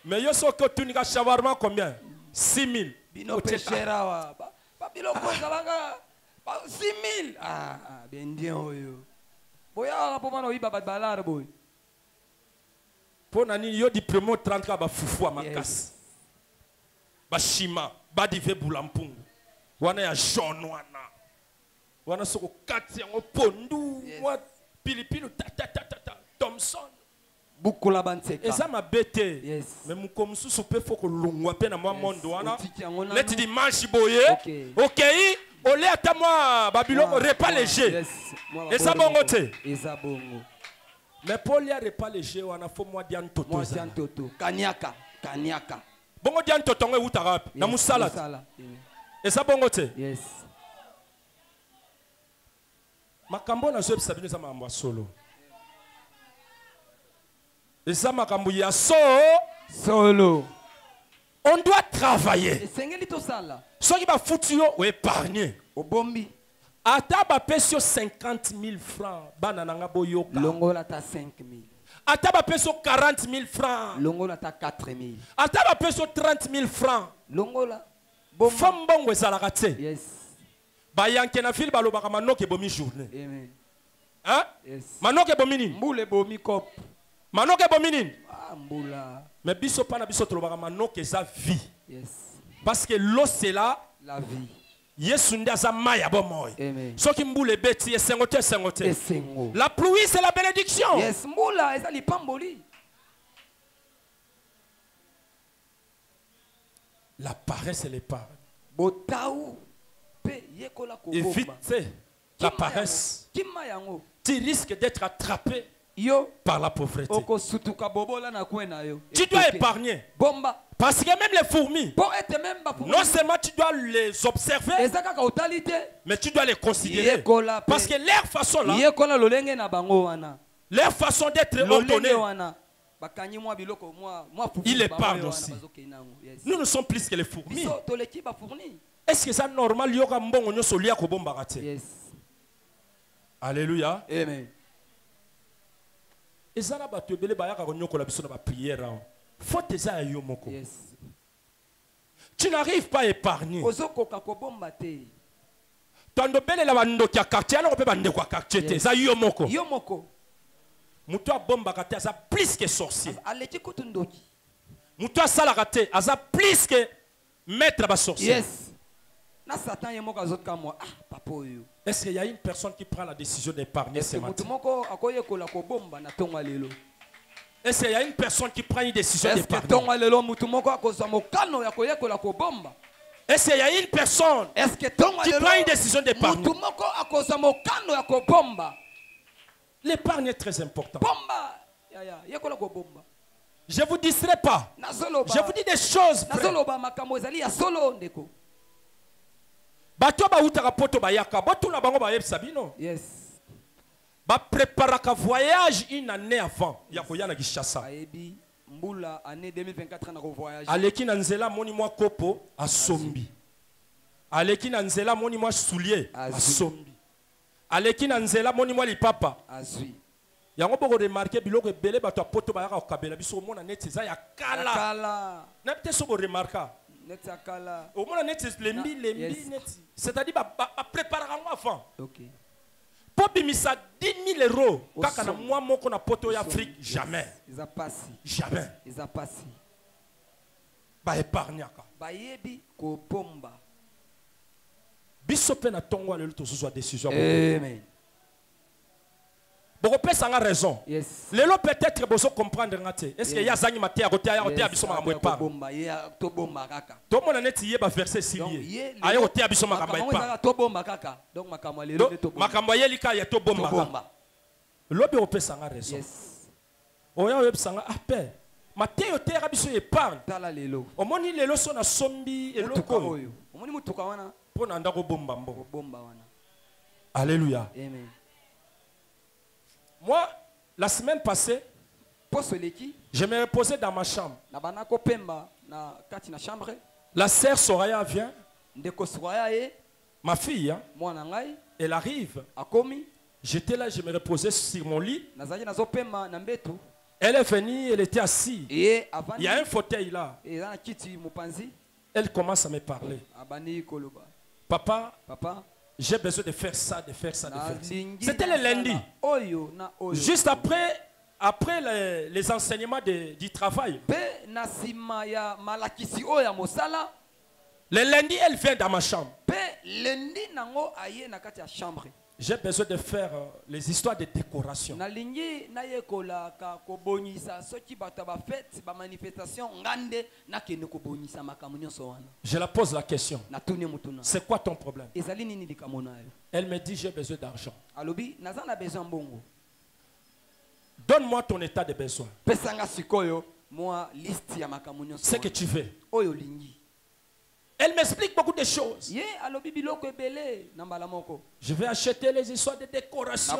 [SPEAKER 1] mais yo soki otunika shawarma combien? 6 000
[SPEAKER 2] bino mpe cher awa Ba- babiloko ezalaka 6000 bendien oyo. Boyaka mpo mana oyiba bato balare boye
[SPEAKER 1] mpo na nini? Yo diplôme otrantaka bafufu ya makasi
[SPEAKER 2] Yes.
[SPEAKER 1] bashima badive bula mpungu wana ya jaune wana. Wana soki okati yango pondu
[SPEAKER 2] Yes.
[SPEAKER 1] mwa pilipili tatatatata thomson
[SPEAKER 2] bukola banseka
[SPEAKER 1] eza mabe te
[SPEAKER 2] Yes.
[SPEAKER 1] me moko mosusu mpe fo kolongwa mpe na mwa mondo wana. Dimanche boye. Okei olia ata mwa babiloko repas léger. Eza te.
[SPEAKER 2] Eza bongo
[SPEAKER 1] me mpo olia repas léger wana fo mwa dia ntoto ezala.
[SPEAKER 2] ya ntoto kaniaka kaniaka
[SPEAKER 1] bongo dia ntoto yango ewutaka wapi na
[SPEAKER 2] Yes,
[SPEAKER 1] mosala te eza bongo te
[SPEAKER 2] yes.
[SPEAKER 1] Makambo nazoyebisa bino eza makambo ya solo. Eza makambo ya so
[SPEAKER 2] solo.
[SPEAKER 1] On doit travailler.
[SPEAKER 2] Esengeli tosala.
[SPEAKER 1] Soki bafuti yo oépargne
[SPEAKER 2] obombi
[SPEAKER 1] ata bapesi yo 50 000 francs bana na nga boyoka
[SPEAKER 2] longola ata 5000
[SPEAKER 1] ata bapesi yo 40 000 francs.
[SPEAKER 2] Longola ata 4000
[SPEAKER 1] ata bapesi yo 30 000 francs.
[SPEAKER 2] Longola
[SPEAKER 1] fo mbongo ezalaka te.
[SPEAKER 2] Yes.
[SPEAKER 1] Bayanke na ville balobaka manoke ebomi journée.
[SPEAKER 2] Amen.
[SPEAKER 1] Hein?
[SPEAKER 2] yes.
[SPEAKER 1] Manoke ebomi nini?
[SPEAKER 2] Mbula ebomi kope
[SPEAKER 1] manoke ebomi nini?
[SPEAKER 2] Ah mbula.
[SPEAKER 1] Me biso mpa na biso tolobaka manoke eza vie.
[SPEAKER 2] Yes.
[SPEAKER 1] Parce que l'eau c'est là
[SPEAKER 2] la vie
[SPEAKER 1] yesu nde aza mai ya bomoi. Soki mbula ebeti esengo te esengo. Te la pluie c'est la bénédiction.
[SPEAKER 2] Yes mbula eza lipamboli.
[SPEAKER 1] La paresse et l'épargne
[SPEAKER 2] botau mpe yekola kobomba
[SPEAKER 1] évite la paresse. tu risques d'être attrapé par la pauvreté. tu dois épargner. Parce que même les fourmis non seulement tu dois les observer mais tu dois les considérer. Parce que leur façon là leur façon d'être ordonnée Il épargne
[SPEAKER 2] wana
[SPEAKER 1] aussi. nous ne sommes plus que les fourmis. Est-ce que ça normal
[SPEAKER 2] yes.
[SPEAKER 1] Alléluia.
[SPEAKER 2] Amen
[SPEAKER 1] eza na bato ebele bayaka konyokola biso na bapriere awa. Faute eza ya yo moko. Tu n'arrives pas à épargner.
[SPEAKER 2] Ozokoka kobomba te.
[SPEAKER 1] Tando obelela bandoki ya quartier aloko mpe bandeko ya quartier te.
[SPEAKER 2] Yes.
[SPEAKER 1] eza yo moko.
[SPEAKER 2] Yo moko.
[SPEAKER 1] Moto abombaka te aza plus que sorcier.
[SPEAKER 2] Aleki kutu ndoki.
[SPEAKER 1] Moto asalaka te aza plus que maître ya basorcier
[SPEAKER 2] yes
[SPEAKER 1] est-ce qu'il y a une personne qui prend la décision d'épargner ce matin? est-ce qu'il y a une personne qui prend une décision d'épargner? est-ce qu'il y a une personne qui prend une décision d'épargner? l'épargne est très important
[SPEAKER 2] bomba! Yaya yekola kobomba.
[SPEAKER 1] Je vous distrais pas. Je vous dis des choses vraies.
[SPEAKER 2] nazoloba makambo ezali ya solo ndeko
[SPEAKER 1] bato oyo bautaka poto bayaka botuna bango bayebisa bino.
[SPEAKER 2] Yes.
[SPEAKER 1] Bapreparaka voyage une année avant ya koya na kinshasa.
[SPEAKER 2] Mbula année 2024 na kovoyage
[SPEAKER 1] aleki na nzela amoni mwa kopo asombi. Aleki na nzela amoni mwa soulier asombi. Aleki na nzela amoni mwa lipapa.
[SPEAKER 2] Azwi.
[SPEAKER 1] Yango bokoremarke biloko ebele bato ya poto bayaka kokabela biso omona neti eza ya kala. Nayebi te so boremarka lembi
[SPEAKER 2] Na-
[SPEAKER 1] lembi
[SPEAKER 2] yes.
[SPEAKER 1] neti c'est-à-dire ba- ba- bapreparaka yango avant.
[SPEAKER 2] Ok.
[SPEAKER 1] Mpo bimisa 10 000 euros kaka na
[SPEAKER 2] Osomi.
[SPEAKER 1] mwa moko na poto afrique jamais.
[SPEAKER 2] Eza pasi
[SPEAKER 1] jamais.
[SPEAKER 2] Eza pasi
[SPEAKER 1] baepargnaka
[SPEAKER 2] bayebi kobomba
[SPEAKER 1] biso mpe na ntongo ya lelo tozozwa décision
[SPEAKER 2] amen
[SPEAKER 1] bokopesanga raison. Lelo peut-être bozo comprendre nga te. Est ce que ye azangi mateya koteya ya koteya biso makambo
[SPEAKER 2] ata
[SPEAKER 1] epargne
[SPEAKER 2] kobomba ye a- tobomba kaka.
[SPEAKER 1] Tomona neti ye baverse
[SPEAKER 2] Donc,
[SPEAKER 1] esili
[SPEAKER 2] ye
[SPEAKER 1] ye
[SPEAKER 2] lelo-
[SPEAKER 1] aye koteya biso makambo
[SPEAKER 2] makambo
[SPEAKER 1] epargne
[SPEAKER 2] ezalaka tobomba kaka. Donc makambo ya lelo nde
[SPEAKER 1] Donc,
[SPEAKER 2] tobomba.
[SPEAKER 1] makambo ayeli kaka ya tobombaka
[SPEAKER 2] tobomba.
[SPEAKER 1] Lobi okopesanga raison. Oya oyebisanga ah pe. Mateya oteyaka biso
[SPEAKER 2] lelo.
[SPEAKER 1] Omoni lelo so nasombi eloko oyo. mpo na ndako obomba
[SPEAKER 2] wana.
[SPEAKER 1] Alléluia
[SPEAKER 2] amen
[SPEAKER 1] moi la semaine passée je me reposais dans ma chambre. La sœur Soraya vient. Ma fille hein, elle arrive. J'étais là je me reposais sur mon lit. Elle est venue elle était assise. Il y a un fauteuil là. Elle commence à me parler. Papa
[SPEAKER 2] papa
[SPEAKER 1] j'ai besoin de faire ça de faire ça de faire ça. C'était le lundi. juste après après les, les enseignements de- du travail. Le lundi elle vient dans ma chambre j'ai besoin de faire euh, les histoires de décoration. Je la pose la question. C'est quoi ton problème? Elle me dit j'ai besoin d'argent. Donne-moi ton état de besoin. Ce que tu veux elle m'explique beaucoup de choses. Je vais acheter les histoires de décoration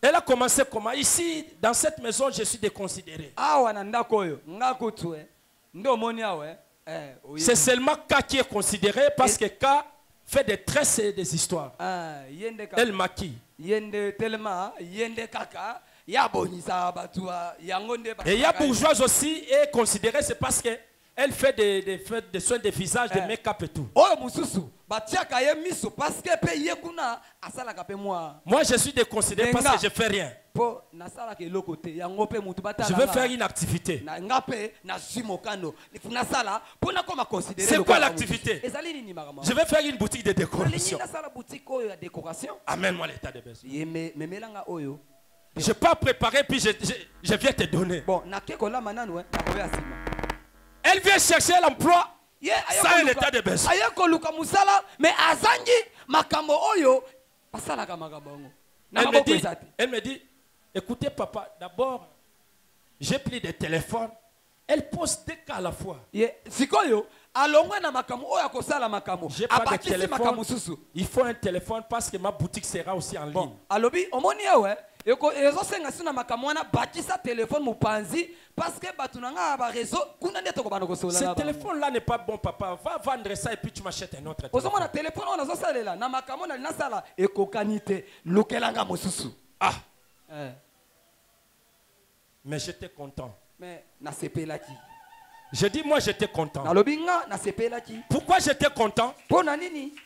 [SPEAKER 1] elle a commencé comment? Ici dans cette maison je suis déconsidéré.
[SPEAKER 2] Eh, eh, oyebi.
[SPEAKER 1] c'est seulement K qui est considéré parce que K fait des tresses et des histoires.
[SPEAKER 2] Ah,
[SPEAKER 1] elle maquille
[SPEAKER 2] kaka ya ya-
[SPEAKER 1] et il y a
[SPEAKER 2] basaka ye.
[SPEAKER 1] bourgeoise aussi est considérée c'est parce que Elle fait des, des, fait des soins de visage, des
[SPEAKER 2] Eh.
[SPEAKER 1] make-up et tout. Moi, je suis déconsidéré parce que je fais rien. Je veux faire une activité. C'est quoi l'activité? Je vais faire une boutique de
[SPEAKER 2] ya décoration
[SPEAKER 1] Amène-moi l'état de besoin. Je pas préparé, puis je, je, je viens te donner. Elle vient chercher l'emploi. Ça,
[SPEAKER 2] koluka-
[SPEAKER 1] un état de
[SPEAKER 2] na
[SPEAKER 1] Elle me, dit, elle me dit, écoutez papa, d'abord, j'ai pris des téléphones. Elle pose deux cas à la fois. J'ai pas de téléphone. Il faut un téléphone parce que ma boutique sera aussi en ligne.
[SPEAKER 2] Ezosenga si na makambo wana bakisa telefone mopanzi parceke bato na nga ya bareseau kuna nde tokobana kosola
[SPEAKER 1] Ce
[SPEAKER 2] na bango.
[SPEAKER 1] téléphone-là n'est pas bon, papa. Va vendre ça et puis tu m'achètes un autre téléphone.
[SPEAKER 2] ozomona telefone oyo nazosalela na makambo nali nasala ekokani te lukelanga mosusu
[SPEAKER 1] Ah,
[SPEAKER 2] Eh,
[SPEAKER 1] mais j'étais content.
[SPEAKER 2] nasepelaki
[SPEAKER 1] Je dis, moi, j'étais content. Pourquoi j'étais content?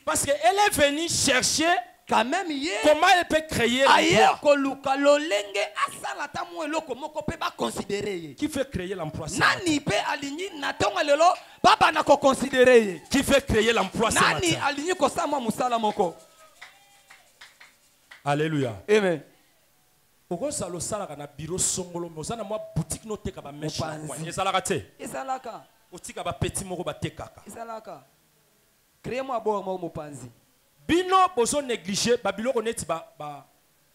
[SPEAKER 1] Parce qu'elle est venue chercher
[SPEAKER 2] quand même ye
[SPEAKER 1] comment elle peut créer l'emploi.
[SPEAKER 2] koluka lolenge asala eloko moko ye
[SPEAKER 1] Qui fait créer l'emploi
[SPEAKER 2] nani na ya lelo babanda kokonsidere ye
[SPEAKER 1] Qui fait créer l'emploi ce
[SPEAKER 2] nani
[SPEAKER 1] matin.
[SPEAKER 2] mosala moko.
[SPEAKER 1] Alléluia.
[SPEAKER 2] amen.
[SPEAKER 1] Okosala osalaka na biro songolo me oza na mwa boutique noteka bameshe na
[SPEAKER 2] Mopanzi.
[SPEAKER 1] kwani. ezalaka te
[SPEAKER 2] ezalaka
[SPEAKER 1] otika bapeti moko batekaka
[SPEAKER 2] ezalaka kreye mwa bor moko mopanzi
[SPEAKER 1] bino bozonéglige babiloko neti ba- ba-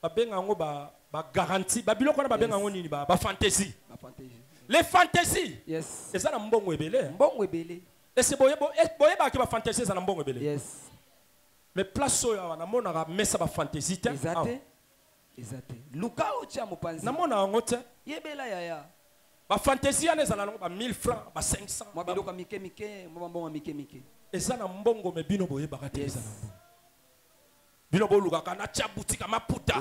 [SPEAKER 1] babenga yango ba- bagaranti babiloko wana babenga yango nini ba- bafantaisie
[SPEAKER 2] bafantaisie
[SPEAKER 1] les fantaisie
[SPEAKER 2] yes.
[SPEAKER 1] Eza na mbongo ebele.
[SPEAKER 2] Mbongo ebele.
[SPEAKER 1] Ese boyebaki bafantaisie eza na mbongo ebele.
[SPEAKER 2] Yes.
[SPEAKER 1] Mais place oyo awa namonaka mesa bafantaisie te.
[SPEAKER 2] Eza te. Eza te. Luka otya mopanzi.
[SPEAKER 1] Namona yango te.
[SPEAKER 2] Yebela yaya.
[SPEAKER 1] Bafantaisie wana ezala nango ba 1000 francs ba 500
[SPEAKER 2] mwa
[SPEAKER 1] ba-
[SPEAKER 2] biloko ya mike mike mwa bambongo ya mike mike.
[SPEAKER 1] Eza na mbongo me bino boyebaka te
[SPEAKER 2] Yes.
[SPEAKER 1] eza na mbongo bino bolukaka natya butika maputa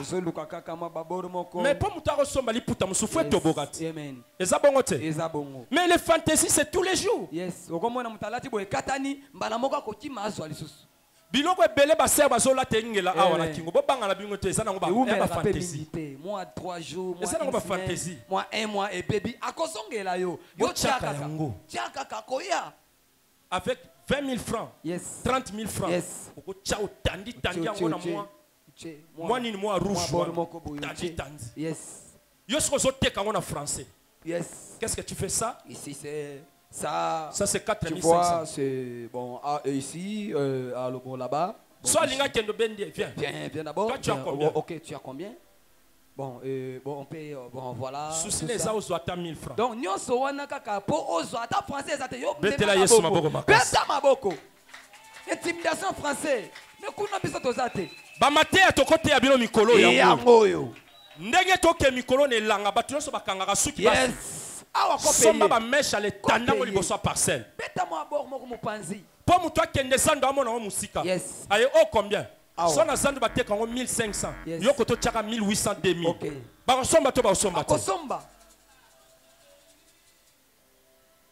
[SPEAKER 2] ozoluka kaka mwa baboro moko.
[SPEAKER 1] Mais mpo moto akosomba liputa mosufu
[SPEAKER 2] Yes.
[SPEAKER 1] etoboka te
[SPEAKER 2] amen.
[SPEAKER 1] Eza bongo te?
[SPEAKER 2] Eza bongo.
[SPEAKER 1] Mais les fantaisies c'est tous les jours.
[SPEAKER 2] Yes. Okomona moto alati boye ekatani mbala moko akokima azwa lisusu.
[SPEAKER 1] Biloko ebele basere bazolata engela awa na kingo. Bobanga na bingo te eza nango ba- ya
[SPEAKER 2] eumelaka mpe mingi
[SPEAKER 1] bafantaisie
[SPEAKER 2] te. Mwa 3 jours
[SPEAKER 1] Eza nango
[SPEAKER 2] mwa une
[SPEAKER 1] bafantaisie.
[SPEAKER 2] semaine, mwa 1 mois ebebi akozongela yo. Tia kaka koya.
[SPEAKER 1] Avec 20 000 francs.
[SPEAKER 2] Yes.
[SPEAKER 1] 30 000 francs.
[SPEAKER 2] Yes.
[SPEAKER 1] okotya otandi tandi yango na mwa mwa nini mwa rouge tandi tandi.
[SPEAKER 2] Yes.
[SPEAKER 1] Yo soki ozoteka yango na français
[SPEAKER 2] yes.
[SPEAKER 1] qu'est-ce que tu fais ça?
[SPEAKER 2] Ici c'est ça.
[SPEAKER 1] Ça c'est
[SPEAKER 2] tu
[SPEAKER 1] 4500
[SPEAKER 2] vois c'est bon ah, et ici euh, à bon là-bas. Bon,
[SPEAKER 1] so
[SPEAKER 2] ici-
[SPEAKER 1] alinga kende obendi viens.
[SPEAKER 2] Viens, viens d'abord.
[SPEAKER 1] Toi, tu as combien?
[SPEAKER 2] ok, tu as combien? Bon, euh, bon, on paye, euh, bon, voilà. ça.
[SPEAKER 1] eza ozwa ata 1000 francs.
[SPEAKER 2] Donc, nyonso wana kaka po ozwa ata français eza te yo
[SPEAKER 1] Betela Yesu maboko. makasi.
[SPEAKER 2] beta maboko. Intimidation français me kuna biso toza te.
[SPEAKER 1] Bamateya tokoteya bino mikolo yango
[SPEAKER 2] oyo
[SPEAKER 1] ndenge toke mikolo na elanga bato nyonso bakangaka suki
[SPEAKER 2] yes. Awa
[SPEAKER 1] somba bameshe ale tandango
[SPEAKER 2] Kopeye.
[SPEAKER 1] liboso ya parcelle.
[SPEAKER 2] Beta mwa bor moko mopanzi.
[SPEAKER 1] Mpo moto akende zando amona yango mosika.
[SPEAKER 2] Yes.
[SPEAKER 1] aye o combien?
[SPEAKER 2] Awa.
[SPEAKER 1] so na zando bateka yango 1500
[SPEAKER 2] Yes.
[SPEAKER 1] yoko totyaka 1800 2000
[SPEAKER 2] Ok.
[SPEAKER 1] bakosomba to bakosomba te.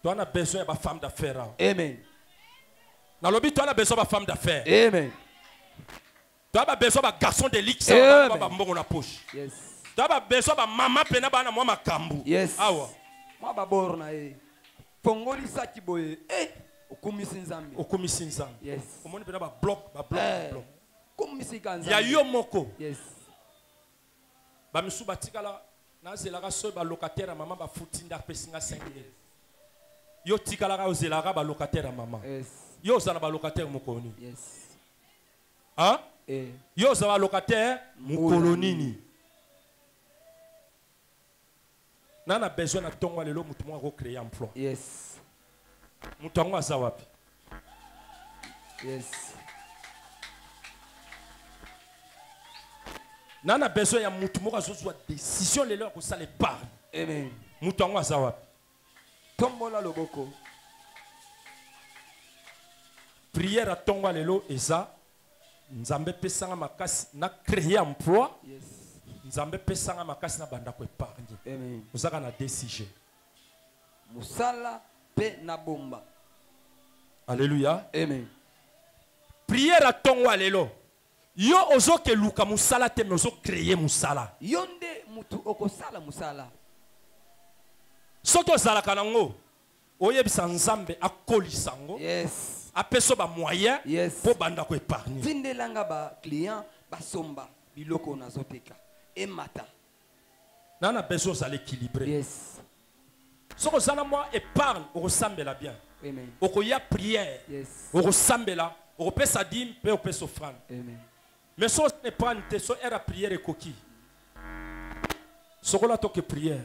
[SPEAKER 1] Toana besoin ya bafemme d'affaire awa.
[SPEAKER 2] Amen.
[SPEAKER 1] Nalobi toana besoin ya bafemme d'affaire
[SPEAKER 2] amen.
[SPEAKER 1] Toya babesoin bagarçon de lix bambongo na poche.
[SPEAKER 2] Yes.
[SPEAKER 1] Toya babesoin bamama mpena bana mwa makambo
[SPEAKER 2] yes.
[SPEAKER 1] Awa.
[SPEAKER 2] Mwa baboro na ye. Fongolisaki boye. E okumisi nzambe.
[SPEAKER 1] Okomisi nzambe.
[SPEAKER 2] Yes.
[SPEAKER 1] Omoni mpena bablok bablok
[SPEAKER 2] Eh,
[SPEAKER 1] ya yo moko.
[SPEAKER 2] Yes.
[SPEAKER 1] Bamisu batikala nazelaka soki balocataire ya mama bafuti nde apesinga 5000 yo tikalaka ozelaka balocataire ya mama.
[SPEAKER 2] Yes.
[SPEAKER 1] Yo oza na balocataire mokolo
[SPEAKER 2] yes.
[SPEAKER 1] Hein?
[SPEAKER 2] eh.
[SPEAKER 1] Yo oza balocataire mokolo nini? na na besoin na ntongo ya lelo motu moko akocreye emploi.
[SPEAKER 2] Yes.
[SPEAKER 1] Moto yango aza wapi?
[SPEAKER 2] Yes
[SPEAKER 1] na na besoin ya motu moko azozwa décision lelo ya kosala épargne
[SPEAKER 2] amen.
[SPEAKER 1] Moto yango aza wapi?
[SPEAKER 2] Tombola loboko
[SPEAKER 1] prière ya ntongo ya lelo eza nzambe epesanga makasi na créer emploi.
[SPEAKER 2] Yes.
[SPEAKER 1] Nzambe epesanga makasi na bandako épargne
[SPEAKER 2] amen.
[SPEAKER 1] Ozaka na deux sujets
[SPEAKER 2] mosala mpe nabomba
[SPEAKER 1] Alléluia.
[SPEAKER 2] amen.
[SPEAKER 1] Prière atongwa lelo. Yo ozoke luka musala te mais créer musala.
[SPEAKER 2] yo nde mutu okosala mosala
[SPEAKER 1] Soki ozalaka nango oyebisa nzambe akolisa yango
[SPEAKER 2] yes.
[SPEAKER 1] apesa bamoyen
[SPEAKER 2] Yes.
[SPEAKER 1] mpo banda koépargne
[SPEAKER 2] tindelanga baclient basomba biloko nazoteka. Emata
[SPEAKER 1] na na besoin ozala équilibré.
[SPEAKER 2] Yes.
[SPEAKER 1] Soki oza na mwa épargne okosambela bien.
[SPEAKER 2] Amen.
[SPEAKER 1] Okoya prière
[SPEAKER 2] yes.
[SPEAKER 1] okosambela okopesa dime mpe okopesa offrande.
[SPEAKER 2] Amen
[SPEAKER 1] mais soki oza na épargne te so ere ya prière ekoki sokola toke prière.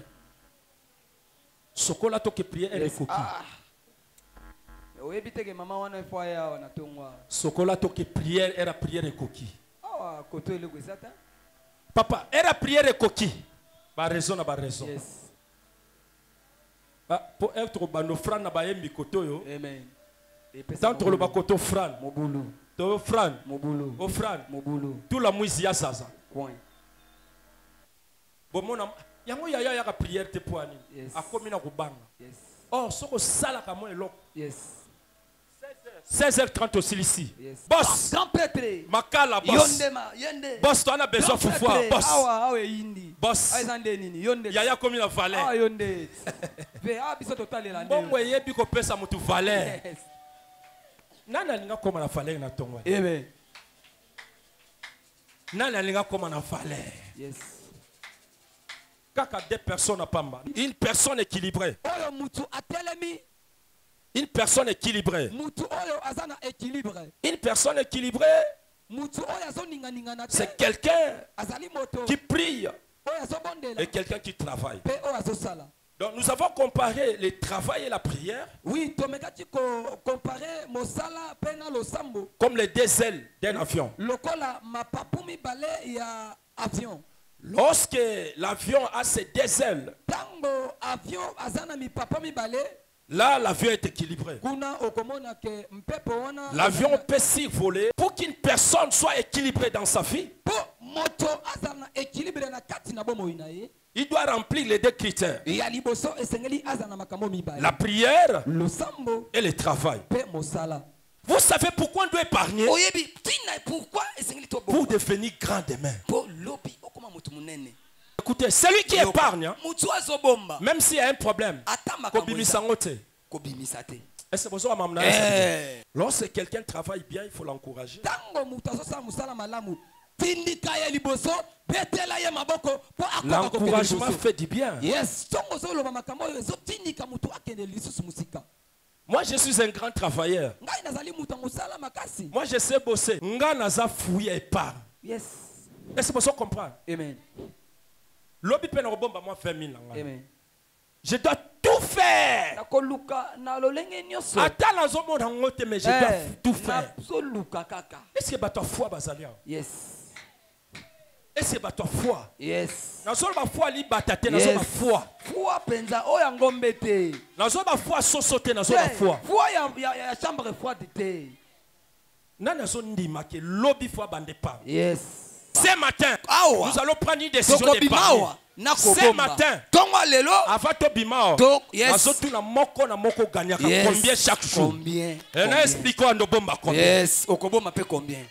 [SPEAKER 1] Sokola toke prière ere
[SPEAKER 2] Yes.
[SPEAKER 1] ekoki
[SPEAKER 2] Ah. oyebi teke mama wana efo aya awa na ntongo awa
[SPEAKER 1] sokola toke prière ere ya prière ekoki
[SPEAKER 2] awa koto eloko eza ta.
[SPEAKER 1] Papa ere ya prière ekoki baraison na baraison
[SPEAKER 2] yes.
[SPEAKER 1] Mpo ere tokobanda offrande na bayembi koto oyo. Tant tokoloba
[SPEAKER 2] mobulu.
[SPEAKER 1] koto offrande
[SPEAKER 2] mobulu
[SPEAKER 1] to offrande
[SPEAKER 2] mobulu.
[SPEAKER 1] Offrande
[SPEAKER 2] mobulu.
[SPEAKER 1] Tula mwisi ya zaza.
[SPEAKER 2] Point.
[SPEAKER 1] Bomona yango yaya yaka prière te ani
[SPEAKER 2] Yes.
[SPEAKER 1] akomi na kobanga
[SPEAKER 2] yes.
[SPEAKER 1] Or soki osalaka eloko.
[SPEAKER 2] Yes.
[SPEAKER 1] 16h30 osilisi
[SPEAKER 2] yes.
[SPEAKER 1] Bos
[SPEAKER 2] grand prêtre.
[SPEAKER 1] Makala bos bos to ana besoin
[SPEAKER 2] prêtre,
[SPEAKER 1] bos
[SPEAKER 2] awa awa eyindi
[SPEAKER 1] Boss.
[SPEAKER 2] awa eza nde nini? Yo nde
[SPEAKER 1] yaya komi na
[SPEAKER 2] awa
[SPEAKER 1] valer
[SPEAKER 2] yo nde mpe awa biso totalela nde.
[SPEAKER 1] mbongo eyebi kopesa motu valer
[SPEAKER 2] Yes.
[SPEAKER 1] Nani alinga koma na valer na ntongo wana?
[SPEAKER 2] amen.
[SPEAKER 1] Nani alinga koma na valer
[SPEAKER 2] yes.
[SPEAKER 1] Kaka deux personnes apamba une personne équilibrée.
[SPEAKER 2] Oyo mutu atelemi.
[SPEAKER 1] Une personne équilibrée.
[SPEAKER 2] Mutu oyo aza na équilibre.
[SPEAKER 1] Une personne équilibrée
[SPEAKER 2] mutu oyo azoninganingana te
[SPEAKER 1] c'est quelqu'un
[SPEAKER 2] azali moto.
[SPEAKER 1] qui prie
[SPEAKER 2] oyo azobondela
[SPEAKER 1] et quelqu'un qui travaille.
[SPEAKER 2] Mpe oyo azosala
[SPEAKER 1] donc nous avons comparé le travail et la prière
[SPEAKER 2] oui mosala losambo.
[SPEAKER 1] comme les deux ailes d'un avion.
[SPEAKER 2] lokola ya avion.
[SPEAKER 1] Lorsque l'avion a ses deux ailes
[SPEAKER 2] avion
[SPEAKER 1] là l'avion est équilibré. L'avion peut s'envoler pour qu'une personne soit équilibrée dans sa vie. Il doit remplir les deux critères. La prière et le travail. Vous savez pourquoi on doit épargner? Pour devenir grand demain. Écoutez, celui qui épargne, hein, même s'il y a un problème,
[SPEAKER 6] Eh.
[SPEAKER 1] Lorsque quelqu'un travaille bien, il faut l'encourager. L'encouragement fait du bien. Moi, je suis un grand travailleur. Moi, je sais bosser.
[SPEAKER 2] Yes.
[SPEAKER 1] Est-ce que vous comprenez
[SPEAKER 2] amen.
[SPEAKER 1] Lobby pe na kobomba moi 20 000 na ngai.
[SPEAKER 2] amen.
[SPEAKER 1] Je dois tout faire. ata nazomona mais je dois
[SPEAKER 2] Eh,
[SPEAKER 1] tout faire. est-ce que bato foi bazali awa?
[SPEAKER 2] Yes
[SPEAKER 1] est-ce que bato ya foi.
[SPEAKER 2] Yes.
[SPEAKER 1] Nazoloba foi alibata te nazoba foi.
[SPEAKER 2] Fwa mpenza oyo ya ngombe te.
[SPEAKER 1] Nazoba foi soso te nazoba foi.
[SPEAKER 2] fwa ya, ya, ya chambre froide te.
[SPEAKER 1] Nani azondima ke lobi foi bandepa
[SPEAKER 2] yes.
[SPEAKER 1] Ce matin
[SPEAKER 6] Awa.
[SPEAKER 1] nous allons prendre une décision
[SPEAKER 6] na
[SPEAKER 1] ce matin
[SPEAKER 6] ntongo lelo.
[SPEAKER 1] Avant tobima awa.
[SPEAKER 6] To- yes.
[SPEAKER 1] nazotuna moko na moko ganiaka
[SPEAKER 6] Yes.
[SPEAKER 1] combien chaque jour?
[SPEAKER 6] Combien?
[SPEAKER 1] Eh, na explique oyo ndobomba combien?
[SPEAKER 6] Yes. Okoboma mpe combien?